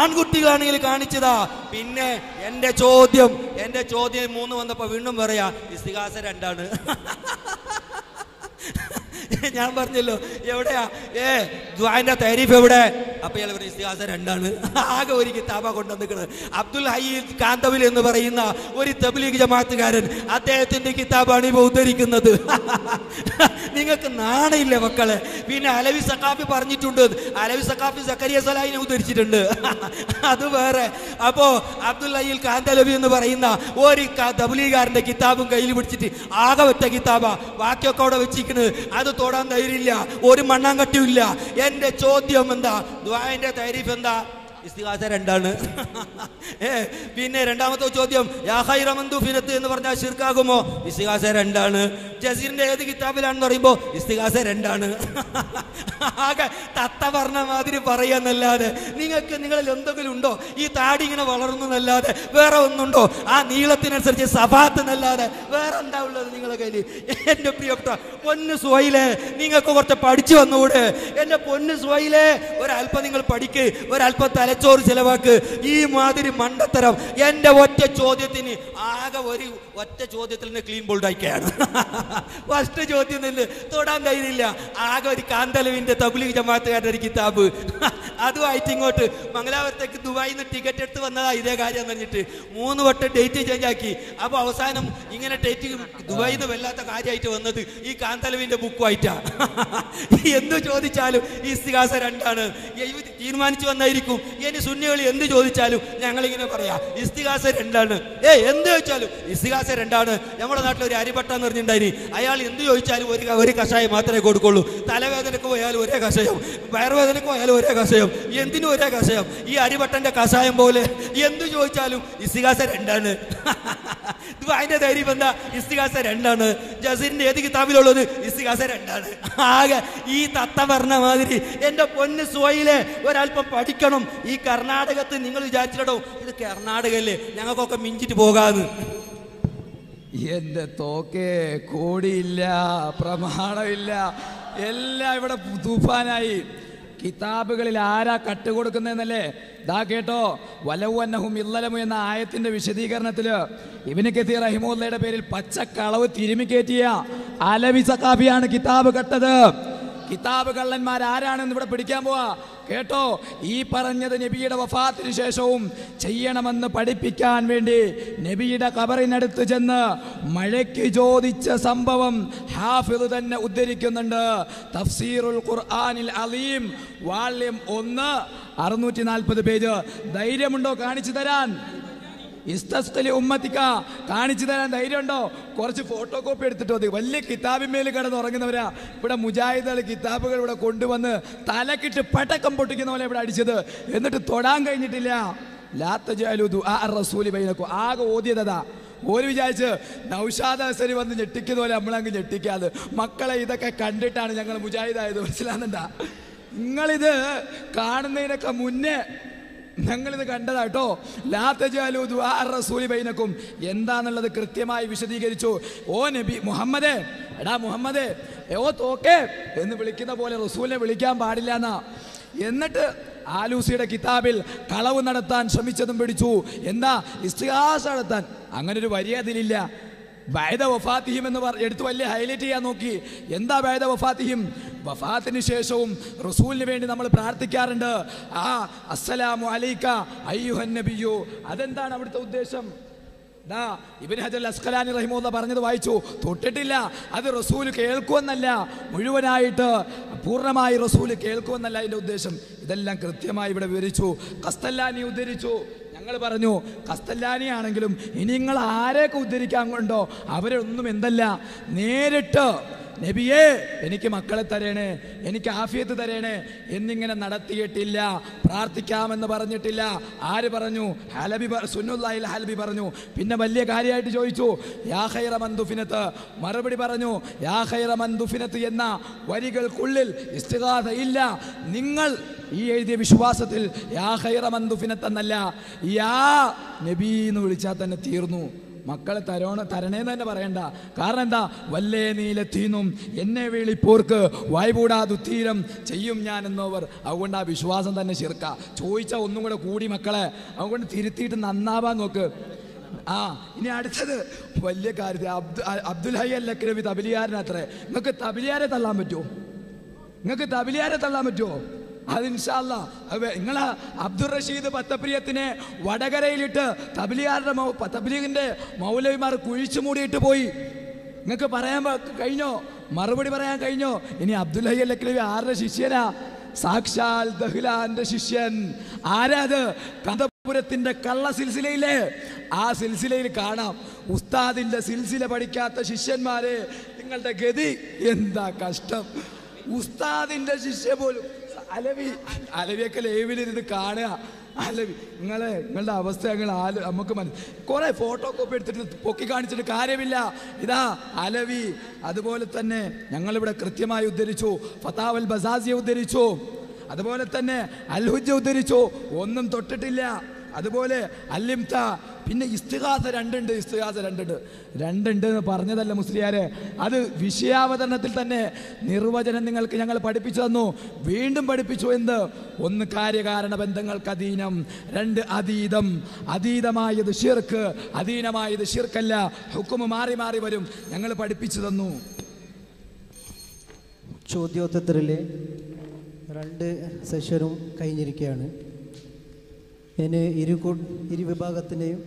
ആൺകുട്ടികളാണെങ്കിൽ കാണിച്ചതാ. പിന്നെ എന്റെ ചോദ്യം എന്റെ ചോദ്യം മൂന്ന് വന്നപ്പോ വീണ്ടും പറയാ ഇസ്തിഹാസ രണ്ടാണ്. ഞാൻ പറഞ്ഞല്ലോ എവിടെയാ? ഏ ദ്വാന്റെ താരീഫ് എവിടെ? അപ്പൊ ഇയാൾ പറയും ഇസ്തിഹാസ രണ്ടാണ്. ആകെ ഒരു കിതാബ കൊണ്ടുവന്നിരിക്കുന്നത് അബ്ദുൽ ഹയീദ് കാന്തവിൽ എന്ന് പറയുന്ന ഒരു തബ്ലീഗ് ജമാഅത്തുകാരൻ അദ്ദേഹത്തിന്റെ കിതാബാണ് ഇവ ഉദ്ധരിക്കുന്നത്. നിങ്ങൾക്ക് നാണയില്ലേ മക്കളെ? പിന്നെ അലവി സഖാഫി പറഞ്ഞിട്ടുണ്ട്. അലവി സഖാഫി സക്കരിയ സലാഹിനെ ഉദ്ധരിച്ചിട്ടുണ്ട്. അത് വേറെ. അപ്പോ അബ്ദുൽ ഹയ്യിൽ കാന്തലവി എന്ന് പറയുന്ന ഒരു തബ്ലീഗാരന്റെ കിതാബും കയ്യിൽ പിടിച്ചിട്ട് ആകെ വെച്ച കിതാബ. ബാക്കിയൊക്കെ അവിടെ വെച്ചിരിക്കുന്നത് അത് തൊടാൻ ധൈര്യമില്ല ഒരു മണ്ണാങ്കട്ടിയും ഇല്ല എന്റെ ചോദ്യം എന്താ? ദ്വാന്റെ താരീഫ് എന്താ? ഇസ്തിഹാസ രണ്ടാണ്. പിന്നെ രണ്ടാമത്തെ ചോദ്യം യാഹൈറമന്തു മന്ദൂഫിനത്ത് എന്ന് പറഞ്ഞാൽ ഷിർക്കാകുമോ ഇസ്തിഹാസ രണ്ടാണ്. ജസീറിന്റെ ഏത് കിതാബിലാണെന്ന് പറയുമ്പോൾ ഇസ്തിഹാസ രണ്ടാണ്. ആകെ തത്ത പറഞ്ഞ മാതിരി പറയാന്നല്ലാതെ നിങ്ങൾക്ക് നിങ്ങളിൽ എന്തെങ്കിലും ഉണ്ടോ? ഈ താടി ഇങ്ങനെ വളർന്നു എന്നല്ലാതെ വേറെ ഒന്നുണ്ടോ? ആ നീളത്തിനനുസരിച്ച് സഭാത്ത് എന്നല്ലാതെ വേറെ എന്താ ഉള്ളത് നിങ്ങളുടെ കയ്യിൽ എന്റെ പ്രിയപ്പെട്ട പൊന്ന് സുഹയിലെ നിങ്ങൾക്ക് കുറച്ച് പഠിച്ചു വന്നുകൂടെ? എന്റെ പൊന്ന് സുഹയിലെ ഒരല്പം നിങ്ങൾ പഠിക്ക് ഒരല്പം തലച്ചോറ് ചിലവാക്ക്. ഈ മാതിരി മണ്ടത്തരം. എന്റെ ഒറ്റ ചോദ്യത്തിന് ആകെ ഒരു ഒറ്റ ചോദ്യത്തിൽ നിന്ന് ക്ലീൻ ബോൾഡ് ബോൾഡായിക്കാണ് ഫസ്റ്റ് ചോദ്യം നിന്ന് തൊടാൻ കഴിയുന്നില്ല ആകെ ഒരു കാന്തലവിന്റെ തബുലി ജമാഅത്തുകാരുടെ ഒരു കിതാബ്. അതുമായിട്ട് ഇങ്ങോട്ട് മംഗലാപുരത്തേക്ക് ദുബായിൽ നിന്ന് ടിക്കറ്റ് എടുത്ത് വന്നതാ ഇതേ കാര്യം പറഞ്ഞിട്ട്. മൂന്ന് വട്ടം ഡേറ്റ് ചേഞ്ച് ആക്കി. അപ്പോൾ അവസാനം ഇങ്ങനെ ഡേറ്റ് ദുബായിൽ നിന്ന് വല്ലാത്ത കാര്യമായിട്ട് വന്നത് ഈ കാന്തലവിന്റെ ബുക്കുമായിട്ടാ എന്ത് ചോദിച്ചാലും ഈ ഇസ്തിഹാസ രണ്ടാണ്. തീരുമാനിച്ചു വന്നായിരിക്കും. ഇനി സുന്നികൾ എന്ത് ചോദിച്ചാലും ഞങ്ങളിങ്ങനെ പറയാ ഇസ്തിഹാസ രണ്ടാണ്. ഏ എന്ത് ചോദിച്ചാലും ഇസ്തിഹാസ രണ്ടാണ്. നമ്മുടെ നാട്ടിൽ ഒരു അരിപട്ട എന്ന് പറഞ്ഞിട്ടുണ്ടായി അയാൾ എന്ത് ചോദിച്ചാലും ഒരു ഒരു കഷായം മാത്രമേ കൊടുക്കുള്ളൂ. തലവേദനക്ക് പോയാലും ഒരേ കഷായം. വയറുവേദനക്ക് പോയാലും ഒരേ കഷായം. എന്തിനും ഒരേ കഷായം. ഈ അരിപട്ടന്റെ കഷായം പോലെ എന്ത് ചോദിച്ചാലും ഇസ്തിഹാസ രണ്ടാണ്. അതിന്റെ ധൈര്യം എന്താ? ഇസ്തിഹാസ രണ്ടാണ്. ജസീറിന്റെ ഏത് കിതാബിലുള്ളത്? ഇസ്തിഹാസ രണ്ടാണ്. ആകെ ഈ തത്ത പറഞ്ഞ മാതിരി എന്റെ പൊന്ന് സോയിലെ ഒരല്പം പഠിക്കണം. ഈ കർണാടകത്ത് നിങ്ങൾ വിചാരിച്ചിട്ടോ ഇത് കർണാടകല്ലേ ഞങ്ങൾക്കൊക്കെ മിഞ്ചിട്ട് പോകാന്ന്. എന്റെ തോക്കേ കോടിയില്ല പ്രമാണമില്ല. എല്ലാം ഇവിടെ തൂഫാനായി. കിതാബുകളിൽ ആരാ കട്ട് കൊടുക്കുന്നതെന്നല്ലേ? ദാ കേട്ടോ വലവന്നഹും ഇല്ലലമു എന്ന ആയത്തിന്റെ വിശദീകരണത്തിൽ ഇബിന് കെത്തിയ റഹിമുല്ലയുടെ പേരിൽ പച്ചക്കളവ് തിരുമി കയറ്റിയ അലവി സഖാബിയാണ് കിതാബ് കട്ടത്. കിതാബ് കള്ളന്മാർ ആരാണെന്ന് ഇവിടെ പിടിക്കാൻ പോവാ. കേട്ടോ ഈ പറഞ്ഞത് നബിയുടെ വഫാത്തിന് ശേഷവും ചെയ്യണമെന്ന് പഠിപ്പിക്കാൻ വേണ്ടി നബിയുടെ കബറിനടുത്ത് ചെന്ന് മഴയ്ക്ക് ചോദിച്ച സംഭവം ഹാഫിദ് തന്നെ ഉദ്ധരിക്കുന്നുണ്ട്. തഫ്സീറുൽ ഖുർആനിൽ അലീം വാള്യം ഒന്ന് അറുന്നൂറ്റി നാൽപ്പത് പേജ്. ധൈര്യമുണ്ടോ കാണിച്ചു തരാൻ? ഇസ്തസ്കലി ഉമ്മത്തിക്ക കാണിച്ചു തരാൻ ധൈര്യമുണ്ടോ? കുറച്ച് ഫോട്ടോ കോപ്പി എടുത്തിട്ട് മതി. വലിയ കിതാബിമേൽ കിടന്ന് ഉറങ്ങുന്നവരാ ഇവിടെ മുജാഹിദുകൾ കിതാബുകൾ ഇവിടെ കൊണ്ടുവന്ന് തലക്കിട്ട് പടക്കം പൊട്ടിക്കുന്ന പോലെ ഇവിടെ അടിച്ചത്. എന്നിട്ട് തൊടാൻ കഴിഞ്ഞിട്ടില്ല. റസൂലി വൈനക്കു ആകെ ഓദ്യതാ ഓര് വിചാരിച്ച് നൗഷാദ് ഹസരി വന്ന് ഞെട്ടിക്കുന്ന പോലെ നമ്മളങ്ങ് ഞെട്ടിക്കാതെ. മക്കളെ ഇതൊക്കെ കണ്ടിട്ടാണ് ഞങ്ങൾ മുജാഹിദായത്. മനസ്സിലാകുന്നുണ്ടാ നിങ്ങളിത് കാണുന്നതിനൊക്കെ മുന്നേ ഞങ്ങളിത് കണ്ടതാട്ടോ. കേട്ടോ റസൂലി ബൈനക്കും. എന്താന്നുള്ളത് കൃത്യമായി വിശദീകരിച്ചു. ഓ നബി മുഹമ്മദേ എടാ മുഹമ്മദേ ഓ തോക്കേ എന്ന് വിളിക്കുന്ന പോലെ റസൂലിനെ വിളിക്കാൻ പാടില്ല എന്നാ എന്നിട്ട് ആലൂസിയുടെ കിതാബിൽ കളവ് നടത്താൻ ശ്രമിച്ചതും പിടിച്ചു. എന്താ? ഇസ്തിഹാസ നടത്താൻ. അങ്ങനെ ഒരു വരി അതിലില്ല ബൈദ വഫാത്തിഹിം എന്ന് പറ എടുത്ത് വലിയ ഹൈലൈറ്റ് ചെയ്യാൻ നോക്കി. എന്താ ബൈദ വഫാത്തിഹിം? വഫാത്തിന് ശേഷവും റസൂലിന് വേണ്ടി നമ്മൾ പ്രാർത്ഥിക്കാറുണ്ട്. ആ അസ്സലാമു അലൈക്ക അയ്യുഹൻ നബിയു. അതെന്താണ് അവിടുത്തെ ഉദ്ദേശം? ഇബിൻ ഹജൽ അസ്കലാനി റഹിമുല്ല പറഞ്ഞത് വായിച്ചു. തൊട്ടിട്ടില്ല. അത് റസൂൽ കേൾക്കുമെന്നല്ല. മുഴുവനായിട്ട് പൂർണമായി റസൂൽ കേൾക്കുമെന്നല്ല അതിന്റെ ഉദ്ദേശം. ഇതെല്ലാം കൃത്യമായി ഇവിടെ വിവരിച്ചു. കസ്തല്ലാനി ഉദ്ധരിച്ചു. ഞങ്ങൾ പറഞ്ഞു കസ്തല്ലാനിയാണെങ്കിലും ഇനി നിങ്ങൾ ആരെയൊക്കെ ഉദ്ധരിക്കാൻ കൊണ്ടോ? അവരൊന്നും എന്തല്ല. നേരിട്ട് നബിയേ എനിക്ക് മക്കളെ തരേണേ എനിക്ക് ആഫിയത്ത് തരേണേ. എന്നിങ്ങനെ നടത്തിയിട്ടില്ല പ്രാർത്ഥിക്കാമെന്ന് പറഞ്ഞിട്ടില്ല. ആര് പറഞ്ഞു? ഹലബി സുന്നുല്ലാഹിൽ ഹലബി പറഞ്ഞു. പിന്നെ വലിയ കാര്യമായിട്ട് ചോദിച്ചു യാ ഖൈറ മന്ദുഫിനത്ത് മറുപടി പറഞ്ഞു യാ ഖൈറ മന്ദുഫിനത്ത് എന്ന വരികൾക്കുള്ളിൽ ഇസ്തിഗാഥ ഇല്ല. നിങ്ങൾ ഈ എഴുതിയ വിശ്വാസത്തിൽ യാ ഖൈറ മന്ദുഫിനത്ത് എന്നല്ല യാ നബി എന്ന് വിളിച്ചാൽ തന്നെ തീർന്നു. മക്കളെ തരോണ തരണേന്ന് തന്നെ പറയണ്ട. കാരണം എന്താ? വല്ലേ നീലെത്തീന്നും എന്നെ വിളിപ്പോർക്ക് വായ്പൂടാതുത്തീരം ചെയ്യും ഞാൻ എന്നവർ അതുകൊണ്ട് ആ വിശ്വാസം തന്നെ ശിർക്ക ചോദിച്ച ഒന്നും കൂടെ കൂടി മക്കളെ. അതുകൊണ്ട് തിരുത്തിയിട്ട് നന്നാവാൻ നോക്ക്. ആ ഇനി അടുത്തത്. വലിയ കാര്യത്തിൽ അബ്ദു അബ്ദുൽ ഹൈ അൽ അക്രമി തബിലിയാരനത്രേ. നിങ്ങൾക്ക് തബിലിയാരെ തള്ളാൻ പറ്റുമോ നിങ്ങൾക്ക് തബിലിയാരെ തള്ളാൻ പറ്റുമോ അത് ഇൻഷാല്ല നിങ്ങൾ അബ്ദുൾ റഷീദ് പത്തപ്രിയത്തിനെ വടകരയിലിട്ട് തബലിയാരുടെ മൗ- മൗലവിമാർ കുഴിച്ചു മൂടിയിട്ട് പോയി. നിങ്ങൾക്ക് പറയാൻ കഴിഞ്ഞോ? മറുപടി പറയാൻ കഴിഞ്ഞോ? ഇനി അബ്ദുൽ ഹയ്യ ലക്ലവി ആരുടെ ശിഷ്യനാ? സാക്ഷാൽ ദഹ്ലാന്റെ ശിഷ്യൻ. ആരാത് കഥപുരത്തിന്റെ കള്ള സിൽസിലയിലെ. ആ സിൽസിലയിൽ കാണാം. ഉസ്താദിന്റെ സിൽസില പഠിക്കാത്ത ശിഷ്യന്മാരെ. നിങ്ങളുടെ ഗതി എന്താ കഷ്ടം? ഉസ്താദിന്റെ ശിഷ്യ പോലും അലവി അലവിയൊക്കെ ലൈവിലിരുന്ന് കാണുക. അലവി നിങ്ങളെ നിങ്ങളുടെ അവസ്ഥ ഞങ്ങൾ ആല നമുക്ക് മനസ്സിൽ കുറെ ഫോട്ടോ കോപ്പി എടുത്തിട്ട് പൊക്കി കാണിച്ചിട്ട് കാര്യമില്ല. ഇതാ അലവി. അതുപോലെ തന്നെ ഞങ്ങളിവിടെ കൃത്യമായി ഉദ്ധരിച്ചു. ഫതാവൽ ബസാസിയെ ഉദ്ധരിച്ചു. അതുപോലെ തന്നെ അൽഹുജ ഉദ്ധരിച്ചു. ഒന്നും തൊട്ടിട്ടില്ല. അതുപോലെ അല്ലിംത പിന്നെ ഇസ്തിഹാസ രണ്ടുണ്ട് ഇസ്തിഹാസ രണ്ടുണ്ട്. രണ്ടുണ്ട് എന്ന് പറഞ്ഞതല്ല മുസ്ലിയാരെ. അത് വിഷയാവതരണത്തിൽ തന്നെ നിർവചനം നിങ്ങൾക്ക് ഞങ്ങൾ പഠിപ്പിച്ചു തന്നു. വീണ്ടും പഠിപ്പിച്ചു എന്ത്? ഒന്ന് കാര്യകാരണ ബന്ധങ്ങൾക്ക് അധീനം രണ്ട് അതീതം. അതീതമായത് ഷിർക്ക് അധീനമായത് ഷിർക്കല്ല ഹുക്കുമ് മാറി മാറി വരും. ഞങ്ങൾ പഠിപ്പിച്ചു തന്നു. ചോദ്യോത്തരത്തിലെ രണ്ട് സെഷനും കഴിഞ്ഞിരിക്കുകയാണ്. ഇനി ഇരു ഇരു വിഭാഗത്തിന്റെയും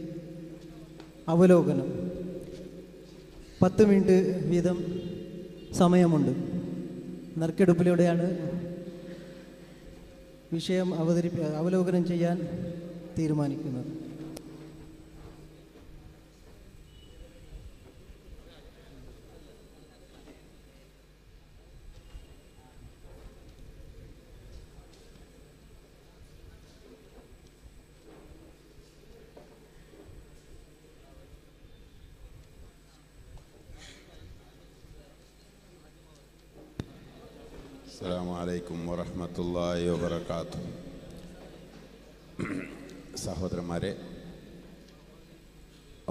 അവലോകനം. പത്ത് മിനിറ്റ് വീതം സമയമുണ്ട്. നറുക്കെടുപ്പിലൂടെയാണ് വിഷയം അവതരിപ്പ അവലോകനം ചെയ്യാൻ തീരുമാനിക്കുന്നത്. അസ്സാം വലൈക്കും വറഹമത്തല്ലാഹി വബർക്കാത്തു സഹോദരന്മാരെ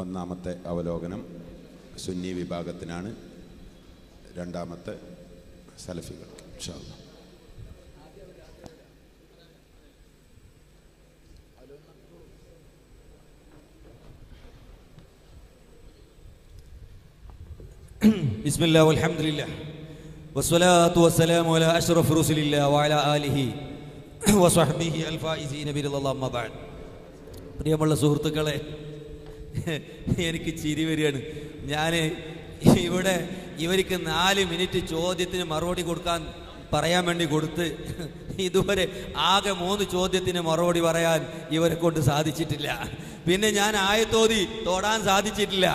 ഒന്നാമത്തെ അവലോകനം സുന്നി വിഭാഗത്തിനാണ്. രണ്ടാമത്തെ സലഫികൾ ഇൻഷാല്ല ബിസ്മില്ലാ അലഹമില്ല والصلاة والسلام على أشرف رسل الله وعلى آله وصحبه الفائزين برضا الله أما بعد പ്രിയമുള്ള സുഹൃത്തുക്കളെ എനിക്ക് ചിരി വരികയാണ് ഞാൻ ഇവിടെ ഇവർക്ക് നാല് മിനിറ്റ് ചോദ്യത്തിന് മറുപടി കൊടുക്കാൻ പറയാൻ വേണ്ടി കൊടുത്ത് ഇതുവരെ ആകെ മൂന്ന് ചോദ്യത്തിന് മറുപടി പറയാൻ ഇവരെ കൊണ്ട് സാധിച്ചിട്ടില്ല പിന്നെ ഞാൻ ആയത്തോതി തൊടാൻ സാധിച്ചിട്ടില്ല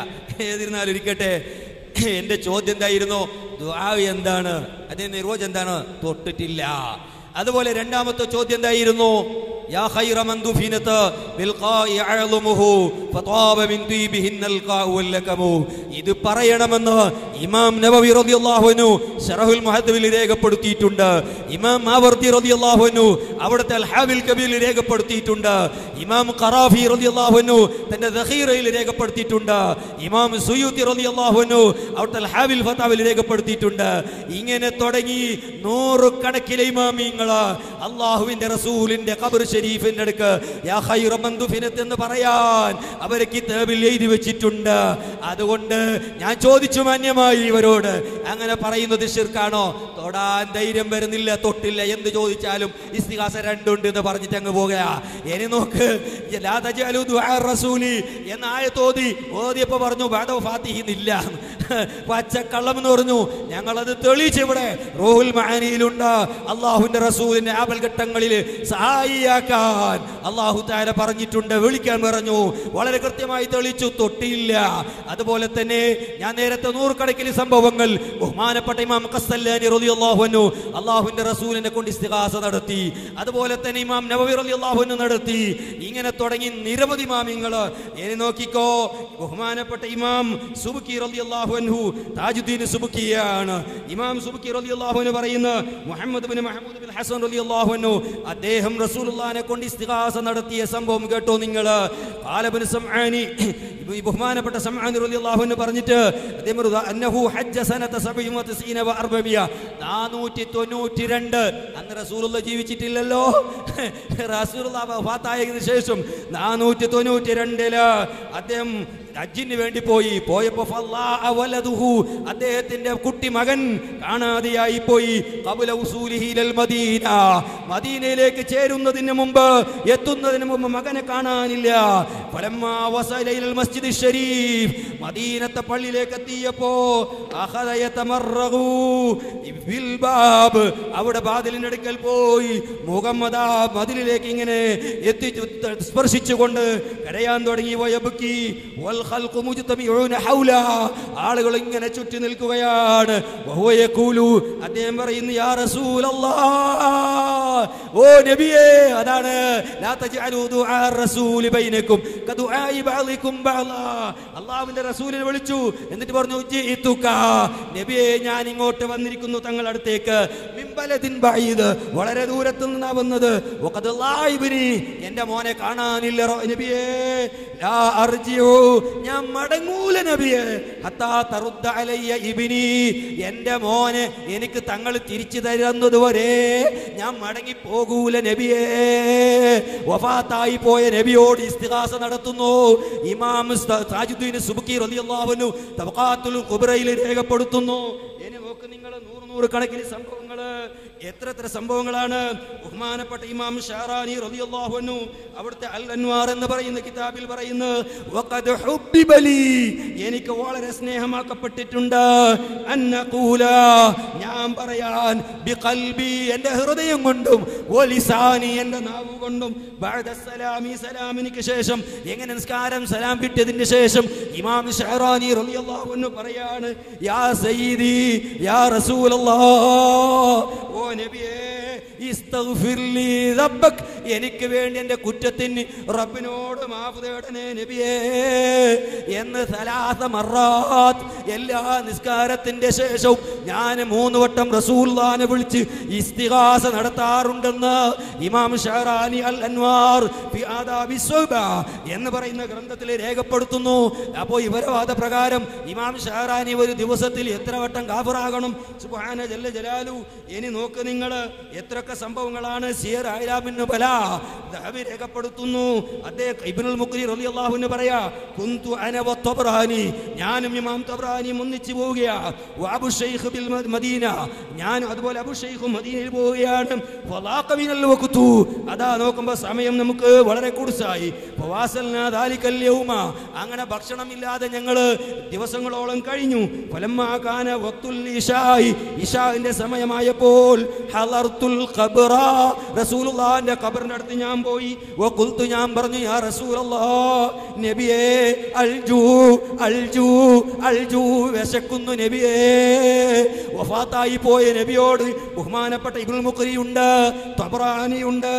ഏതിരുന്നാലും ഇരിക്കട്ടെ എന്റെ ചോദ്യം എന്തായിരുന്നു? ദുആ എന്താണ്? അതിന്റെ നിർവചനം എന്താണ്? തൊട്ടിട്ടില്ല. അതുപോലെ രണ്ടാമത്തെ ചോദ്യം എന്തായിരുന്നു? യാ خير من دفنت بالقاء അഅ്ലമുഹു فطاب من ദീബിഹിൻ القاء ولكمو ഇത് പറയണമെന്ന് ഇമാം നബവി റളിയല്ലാഹു അൻഹു ശറഹുൽ മുഹദ്ദിബിൽ രേഖപ്പെടുത്തിയിട്ടുണ്ട്. ഇമാം മാവർദി റളിയല്ലാഹു അൻഹു അവിടുത്തെ അൽ ഹാവിൽ കബീൽ രേഖപ്പെടുത്തിയിട്ടുണ്ട്. ഇമാം ഖറാഫി റളിയല്ലാഹു അൻഹു തന്റെ ദഖീറയിൽ രേഖപ്പെടുത്തിയിട്ടുണ്ട്. ഇമാം സുയൂത്തി റളിയല്ലാഹു അൻഹു അവിടുത്തെ അൽ ഹാവിൽ ഫതാവിൽ രേഖപ്പെടുത്തിയിട്ടുണ്ട്. ഇങ്ങനെ തുടങ്ങി നൂറുകണക്കിലെ ഇമാമീങ്ങളെ അള്ളാഹുവിന്റെ റസൂലിന്റെ ഖബർ ഷരീഫിന്റെ അടുക്ക് എന്ന് പറയാൻ അവരെ കിതാബിൽ എഴുതി വെച്ചിട്ടുണ്ട്. അതുകൊണ്ട് ഞാൻ ചോദിച്ചു മാന്യമായി ഇവരോട് അങ്ങനെ പറയുന്നത് ശിർക്കാണോ? തൊടാൻ ധൈര്യം വരുന്നില്ല തൊട്ടില്ല. എന്ത് ചോദിച്ചാലും ഇസ്തിഹാസ രണ്ടുണ്ട് എന്ന് പറഞ്ഞിട്ട് അങ്ങ് പോകയാ ഇനി നോക്ക് റസൂലി എന്ന ഓതിയപ്പോ പറഞ്ഞു ബാദോ ഫാത്തിഹിന്നില്ല പച്ചക്കള്ളം എന്ന് പറഞ്ഞു. ഞങ്ങളത് തെളിയിച്ചിവിടെ റോഹുൽ മഹാനിയിലുണ്ട് അള്ളാഹുവിന്റെ റസൂലിന്റെ ആപൽഘട്ടങ്ങളിൽ സഹായിയാക്കാൻ അള്ളാഹു താര പറഞ്ഞിട്ടുണ്ട് വിളിക്കാൻ പറഞ്ഞു. വളരെ കൃത്യമായി തെളിച്ചു തൊട്ടിയില്ല. അതുപോലെ തന്നെ ഞാൻ നേരത്തെ നൂറുകണക്കിന് സംഭവങ്ങൾ ബഹുമാനപ്പെട്ട ഇമാം കസ്സല്ലാനി അൻഹു അള്ളാഹുവിന്റെ റസൂലിനെ കൊണ്ട് ഇസ്തിഗാസ നടത്തി. അതുപോലെ തന്നെ ഇമാം നബവി റളിയല്ലാഹു അൻഹു നടത്തി. ഇങ്ങനെ തുടങ്ങി നിരവധി മാമിങ്ങൾ ഇനി നോക്കിക്കോ ബഹുമാനപ്പെട്ട ഇമാം സുബുക്കി അൻഹു താജുദ്ദീൻ സുബുക്കിയാണ്. ഇമാം സുബുക്കി അൻഹു പറയുന്ന Muhammad bin Mahmud bin Hasan റളിയല്ലാഹു അൻഹു അദ്ദേഹം റസൂലുള്ളാഹിനെ കൊണ്ട് ഇസ്തിഹാസ നടത്തിയ സംഭവം കേട്ടോ നിങ്ങൾ കാലബൻ ബഹുമാനപ്പെട്ട പറഞ്ഞിട്ട് അദ്ദേഹം പറഞ്ഞു, അന്നഹു ഹജ്ജ സനത 97 വ 400 492 അന്ന് റസൂലുള്ള ജീവിച്ചിട്ടില്ലല്ലോ. റസൂലുള്ള ശേഷം 492 അദ്ദേഹം ഹജ്ജിന് വേണ്ടി പോയി. പോയപ്പോ അദ്ദേഹത്തിന്റെ കുട്ടി മകൻ കാണാതെയായി പോയി. മദീന. മദീനയിലേക്ക് ചേരുന്നതിന് മുമ്പ് എത്തുന്നതിന് മുമ്പ് മകനെ കാണാനില്ല. മസ്ജിദ് ഷരീഫ് മദീനത്തെ പള്ളിയിലേക്ക് എത്തിയപ്പോ അവിടെ ബാതിലിന്റെ അടുക്കൽ പോയി. മുഹമ്മദ് ആ മതിലിലേക്ക് ഇങ്ങനെ എത്തിച്ചു സ്പർശിച്ചുകൊണ്ട് കരയാൻ തുടങ്ങി പോയ ഹൗല ആളുകൾ ഇങ്ങനെ ചുറ്റി നിൽക്കുകയാണ് അദ്ദേഹം പറയുന്നു യാ റസൂലല്ലാഹ് ഓ നബിയേ അതാണ് അല്ലാഹുവിന്റെ റസൂലിനെ വിളിച്ചു എന്നിട്ട് പറഞ്ഞു നബിയേ ഞാൻ ഇങ്ങോട്ട് വന്നിരിക്കുന്നു തങ്ങളുടെ അടുത്തേക്ക് വളരെ ദൂരത്ത് നിന്നാ വന്നത് എന്റെ മോനെ കാണാനില്ല നബിയേ ഞാൻ മടങ്ങൂല നബിയെ. ഇബ്നി. എന്റെ മോന് എനിക്ക് തങ്ങൾ തിരിച്ചു തരുന്നതുവരെ ഞാൻ മടങ്ങി പോകൂല നബിയേ. വഫാത്തായി പോയ നബിയോട് ഇസ്തിഹാസ നടത്തുന്നു. ഇമാം താജുദ്ദീൻ സുബുക്കി റളിയല്ലാഹു അൻഹു തബഖാത്തുൽ കുബ്രയിൽ രേഖപ്പെടുത്തുന്നു. ഇനി നോക്ക് നിങ്ങൾ നൂറ് നൂറ് കണക്കിന് സംഭവങ്ങൾ. എത്ര എത്ര സംഭവങ്ങളാണ് ബഹുമാനപ്പെട്ട ഇമാം ഷാറാനി റളിയല്ലാഹു അൻഹു അവിടുത്തെ അൽ അൻവാർ എന്ന് പറയുന്ന കിതാബിൽ പറയുന്നു വഖദ് ഹുബ്ബിബലി എനിക്ക് വളരെ സ്നേഹമാക്കപ്പെട്ടിട്ടുണ്ട്. അന്നഖൂല ഞാൻ പറയാൻ ബിഖൽബി എന്റെ ഹൃദയം കൊണ്ടും വലിസാനി എന്റെ നാവ് കൊണ്ടും ബഅദ സലാമി സലാമിനിക്ക് ശേഷം എങ്ങനെ നിസ്കാരം സലാം കിട്ടിയതിന് ശേഷം ഇമാം ഷഹറാനി റളിയല്ലാഹു അൻഹു പറയാണ് യാ സയ്യിദി യാ റസൂലല്ലാഹ് ഓ നബിയേ റബ്ബക്. എനിക്ക് വേണ്ടി എന്റെ കുറ്റത്തിന് റബ്ബിനോട് മാപ്പ് തേടണേ നബിയേ. എന്ന് സലാസ മറാത്ത് എല്ലാ നിസ്കാരത്തിന്റെ ശേഷവും ഞാൻ മൂന്ന് വട്ടം റസൂല്ലാനെ വിളിച്ച് ഇസ്തിഹാസ നടത്താറുണ്ടെന്ന് ഇമാം ഷഹറാനി അൽ അൻവാർ എന്ന് പറയുന്ന ഗ്രന്ഥത്തിൽ രേഖപ്പെടുത്തുന്നു. അപ്പോൾ ഇവരെ വാദപ്രകാരം ഇമാം ഷഹറാനി ഒരു ദിവസത്തിൽ എത്ര വട്ടം കാഫറാകണം? ജല്ല ജലാലു. ഇനി നോക്ക് നിങ്ങൾ എത്രയൊക്കെ സംഭവങ്ങളാണ് സിയർ ആയിരാബിന് ബല രേഖപ്പെടുത്തുന്നു അദ്ദേഹം ഇബ്നുൽ മുഖ്രി പറയാ കുന്തു ഞാനും ഇമാം തബ്രാനിയും ഒന്നിച്ചു പോവുകയാ അബു ബിൽ മദീന ഞാൻ അതുപോലെ അബു മദീനയിൽ പോവുകയാണ് അതാ നോക്കുമ്പോൾ സമയം നമുക്ക് വളരെ കുടുസായി അങ്ങനെ ഭക്ഷണമില്ലാതെ ഞങ്ങൾ ദിവസങ്ങളോളം കഴിഞ്ഞു ഫലമാകാന സമയമായപ്പോൾ ഹലർത്തുൽ ഖബ്ര റസൂലുള്ളാഹിന്റെ അടുത്ത് ഞാൻ പോയി. വഖുൽതു ഞാൻ പറഞ്ഞു യാ റസൂലല്ലാഹ് നബിയേ അൽജു അൽജു അൽജു വിശക്കുന്നു നബിയേ. വഫാത്തായി പോയ നബിയോട് ബഹുമാനപ്പെട്ട ഇബ്നുൽ മുഖരി ഉണ്ട് തബറാനി ഉണ്ട്.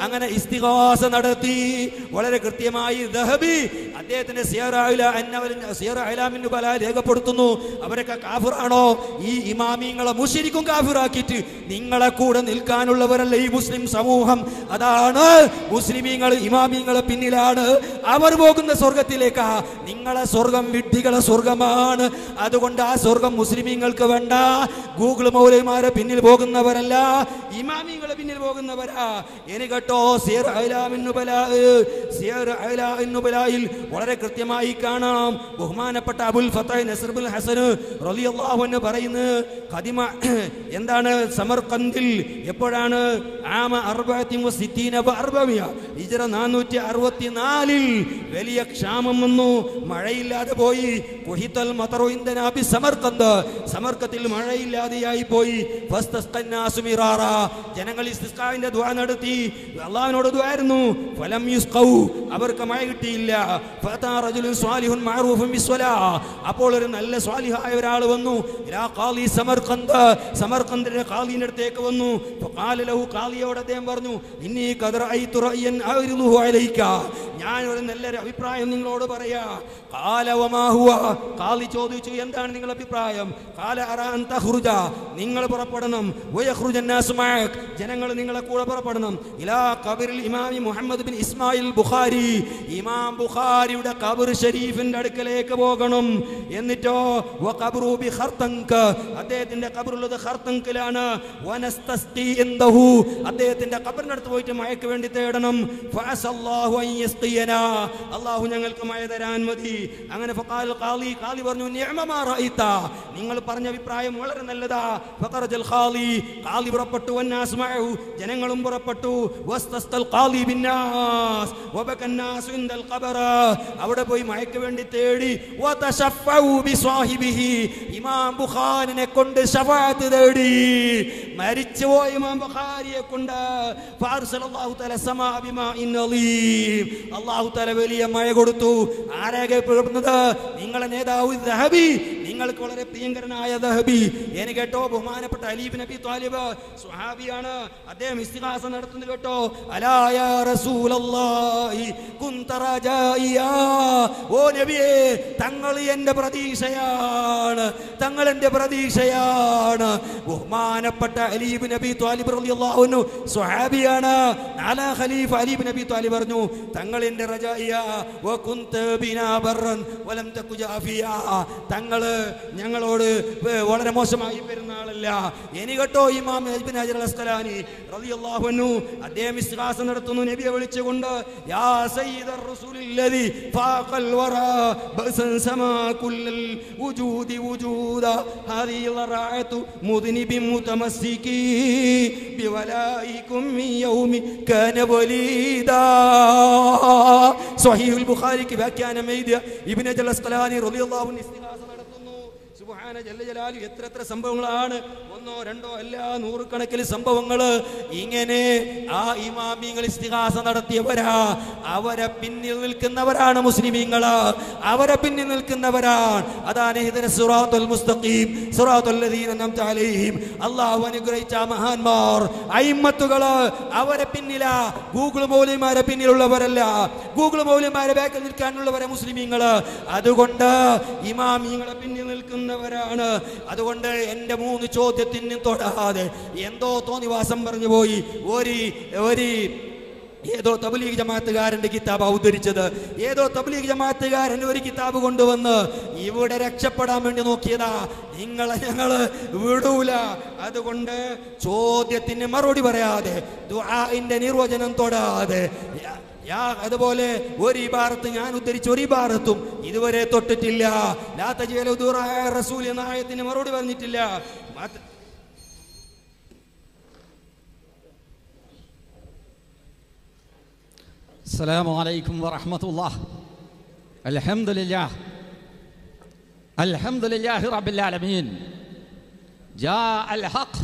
അങ്ങനെ ഇസ്തിഹാസ നടത്തി. വളരെ കൃത്യമായി ദഹബി അദ്ദേഹത്തിന്റെ സിയറായില അന്നവൽ സിയറ അലാമിന് ബല രേഖപ്പെടുത്തുന്നു. അവരൊക്കെ കാഫിറാണോ ഈ ഇമാമിങ്ങളെ മുഷിരിക്കും കാഫിറാക്കിയിട്ട് നിങ്ങളെ കൂടെ നിൽക്കാനുള്ളവരല്ല ഈ മുസ്ലിം സമൂഹം. അതാണ് മുസ്ലിമീങ്ങൾ ഇമാമിങ്ങളെ പിന്നിലാണ്. അവർ പോകുന്ന സ്വർഗത്തിലേക്കാ. നിങ്ങളെ സ്വർഗം വിഡ്ഢികളെ സ്വർഗമാണ്. അതുകൊണ്ട് ആ സ്വർഗം മുസ്ലിമീങ്ങൾക്ക് വേണ്ട. ഗൂഗിൾ മൗലൈമാരെ പിന്നിൽ പോകുന്നവരല്ല ഇമാമിങ്ങളെ പിന്നിൽ പോകുന്നവരാ. ഇനി കേട്ടോ വളരെ കൃത്യമായി കാണാം. ബഹുമാനപ്പെട്ട അബുൽ ഫത്തായ് നസർബുൽ ഹസൻ റളിയല്ലാഹു അൻഹു പറയുന്നു ഖദിമ എന്താണ്? സമർഖന്ദിൽ എപ്പോഴാണ്? ആമ അർബഅത്തി വസിത്തീന വഅർബമിയ ഹിജ്റ 464 ൽ വലിയ ക്ഷാമം വന്നു. മഴയില്ലാതെ പോയി. കുഹിത്തൽ മതറു ഇൻദനാബി സമർഖന്ദ് സമർക്കത്തിൽ മഴയില്ലാതെയായി പോയി. ജനങ്ങൾ നടത്തി. അള്ളാഹിനോട് ദുആയിരുന്നു ഫലം യുസ്ഖൗ. അവർക്ക് മഴ കിട്ടിയില്ല അപ്പോൾ ഒരു നല്ല സ്വാലിഹായ ഒരാൾ വന്നു. സമർക്കന്ദിന്റെ കാലിന്റെ അടുത്തേക്ക് വന്നു. കാലിയോട് അദ്ദേഹം പറഞ്ഞു ഇനി ഞാൻ ഒരു നല്ലൊരു അഭിപ്രായം നിങ്ങളോട് പറയാ. കാലി ചോദിച്ചു എന്താണ് നിങ്ങളുടെ അഭിപ്രായം? കാല നിങ്ങൾ പുറപ്പെടണം. ജനങ്ങൾ നിങ്ങളെ കൂടെ പുറപ്പെടണം. ഇലാ കബിറിൽ ഇമാമി മുഹമ്മദ് ബിൻ ഇസ്മായിൽ ബുഖ് ബുഖാരി ഇമാം ബുഖാരിയുടെ കബർ ഷരീഫിന്റെ അടുക്കലേക്ക് പോകണം. എന്നിട്ടോ വഖബ്റു ബി ഖർതങ്ക്. അദ്ദേഹത്തിന്റെ ഖബറുള്ളത് ഖർതങ്കിലാണ്. വനസ്തസ്ഖി ഇൻദഹു അദ്ദേഹത്തിന്റെ ഖബറിനടുത്ത് പോയിട്ട് മഴയ്ക്ക് വേണ്ടി തേടണം. ഫഅസല്ലാഹു അൻ യസ്ഖിയനാ. അള്ളാഹു ഞങ്ങൾക്ക് മയ തരാൻ മതി. അങ്ങനെ ഫഖാൽ ഖാലി ഖാലി പറഞ്ഞു നിഅമ മാ റഅയ്ത. നിങ്ങൾ പറഞ്ഞ അഭിപ്രായം വളരെ നല്ലതാ. ഫഖറജൽ ഖാലി ഖാലി പുറപ്പെട്ടു. വന്നാസ് ജനങ്ങളും പുറപ്പെട്ടു. അവിടെ പോയി മയക്ക് വേണ്ടി തേടി. ഇമാം ബുഖാരിനെ കൊണ്ട് ഷഫാത്ത് തേടി. മരിച്ചു പോയ ഇമാം ബുഖാരിയെ കൊണ്ട്. അള്ളാഹു തല വലിയ മഴ കൊടുത്തു. ആരാകെ പിഴപ്പുന്നത് നിങ്ങളെ നേതാവ് ദഹബി. നിങ്ങൾക്ക് വളരെ പ്രിയങ്കരനായ ദഹബി. എനിക്ക് കേട്ടോ ബഹുമാനപ്പെട്ട അലീബ് നബി താലിബ്. സുഹാബിയാണ്. അദ്ദേഹം ഇസ്തിഹാസം നടത്തുന്നത് കേട്ടോ. അലായ റസൂലല്ലാഹ് ഓ നബിയെ തങ്ങൾ എന്റെ പ്രതീക്ഷയാണ് തങ്ങൾ എന്റെ പ്രതീക്ഷയാണ്. ബഹുമാനപ്പെട്ട അലീബ് നബി താലിബ് റളിയല്ലാഹു അൻഹു സ്വഹാബിയാണ്. നാലാ ഖലീഫ അലീബ് നബി താലിബ് പറഞ്ഞു തങ്ങൾ എന്റെ റജായിയ. വ കുന്ത ബിനാ ബറൻ വലം തകു ജാഫിയ. തങ്ങൾ ഞങ്ങളോട് വളരെ മോശമായി വരുന്ന ആളല്ല ഇനി കേട്ടോ ഇമാം നജ്ബിൻ ഹജർ അസ്കലാനി റളിയല്ലാഹു അൻഹു അദ്ദേഹം വിശ്വാസം നടത്തുന്നു. നബിയെ വിളിച്ചുകൊണ്ട് യാ സയ്യിദർ റസൂലില്ലദി ഫാഖൽ വറാ ബഅസൻ സമാ കുല്ലൽ വജൂദി വജൂദ ഹാദി ലറാഅതു മുദ്നിബി മുതമസ്സികി ബിവലായികും മിൻ യൗമി കാന വലീദാ സ്വഹീഹുൽ ബുഖാരിക്ക് വ്യാഖ്യാനം എഴുതിയ ഇബ്നു ഹജർ അൽ അസ്കലാനി റളിയല്ലാഹു അൻഹു ഇസ്തിഹാസ നടത്തുന്നു സുബ്ഹാന ജല്ല ജലാലു എത്ര എത്ര സംഭവങ്ങളാണ്? ഒന്നോ രണ്ടോ അല്ല നൂറുകണക്കിന് സംഭവങ്ങൾ ഇങ്ങനെ ആ ഇമാമിങ്ങൾ ഇസ്തിഹാസ നടത്തിയവരാ. അവരെ പിന്നിൽ നിൽക്കുന്നവരാണ് മുസ്ലിമീങ്ങൾ അവരെ പിന്നിൽ നിൽക്കുന്നവരാണ്. അതാണ് ഇതിന് സുറാത്തുൽ മുസ്തഖീം. സുറാത്തുൽ അല്ലാഹു അനുഗ്രഹിച്ച മഹാന്മാർ. അയിമത്തുകൾ അവരെ പിന്നിലാ. ഗൂഗിൾ മൗലിമാരെ പിന്നിലുള്ളവരല്ല. ഗൂഗിൾ മൗലിമാരെ ബാക്കിൽ നിൽക്കാനുള്ളവരെ മുസ്ലിമീങ്ങൾ അതുകൊണ്ട് ഇമാമിങ്ങളെ പിന്നിൽ നിൽക്കുന്നവരാണ് അതുകൊണ്ട് എന്റെ മൂന്ന് ചോദ്യത്തിന് തൊടാതെ എന്തോ തോന്നിവാസം പറഞ്ഞു പോയി. ഒരു ഒരു ഏതോ തബ്ലീഗ് ജമാഅത്തുകാരന്റെ കിതാബ് അവതരിച്ചത്. ഏതോ തബ്ലീഗ് ജമാഅത്തുകാരൻ ഒരു കിതാബ് കൊണ്ടുവന്ന് ഇവിടെ രക്ഷപ്പെടാൻ വേണ്ടി നോക്കിയതാ. നിങ്ങളെ ഞങ്ങൾ വിടൂല. അതുകൊണ്ട് ചോദ്യത്തിന് മറുപടി പറയാതെ ദുആഇന്റെ നിർവചനം തൊടാതെ അതുപോലെ ഒരു ഇബാറത്ത് ഞാൻ ഉദ്ധരിച്ച ഒരു ഇബാറത്തും ഇതുവരെ തൊട്ടിട്ടില്ല ലാ തജ്അലു ദുആ റസൂൽ എന്ന ആയത്തിന് മറുപടി പറഞ്ഞിട്ടില്ല മാത്ര- السلام عليكم ورحمة الله الحمد لله الحمد لله رب العالمين جاء الحق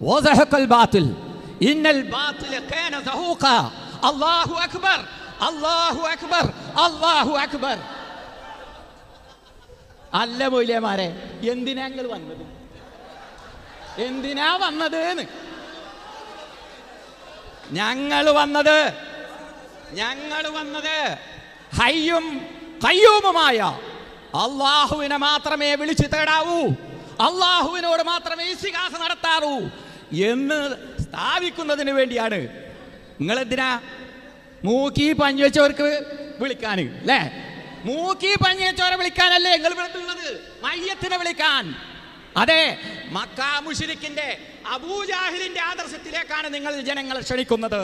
وزهق الباطل إن الباطل كان زهوقا അള്ളാഹു അക്ബർ അള്ളാഹു അക്ബർ അള്ളാഹു അക്ബർ അല്ല മൊയിലേമാരെ എന്തിനാ നിങ്ങൾ വന്നത്? എന്തിനാ വന്നത് ഞങ്ങൾ വന്നത് ഞങ്ങൾ വന്നത് ഹയ്യും കയ്യൂമുമായ അള്ളാഹുവിനെ മാത്രമേ വിളിച്ചു തേടാവൂ. അള്ളാഹുവിനോട് മാത്രമേ ഇസിഹാസ നടത്താറൂ എന്ന് സ്ഥാപിക്കുന്നതിന് വേണ്ടിയാണ് നിങ്ങളെന്തിനാ? മൂക്കി പഞ്ഞു വെച്ചവർക്ക് വിളിക്കാൻ അല്ലേ മൂക്കി പഞ്ഞു വെച്ചവരെ വിളിക്കാനല്ലേ നിങ്ങൾ വിളിക്കുന്നത് മയ്യത്തിനെ വിളിക്കാൻ. അതെ മക്ക മുഷിരിക്കിന്റെ അബൂജാഹിലിന്റെ ആദർശത്തിലേക്കാണ് നിങ്ങൾ ജനങ്ങളെ ക്ഷണിക്കുന്നത്.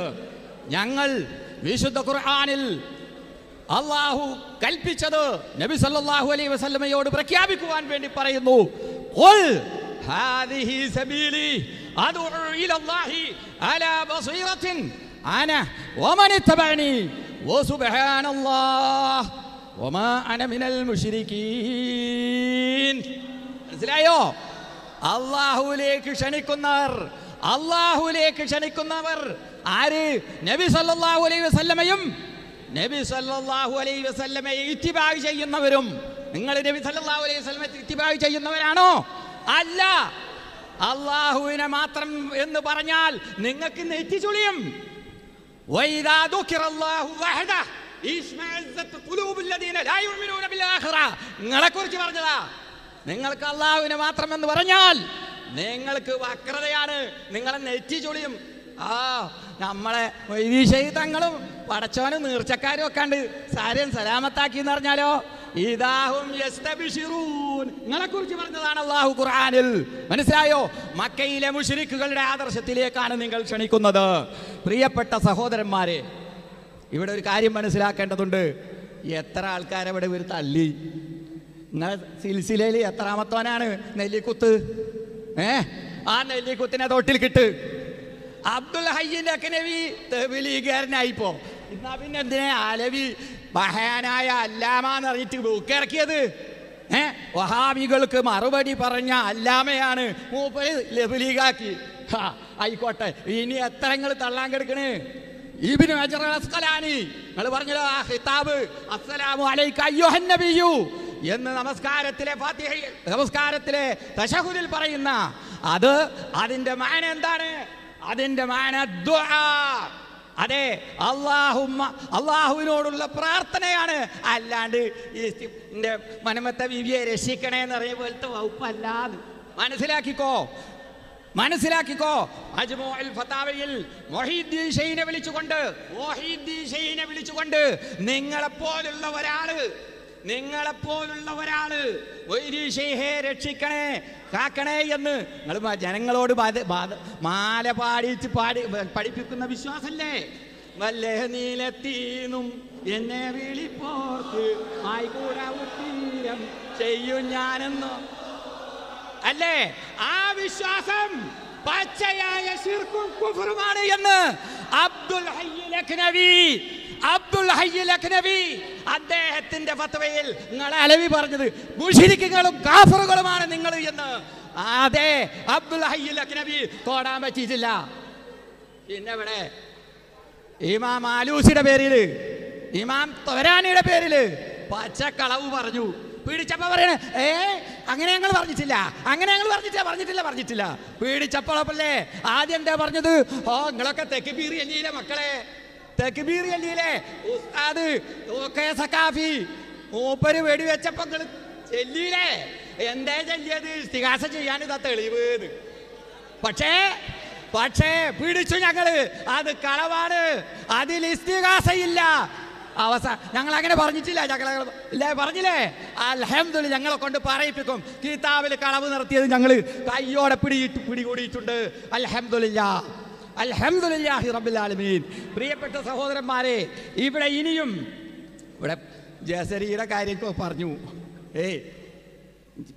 ഞങ്ങൾ വിശുദ്ധ ഖുർആാനിൽ അള്ളാഹു കൽപ്പിച്ചത് നബി സല്ലല്ലാഹു അലൈഹി വസല്ലമയോട് പ്രഖ്യാപിക്കുവാൻ വേണ്ടി പറയുന്നു. ഖുൽ ഹാദിഹി സബീലി ഇലല്ലാഹി അലാ അന ഓമനി ഇത്തബഅനി വസുബ്ഹാനല്ലാഹ് വമാ അന മിനൽ മുശ്രിക്കീൻ മനസ്സിലായോ? അള്ളാഹുലേക്ക് ക്ഷണിക്കുന്നവർ അള്ളാഹുലേക്ക് ക്ഷണിക്കുന്നവർ ആര്? നബി സല്ലല്ലാഹു അലൈഹി വസല്ലമയും നബി സല്ലല്ലാഹു അലൈഹി വസല്ലമയെ ഇത്തിബാഗ് ചെയ്യുന്നവരും. നിങ്ങൾ നബി സല്ലല്ലാഹു അലൈഹി വസല്ലമയെ ഇത്തിബാഗ് ചെയ്യുന്നവരാണോ? അല്ല. അള്ളാഹുവിനെ മാത്രം എന്ന് പറഞ്ഞാൽ നിങ്ങൾക്ക് നെറ്റിച്ചുളിയും وإذا ذكر الله وحده اشمئزت قلوب الذين لا يؤمنون بالآخرة നിങ്ങളെ കുറിച്ച് പറഞ്ഞതാ നിങ്ങൾക്ക് അള്ളാഹുവിനെ മാത്രം എന്ന് പറഞ്ഞാൽ നിങ്ങൾക്ക് വക്രതയാണ് നിങ്ങളെ നെറ്റി ചൊളിയും ആ നമ്മളെ വൈദീശൈതങ്ങളും പടച്ചോനും നീർച്ചക്കാരും ഒക്കെ ഉണ്ട് സാരം സലാമത്താക്കി എന്ന് പറഞ്ഞാലോ ഇതാഹും യസ്തബിഷിറൂൻ നിങ്ങളെ കുറിച്ച് പറഞ്ഞതാണ് അള്ളാഹു ഖുർആനിൽ. മനസ്സിലായോ? മക്കയിലെ മുഷിരിക്കുകളുടെ ആദർശത്തിലേക്കാണ് നിങ്ങൾ ക്ഷണിക്കുന്നത്. പ്രിയപ്പെട്ട സഹോദരന്മാരെ ഇവിടെ ഒരു കാര്യം മനസ്സിലാക്കേണ്ടതുണ്ട്. എത്ര ആൾക്കാരവിടെ ഒരു തള്ളി നിങ്ങളെ സിൽസിലയിൽ എത്രാമത്തോനാണ് നെല്ലിക്കുത്ത്? ഏ? ആ നെല്ലിക്കുത്തിനെ തൊട്ടിൽ കിട്ട്. അബ്ദുൽ ഹയ്യിന്റെ അക്കനവി തെബിലീകാരനായിപ്പോ എന്നാ പിന്നെ എന്തിനാ അലവി ബഹാനായ അല്ലാമെന്ന് അറിഞ്ഞിട്ട് ബുക്കിറക്കിയത് ഏ? വഹാബികൾക്ക് മറുപടി പറഞ്ഞ അല്ലാമയാണ് മൂപ്പര് ലബലീഗാക്കി ആയിക്കോട്ടെ. ഇനി എത്ര നിങ്ങൾ തള്ളാൻ കിടക്കണേ? ഇബ്നു അസ്ഖലാനി. നിങ്ങൾ പറഞ്ഞല്ലോ ആ ഹിതാബ് അസ്സലാമു അലൈക അയ്യുഹൻ എന്ന് നമസ്കാരത്തിലെ ഫാത്തിഹയിൽ നമസ്കാരത്തിലെ തശഹുദിൽ പറയുന്ന അത് അതിന്റെ മാന എന്താണ്? അതിന്റെ മാന ദുആ. അതെ അള്ളാഹുമ്മ അള്ളാഹുവിനോടുള്ള പ്രാർത്ഥനയാണ്. അല്ലാണ്ട് എന്റെ മനമത്തെ വിവിയെ രക്ഷിക്കണേ എന്ന് അറിയ പോലത്തെ വകുപ്പല്ലാന്ന്. മനസ്സിലാക്കിക്കോ. മനസ്സിലാക്കിക്കോ. അജ്മുഅൽ ഫതാവയിൽ വിളിച്ചുകൊണ്ട് വിളിച്ചുകൊണ്ട് നിങ്ങളെപ്പോലുള്ള ഒരാൾ നിങ്ങളെപ്പോലുള്ള ഒരാൾ രക്ഷിക്കണേ കാക്കണേ എന്ന്. നിങ്ങൾ ജനങ്ങളോട് മാല പാടിച്ച് പാടി പഠിപ്പിക്കുന്ന വിശ്വാസല്ലേ? വല്ലേ നീലെത്തീനും എന്നെ വിളിപ്പോർത്ത് ആയിക്കൂട ഉത്തീരം. ചെയ്യും ഞാനെന്നോ. അല്ലേ? ആ വിശ്വാസം പച്ചയായ ശിർക്കും കുഫറുമാണ് എന്ന് അബ്ദുൽ ഹയ്യ് ലഖ്നവി അബ്ദുൽ ഹയ്യ് ലഖ്നവി. അദ്ദേഹത്തിന്റെ ഫത്വയിൽ നിങ്ങളെ അലവി പറഞ്ഞത് മുഷിരിക്കുകളും കാഫറുകളുമാണ് നിങ്ങൾ എന്ന്. അതെ അബ്ദുൽ ഹയ്യ് ലഖ്നവി തോടാൻ പറ്റിയിട്ടില്ല. പിന്നെ ഇവിടെ ഇമാം ആലൂസിയുടെ പേരിൽ ഇമാം തൊരാനിയുടെ പേരിൽ പച്ചക്കളവ് പറഞ്ഞു. പീഡിച്ചപ്പോ പറയണേ ഏ അങ്ങനെ ഞങ്ങൾ പറഞ്ഞിട്ടില്ല അങ്ങനെ ഞങ്ങൾ പറഞ്ഞിട്ടില്ല പറഞ്ഞിട്ടില്ല പറഞ്ഞിട്ടില്ല. പീഡിച്ചപ്പോഴപ്പല്ലേ ആദ്യം എന്താ പറഞ്ഞത്? ഓ നിങ്ങളൊക്കെ തെക്ക് അല്ലിയിലെ മക്കളെ? തെക്ക് ബീറി അല്ലിയിലെ ഉസ്താദ് ഓക്കെ സക്കാഫി മൂപ്പര് വെടിവെച്ചപ്പോ നിങ്ങൾ ചെല്ലിയില്ലേ എന്താ ചെല്ലിയത്? ഇസ്തിഹാസ ചെയ്യാൻ ഇതാ തെളിവ്. പക്ഷേ പക്ഷേ പിടിച്ചു ഞങ്ങൾ. അത് കളവാണ്. അതിൽ ഇസ്തിഹാസയില്ല അവസാ ഞങ്ങൾ അങ്ങനെ പറഞ്ഞിട്ടില്ല ഞങ്ങൾ ഇല്ലേ പറഞ്ഞില്ലേ? അൽഹംദുലില്ലാ ഞങ്ങളെ കൊണ്ട് പറയിപ്പിക്കും. കിതാബിൽ കളവ് നിർത്തിയത് ഞങ്ങൾ കയ്യോടെ പിടിയിട്ട് പിടികൂടിയിട്ടുണ്ട്. അൽഹംദുലില്ലാ. അൽഹംദുലില്ലാഹി റബ്ബിൽ ആലമീൻ. പ്രിയപ്പെട്ട സഹോദരന്മാരെ ഇവിടെ ഇനിയും ഇവിടെ ജസരിയുടെ കാര്യമൊക്കെ പറഞ്ഞു. ഏയ്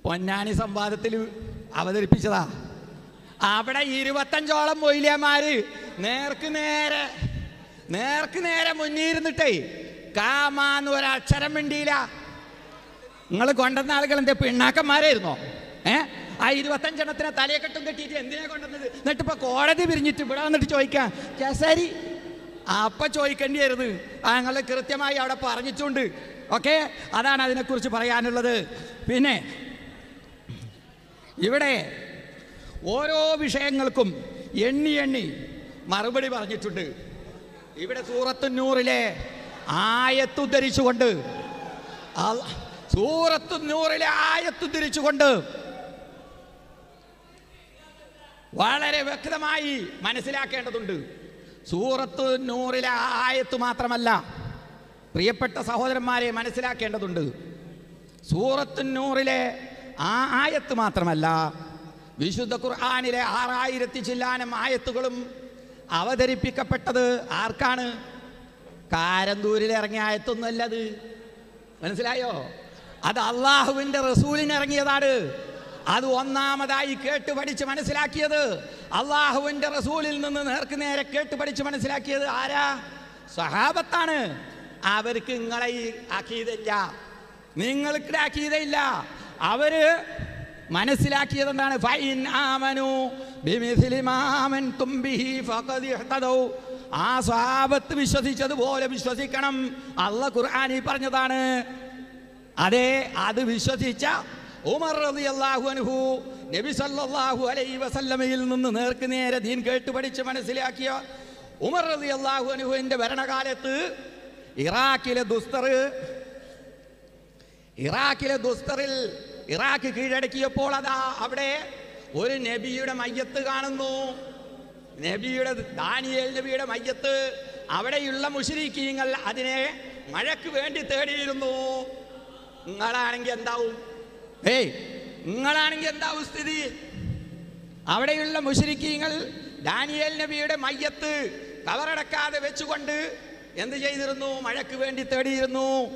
പൊന്നാനി സംവാദത്തിൽ അവതരിപ്പിച്ചതാ. അവിടെ ഇരുപത്തഞ്ചോളം മൊയ്ലിയമാര് നേർക്ക് നേരെ നേർക്ക് നേരെ മുന്നിരുന്നിട്ടേ കാമാന്ന് ഒരക്ഷരം മിണ്ടിയില്ല. നിങ്ങൾ കൊണ്ടുവന്ന ആളുകൾ എന്റെ പിണ്ണാക്കന്മാരായിരുന്നോ? ഏ? ആ ഇരുപത്തഞ്ചെണ്ണത്തിനെ തലയെക്കെട്ടും കെട്ടിയിട്ട് എന്തിനാ കൊണ്ടുവന്നത്? എന്നിട്ട് ഇപ്പൊ കോടതി പിരിഞ്ഞിട്ട് ഇവിടെ വന്നിട്ട് ചോദിക്കാം കേസാരി അപ്പൊ ചോദിക്കേണ്ടി വരുന്നത് ഞങ്ങൾ കൃത്യമായി അവിടെ പറഞ്ഞിട്ടുണ്ട്. ഓക്കെ? അതാണ് അതിനെക്കുറിച്ച് പറയാനുള്ളത്. പിന്നെ ഇവിടെ ഓരോ വിഷയങ്ങൾക്കും എണ്ണി എണ്ണി മറുപടി പറഞ്ഞിട്ടുണ്ട്. ഇവിടെ സൂറത്തുന്നൂറിലെ ആയത്തുദ്ധരിച്ചുകൊണ്ട് സൂറത്തുന്നൂറിലെ ആയത്തുദ്ധരിച്ചുകൊണ്ട് വളരെ വ്യക്തമായി മനസ്സിലാക്കേണ്ടതുണ്ട്. സൂറത്ത് നൂറിലെ ആയത്ത് മാത്രമല്ല പ്രിയപ്പെട്ട സഹോദരന്മാരെ മനസ്സിലാക്കേണ്ടതുണ്ട്. സൂറത്ത് നൂറിലെ ആ ആയത്ത് മാത്രമല്ല വിശുദ്ധ ഖുർആാനിലെ ആറായിരത്തി ചില്ലാനം ആയത്തുകളും അവതരിപ്പിക്കപ്പെട്ടത് ആർക്കാണ്? കാരന്തൂരിൽ ഇറങ്ങിയ ആയത്തൊന്നുമല്ലത് മനസ്സിലായോ? അത് അള്ളാഹുവിന്റെ റസൂലിന് ഇറങ്ങിയതാണ്. അത് ഒന്നാമതായി കേട്ട് പഠിച്ച് മനസ്സിലാക്കിയത് അള്ളാഹുവിന്റെ റസൂലിൽ നിന്ന് നേർക്ക് നേരെ കേട്ട് പഠിച്ച് മനസ്സിലാക്കിയത് ആരാ? സഹാബത്താണ് അവർക്ക് നിങ്ങളെ ഈ അക്കീതയില്ല നിങ്ങൾക്ക് ആക്കിയതില്ല അവർ മനസ്സിലാക്കിയത് എന്താണ്? ഫൈൻ ആമനു ഫഖദ്. ആ സ്വഹാബത്ത് വിശ്വസിച്ചതുപോലെ വിശ്വസിക്കണം. അള്ള ഖുർആാനി പറഞ്ഞതാണ്. അതെ അത് വിശ്വസിച്ച ഉമർ റളിയല്ലാഹു അൻഹു നബി സല്ലല്ലാഹു അലൈഹി വസല്ലമയിൽ നിന്ന് നേർക്ക് നേരെ ദീൻ കേട്ട് പഠിച്ച് മനസ്സിലാക്കിയ ഉമർ റളിയല്ലാഹു അൻഹുവിന്റെ ഭരണകാലത്ത് ഇറാഖിലെ ദുസ്തർ ഇറാഖിലെ ദുസ്തറിൽ ഇറാഖ് കീഴടക്കിയപ്പോൾ അതാ അവിടെ ഒരു നബിയുടെ മയ്യത്ത് കാണുന്നു. നബിയുടെ ദാനിയേൽ നബിയുടെ മയ്യത്ത് അവിടെയുള്ള മുഷരീക്കീങ്ങൾ അതിനെ മഴയ്ക്ക് വേണ്ടി തേടിയിരുന്നു. നിങ്ങളാണെങ്കിൽ എന്താവും? ഏയ്. നിങ്ങളാണെങ്കിൽ എന്താ സ്ഥിതി അവിടെയുള്ള മുഷരിക്കീങ്ങൾ ഡാനിയേൽ നബിയുടെ മയ്യത്ത് കവറടക്കാതെ വെച്ചുകൊണ്ട് എന്ത് ചെയ്തിരുന്നു? മഴയ്ക്ക് വേണ്ടി തേടിയിരുന്നു.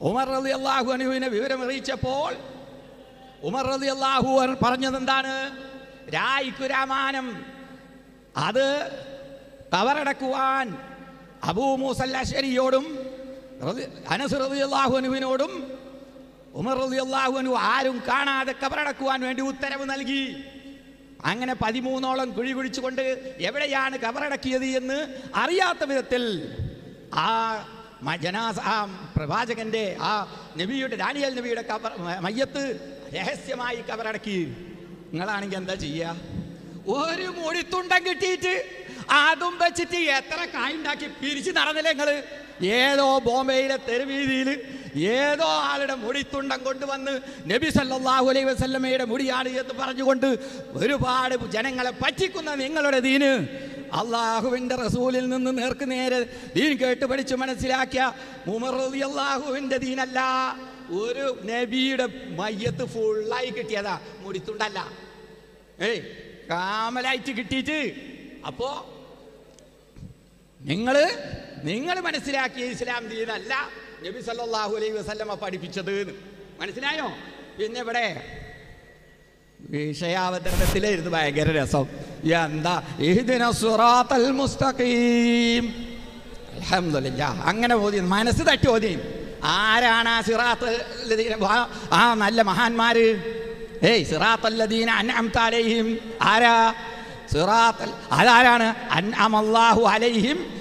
ഉമർ റതി അള്ളാഹു അനുവിനെ വിവരം അറിയിച്ചപ്പോൾ ഉമർ റതി അള്ളാഹു പറഞ്ഞത് എന്താണ്? രാമാനം. അത് കവറടക്കുവാൻ അബൂ മൂസല്ലശ്ശേരിയോടും അനസ് റതി അള്ളാഹു അനുവിനോടും ഉമർ റളിയല്ലാഹു അൻഹു ആരും കാണാതെ കബറടക്കുവാൻ വേണ്ടി ഉത്തരവ് നൽകി. അങ്ങനെ പതിമൂന്നോളം കുഴി കുഴിച്ചുകൊണ്ട് എവിടെയാണ് കബറടക്കിയത് എന്ന് അറിയാത്ത വിധത്തിൽ ആ ജനാസ ആ പ്രവാചകന്റെ ആ നബിയുടെ ഡാനിയൽ നബിയുടെ കബർ മയ്യത്ത് രഹസ്യമായി കബറടക്കി. നിങ്ങളാണെങ്കിൽ എന്താ ചെയ്യുക ഒരു മുടിത്തുണ്ടം കിട്ടിയിട്ട് അതും വെച്ചിട്ട് എത്ര കായുണ്ടാക്കി പിരിച്ചു നടന്നില്ല നിങ്ങൾ ഏതോ ബോംബെയിലെ തെരുവീതിയിൽ ഏതോ ആളുടെ മുടിത്തുണ്ടം കൊണ്ടുവന്ന് നബി സല്ലാഹു അലൈ വസല്ലമയുടെ മുടിയാണ് എന്ന് പറഞ്ഞുകൊണ്ട് ഒരുപാട് ജനങ്ങളെ പറ്റിക്കുന്ന നിങ്ങളുടെ ദീന്. അള്ളാഹുവിന്റെ റസൂലിൽ നിന്ന് നേർക്ക് നേരെ ദീൻ കേട്ട് പഠിച്ച് മനസ്സിലാക്കിയ ഉമർ അള്ളാഹുവിന്റെ ദീനല്ല. ഒരു നബിയുടെ മയ്യത്ത് ഫുള്ളായി കിട്ടിയതാ. മുടിത്തുണ്ടല്ല. ഏയ് കാമലായിട്ട് കിട്ടിയിട്ട്. അപ്പോ നിങ്ങൾ നിങ്ങൾ മനസ്സിലാക്കിയ ഇസ്ലാം ദീനല്ല. നബി സല്ലാഹു അലൈ വസല്ലമ പഠിപ്പിച്ചത് മനസ്സിലായോ? പിന്നെ ഇവിടെ വിഷയാവതരണത്തിലായിരുന്നു ഭയങ്കര രസം. എന്താ? ഇഹ്ദിന സുറാത്തൽ മുസ്തഖീം. അൽഹംദുലില്ലാ. അങ്ങനെ ഓതി. മനസ്സ് തട്ടി ഓതി. ആരാണ് ആ സിറാത്ത് ആ നല്ല മഹാന്മാര്? ഏയ് സിറാത്തല്ലദീന അൻഅംത അലൈഹിം. ആരാ? സിറാത്തൽ അതാരാണ്? അൻഅമല്ലാഹു അലൈഹിം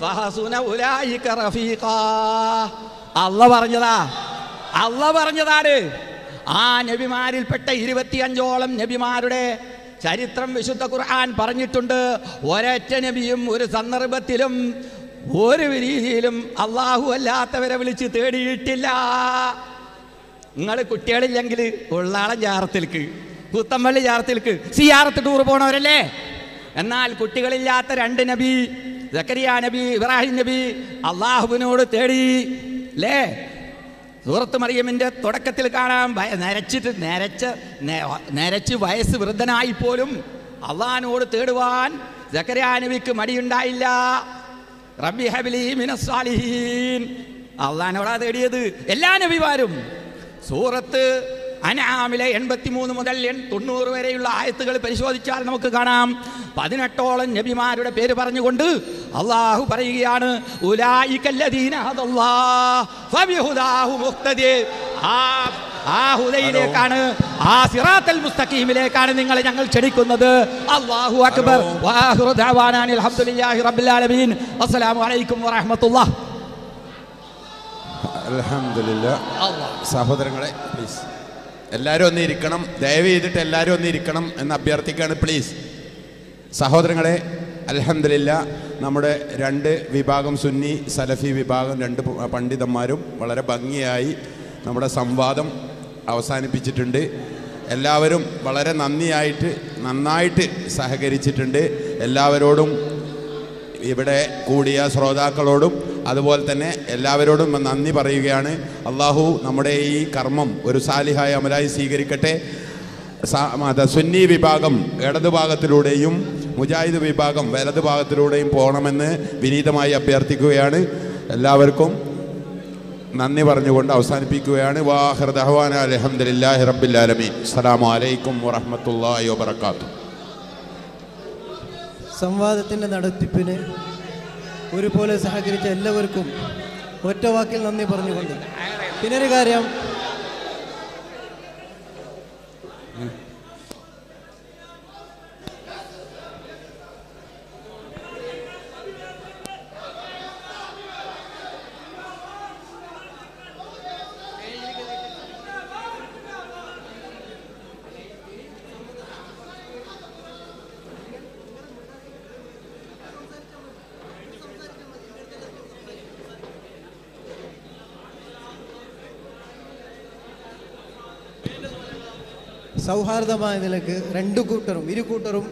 ഫഹസുന ഉലൈക റഫീഖാ. അല്ല പറഞ്ഞതാ. അല്ല പറഞ്ഞതാണ് ആ നബിമാരിൽപ്പെട്ട ഇരുപത്തിയഞ്ചോളം നബിമാരുടെ ചരിത്രം വിശുദ്ധ ഖുർആൻ പറഞ്ഞിട്ടുണ്ട്. ഒരൊറ്റ നബിയും ഒരു സന്ദർഭത്തിലും ഒരു രീതിയിലും അള്ളാഹു അല്ലാത്തവരെ വിളിച്ച് തേടിയിട്ടില്ല. നിങ്ങൾ കുട്ടികളില്ലെങ്കിൽ ഉള്ളാളം ജാറത്തിലേക്ക് കുത്തമ്പള്ളി ജാറത്തിലേക്ക് സിയാറത്ത് ടൂർ പോണവരല്ലേ? എന്നാൽ കുട്ടികളില്ലാത്ത രണ്ട് നബി സക്കരിയ നബി ഇബ്രാഹിം നബി അള്ളാഹുവിനോട് തേടി. അല്ലേ സൂറത്ത് മറിയമിന്റെ തുടക്കത്തിൽ കാണാം. നരച്ചിട്ട് നരച്ച് നരച്ച് വയസ്സ് വൃദ്ധനായി പോലും അള്ളഹാനോട് തേടുവാൻ സക്കരിയ നബിക്ക് മടിയുണ്ടായില്ല. റബ്ബി അള്ളഹാനോടാ തേടിയത് എല്ലാ നബിമാരും. സൂറത്ത് അനാമിലെ എൺപത്തി മൂന്ന് മുതൽ എൺ- തൊണ്ണൂറ് വരെയുള്ള ആയത്തുകൾ പരിശോധിച്ചാൽ നമുക്ക് കാണാം. പതിനെട്ടോളം നബിമാരുടെ പേര് പറഞ്ഞുകൊണ്ട് അള്ളാഹു പറയുകയാണ്. ആ ഹുദയിലേക്കാണ് ആ സിറാത്തൽ മുസ്തഖീമിലേക്കാണ് നിങ്ങളെ ഞങ്ങൾ ക്ഷണിക്കുന്നത്. അല്ലാഹു അക്ബർ. വാഹിറു ദഅവാനാ അൽഹംദുലില്ലാഹി ഹംദുലില്ലാഹി റബ്ബിൽ ആലമീൻ. അസ്സലാമു അലൈക്കും വറഹ്മത്തുള്ളാഹ്. അൽഹംദുലില്ലാ സഹോദരങ്ങളെ പ്ലീസ്. എല്ലാവരും ഒന്ന് ഇരിക്കണം ദയവ് ചെയ്തിട്ട് എല്ലാവരും ഒന്ന് ഇരിക്കണം എന്ന് അഭ്യർത്ഥിക്കുകയാണ്. പ്ലീസ് സഹോദരങ്ങളെ അലഹമില്ല നമ്മുടെ രണ്ട് വിഭാഗം സുന്നി സലഫി വിഭാഗം രണ്ട് പണ്ഡിതന്മാരും വളരെ ഭംഗിയായി നമ്മുടെ സംവാദം അവസാനിപ്പിച്ചിട്ടുണ്ട്. എല്ലാവരും വളരെ നന്ദിയായിട്ട് നന്നായിട്ട് സഹകരിച്ചിട്ടുണ്ട്. എല്ലാവരോടും ഇവിടെ കൂടിയ ശ്രോതാക്കളോടും അതുപോലെ തന്നെ എല്ലാവരോടും നന്ദി പറയുകയാണ്. അള്ളാഹു നമ്മുടെ ഈ കർമ്മം ഒരു സാലിഹായ അമലായി സ്വീകരിക്കട്ടെ. സുന്നി വിഭാഗം ഇടതു ഭാഗത്തിലൂടെയും മുജാഹിദ് വിഭാഗം വലതു ഭാഗത്തിലൂടെയും പോകണമെന്ന് വിനീതമായി അഭ്യർത്ഥിക്കുകയാണ്. എല്ലാവർക്കും നന്ദി പറഞ്ഞുകൊണ്ട് അവസാനിപ്പിക്കുകയാണ്. വാഹിർ ദഹ്വാന അലഹമുല്ലാഹി റബ്ബില്ലാലമീൻ അസ്സലാമു അലൈക്കും വറഹ്മത്തുള്ളാഹി വബറകാതുഹു. സംവാദത്തിന്റെ നടത്തിപ്പിന് ഒരുപോലെ സഹകരിച്ച എല്ലാവർക്കും ഒറ്റ വാക്കിൽ നന്ദി പറഞ്ഞുകൊണ്ട്. പിന്നൊരു കാര്യം സൗഹാർദ്ദമായ നിലയ്ക്ക് രണ്ടു കൂട്ടരും ഇരു കൂട്ടരും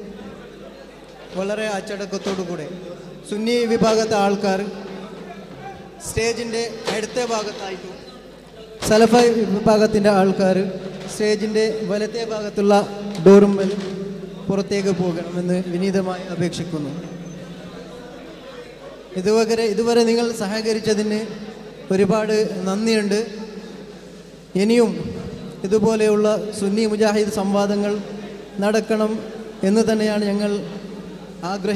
വളരെ അച്ചടക്കത്തോടു കൂടെ. സുന്നി വിഭാഗത്തെ ആൾക്കാർ സ്റ്റേജിന്റെ അടുത്ത ഭാഗത്തായിട്ടും സലഫ വിഭാഗത്തിന്റെ ആൾക്കാർ സ്റ്റേജിന്റെ വലത്തെ ഭാഗത്തുള്ള ഡോറുമ്മൽ പുറത്തേക്ക് പോകണമെന്ന് വിനീതമായി അപേക്ഷിക്കുന്നു. ഇതുവരെ ഇതുവരെ നിങ്ങൾ സഹകരിച്ചതിന് ഒരുപാട് നന്ദിയുണ്ട്. ഇനിയും ഇതുപോലെയുള്ള സുന്നി മുജാഹിദ് സംവാദങ്ങൾ നടക്കണം എന്ന് തന്നെയാണ് ഞങ്ങൾ ആഗ്രഹി